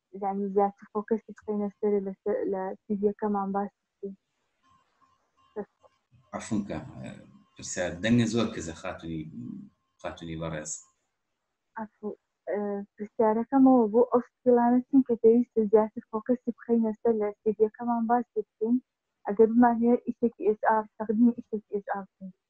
یانی زیاتر فۆکەسی بخەینە سەرێ لە سیڤیەکەمان باس بکەین عفونکە پرسیار دەنگە زۆر کەزە خاتونی خاتونی بەڕێز پرسیارەکەمەوە بۆ ئەو سکیلانە چین کە پێویستە زیاتر فۆکەسی بخەینە سەر لە سیڤیەکەمان باس بکەین ئەگەر بمانەیە ئیشێکی HR تەقدیمی ئیشێکی HR بکەین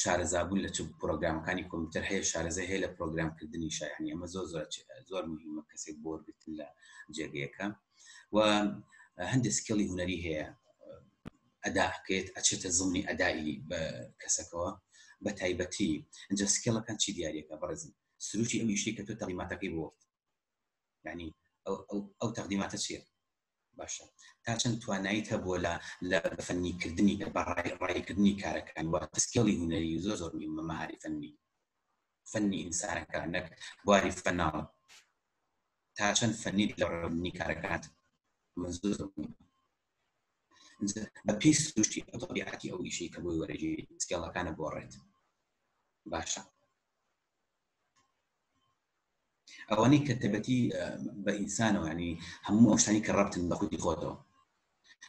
شارەزابوون لە چ پرۆگرامەکانی کۆمپیوتەر هەیە شارەزای هەیە لە پرۆگرامکردنی شایانی ئەمە زۆر زۆر زۆر مهمە کەسێک بۆ وەرگتن لە جێگەیەەکە و هەندێک سکڵی هوەری هەیە ئەداکەێت ئەچێتە زمنی ئەدایی بە کەسەکەەوە بە تایبەتی ئەجا سکێڵەکان چی دیارەکە بەڕێزم سروشی ئەو یشتی کە تۆ تەلیماتەکەی بۆت ینی ئەو تەقدیماتە چیە باشە تا چەند توانایت هەبووە لە لە فەنی کردنی کە بەڕای ڕایکردنی کارەکان وە تسکێڵی هوەری زۆر زۆر مهمە مەهاری فەنی فەنی ئینسانەکان نەک بواری فەناوە تا چەند فەنی لە ڕێنی کارەکانت من زۆر زۆر مهمە بە پێی سروشتی ئەو تەبیعەتی ئەو ئیشی کە بۆی وەرەگیری سکێڵەکانە بۆڕێت باشە ئەوانەی کە تەبەتی بە ئینسانەوە ینی هەموو ئەوشتانی کە ڕابتن بە خودی خۆتەوە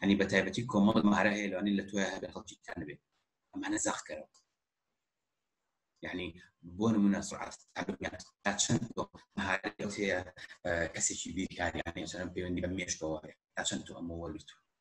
ئەنی بە تایبەتی کۆمەڵ مارە هەیە لەوانی لە توای هەبێ خەڵکی تان بێت ئەمانە زەخکەرە یعنی بۆ نمونە سرعات تا چەند تۆ مەهارەت هەیە کەسێکی بیرکاریانەیە چەند پەیوەندی بە مێشکەوە هەیە تا چەند تۆ ئەمە وەرگتو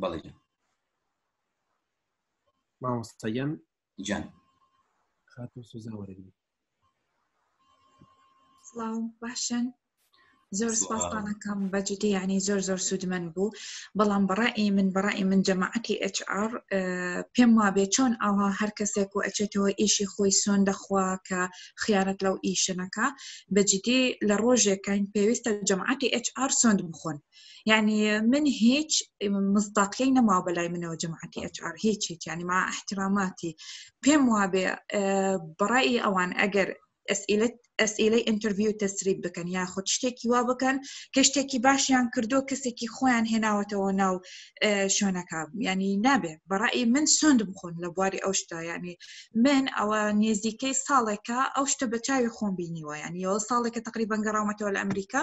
بەڵێ جان مامۆستا گیان جان خاتون سوزا وەرەگری سڵاو باشن زۆر سپاسانەکەم بە جدی یعنی زۆر زۆر سوودمەند بوو بەڵام بەڕی من بەڕی من جەماعەتی HR پێم وابێ چۆن ئاوا هەر کەسێک و ئەچێتەوە ئیشی خۆی سۆن دەخوا کە خیانەت لەو ئیشنەکە بە جدی لە ڕۆژێکین پێویستە جەماعەتی HR سند بخۆن یعنی من هیچ مستاقی نەما بەلای منەوە جەماعەتی ئەچار هیچ هیچ ینی ما احتراماتی پێم وابێ بەڕی ئەوان ئەگەر ئەسئلت ئەسئلەی ئینتەویو تەسریب بکەن یاخود شتێکی وا بکەن کە شتێکی باشیان کردو کەسێکی خۆیان هێناوەتەوە ناو شوێنەکە ینی نابێ بەڕی من سند بخۆن لە بواری ئەو شتا ینی من ئەوە نێزیکەی ساڵێکە ئەو شتە بە چاوی خۆم بینیوە ینی ئەو ساڵێکە تقریبان گەڕامەتەوە لە ئەمریکا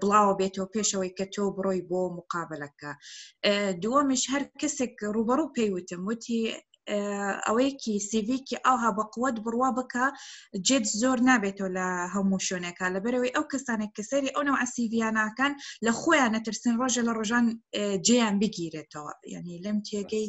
بڵاوە بێتەوە پێشەوەی کە تۆ بڕۆی بۆ مقابلەکە دووەمیش هەر کەسێک ڕوبەڕوو پێیوتم وتی ئەوەیەکی سیڤیکی ئاها بە قوت بڕوا بکە جێت زۆر نابێتەوە لە هەموو شوێنەکە لە بەرەوەی ئەو کەسانێک کەسەری ئەو نەوە سیڤیانناکەن لە خۆیان نەترسن ڕۆژە لە ڕۆژان جێیان بگیرێتەوە یعنی لەم تێگەی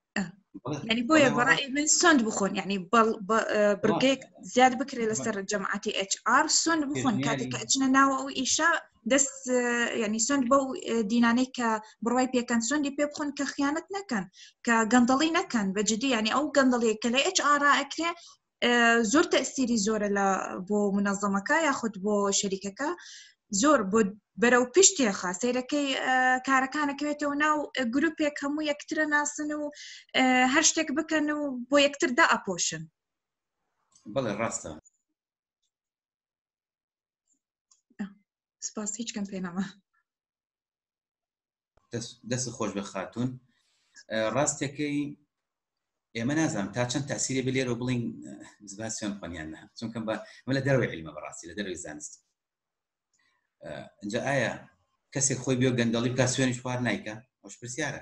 ینی بۆیە بەڕ من سند بخۆن ینی بڕگەیەک زیاد بکرێت لەسەر جەماعاتی HR سند بخۆن کاتێک ئەچنە ناوە ئەو ئیشە دەست ینی سند بەو دینانەی کە بڕای پێکەن سندی پێ بخۆن کە خیانەت نەکەن کە گەندەڵی نەکەن بە جددی ینی ئەو گەندەڵی کە لە HR ئەکرێ زۆر تەسیری زۆرە لە بۆ منەظەمەکە یاخود بۆ شەریکەکە زۆر بۆ بەرەو پشتێخە سیرەکەی کارەکانەکەوێتەوە ناو گروپێک هەموو یەکترە ناسن و هەر شتێک بکەن و بۆ یەکتردا ئاپۆشن بڵێ ڕاستە سپاس هیچ کەم پێنەما دەست خۆش بە خاتون ڕاستەکەی ئێمە نازانم تا چەند تاسیری بلێر و بڵین زباسیۆن خۆنیان نە چونکەم بە من لە دەروی علمە بەڕاستی لە دەروی زانست ئەجا ئایا کەسێک خۆی بێ گەندەڵی کاسوێنی خوار نیکە ئەوش پرسیارە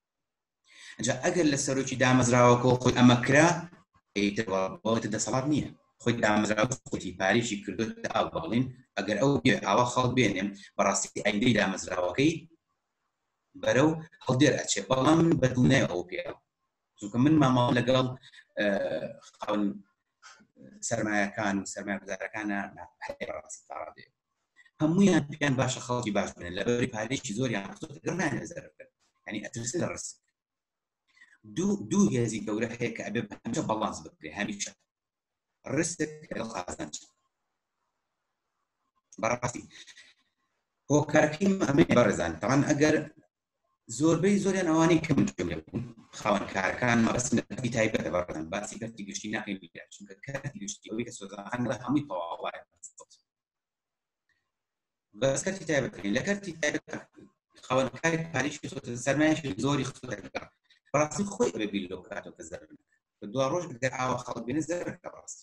جا ئەگەر لە سەرۆکی دامەزراوەکەەوە خۆی ئەمە کرا ئەیتەوەڵێتە دەسەڵات نییە خۆی دامەزراوەتی پارێکی کردو ئاو بەڵین ئەگەر ئەو ئاوا خەڵ بێنێم بەڕاستی ئایندەی دامەزراوەکەی بەرە و هەڵدێر ئەچێ بەڵام من بەدڵنای ئەو پێ چونکە من ماماڵ لەگەڵ خاون سەرمایەکان و سەرمایە گوزارەکانە ڕاستێ هەمویان پێیان باشە خەڵکی باش بن لە بەری پارێکی زۆریان نانێزەر بکەن ینی ئەترسی لە ڕست دوو دوو هێزی گەورە هەیە کە ئەبێ هەمیشە بەڵانس بکرێ هەمیشە ڕستێک قازانج بەڕاستی هۆکارەکەی ئەمە بەڕێزان تەوان ئەگەر زۆربەی زۆریان ئەوانەی کەم جملە بوون خاوەن کارەکان مەبەستم لە کەرتی تایبەتە بەڕێزان باسی کەرتی گشتی ناکەین لێرە چونکە کەرتی گشتی ئەوەی کە سۆزان بە هەمووی تەواو وایە بەس کەرتی تایبەت لە کەرتی تایبەت خاوەن کاری پاریش خۆتە سەرمایەش زۆری خۆتە بەڕاستی خۆی ئەبێ بیر لەو کاتەوە کە زەرنەکە بە دوا ڕۆژ گەر ئاوا خەڵک بێنە زەرەکە ڕاست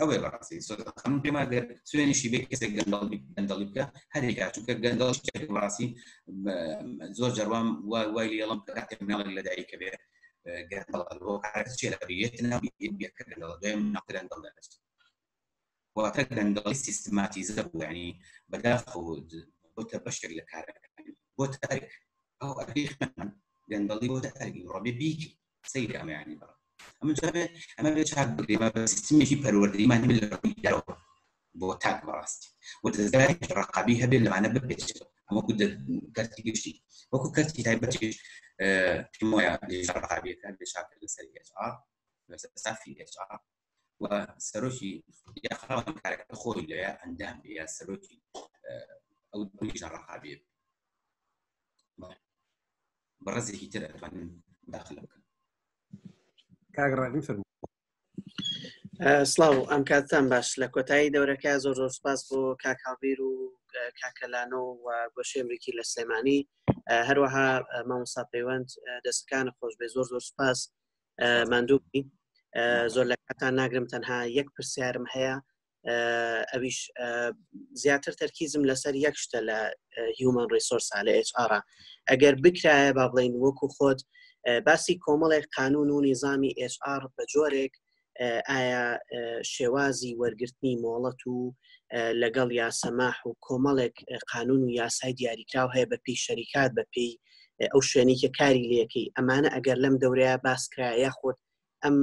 ئەوەی بەڕاستی خەم پێماگەر سوێنیشی بێ کەسێک گەندەڵی گەندەڵی بکە هەرێکا چونکە گەندەڵ بەڕاستی زۆر جەروام وای وای لێڵم کە کاتێک مناڵێک لە دایکە بێ گەندەڵ چێ لە بێت ناوی بێکە گەندەڵ دوێم ناخرەندەڵ دەست واتە گەندەڵی سیستماتیزە بوو ینی بەداخۆ بۆتە بەشێک لە کارەکان بۆ تارێک ئەو ئەرگی خوێنان گەندەڵی بۆ ئەرگی ڕۆبێ بیکی سەیری ئەمە یانی بڕە ئەمە جارێ ئەمە بێ چاک بگرێمە بە سیستمێکی پەروەردەیمان هەبێت لە ڕووی دەرەوە بۆ تاک بەڕاستی و دەزگایەکی ڕقابی هەبێت لەوانە بپێچێتەوە ئەمە کو کەرتی گشتی وەکو کەرتی تایبەتیش پێم وایە لێژە ڕقابیەکە بێ چاک لەسەر ئێچ ئار لەسەر سافی ئێچ ئار و سەرۆکی یاخراوان کارەکە خۆی لە ئەندام یا سەرۆکی ئەو ژەڕقابێت بەڕێزێکی تر ئەتوانن مداخلە بکەن کاک ڕاغی فەرموو سلااو ئەم کاتتان باش لە کۆتایی دەورەکە زۆر زۆر سپاس بۆ کاکاڵبیر و کاکەلانۆ و گۆشی ئەمریکی لە سلێمانی هەروەها مامۆسا پەیوەند دەستەکانە خۆش بێ زۆر زۆر سپاس ماندووی زۆر لە کاتان ناگرم تەنها یەک پرسیارم هەیە ئەویش زیاتر تەرکیزم لەسەر یەک شتە لە هیومن ریسۆرسا لە HR ئەگەر بکرایە با بڵین وەکو خۆت باسی کۆمەڵێک قانون و نیزامی HR بە جۆرێک ئایا شێوازی وەرگرتنی مۆڵەت و لەگەڵ یاسەماح و کۆمەڵێک قانون و یاسای دیاریکراو هەیە بە پێی شەریکات بە پێی ئەو شوێنێکی کاری لەکەی ئەمانە ئەگەر لەم دەورەیە باسکرا یاخود ئەم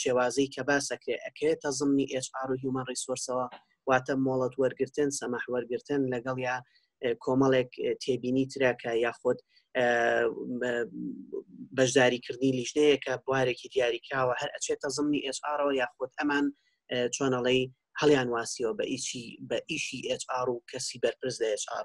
شێوازی کە باسەکرێ ئەکرێتە زمنی HR و هیومن ریسۆرسەوە واتە مۆڵەت وەرگتن سەمەح وەرگتن لەگەڵ یا کۆمەڵێک تێبینی ترەکە یاخود بەشداریکردنی لیژنەیەکە بوارێکی دیاریکراوە هەر ئەچێتە زمنی ئێسارەوە یاخود ئەمان چۆنەڵی هەڵیان واسیەوە بە ئیچی بە ئیشی HR و کەسی بەرپرس لە HR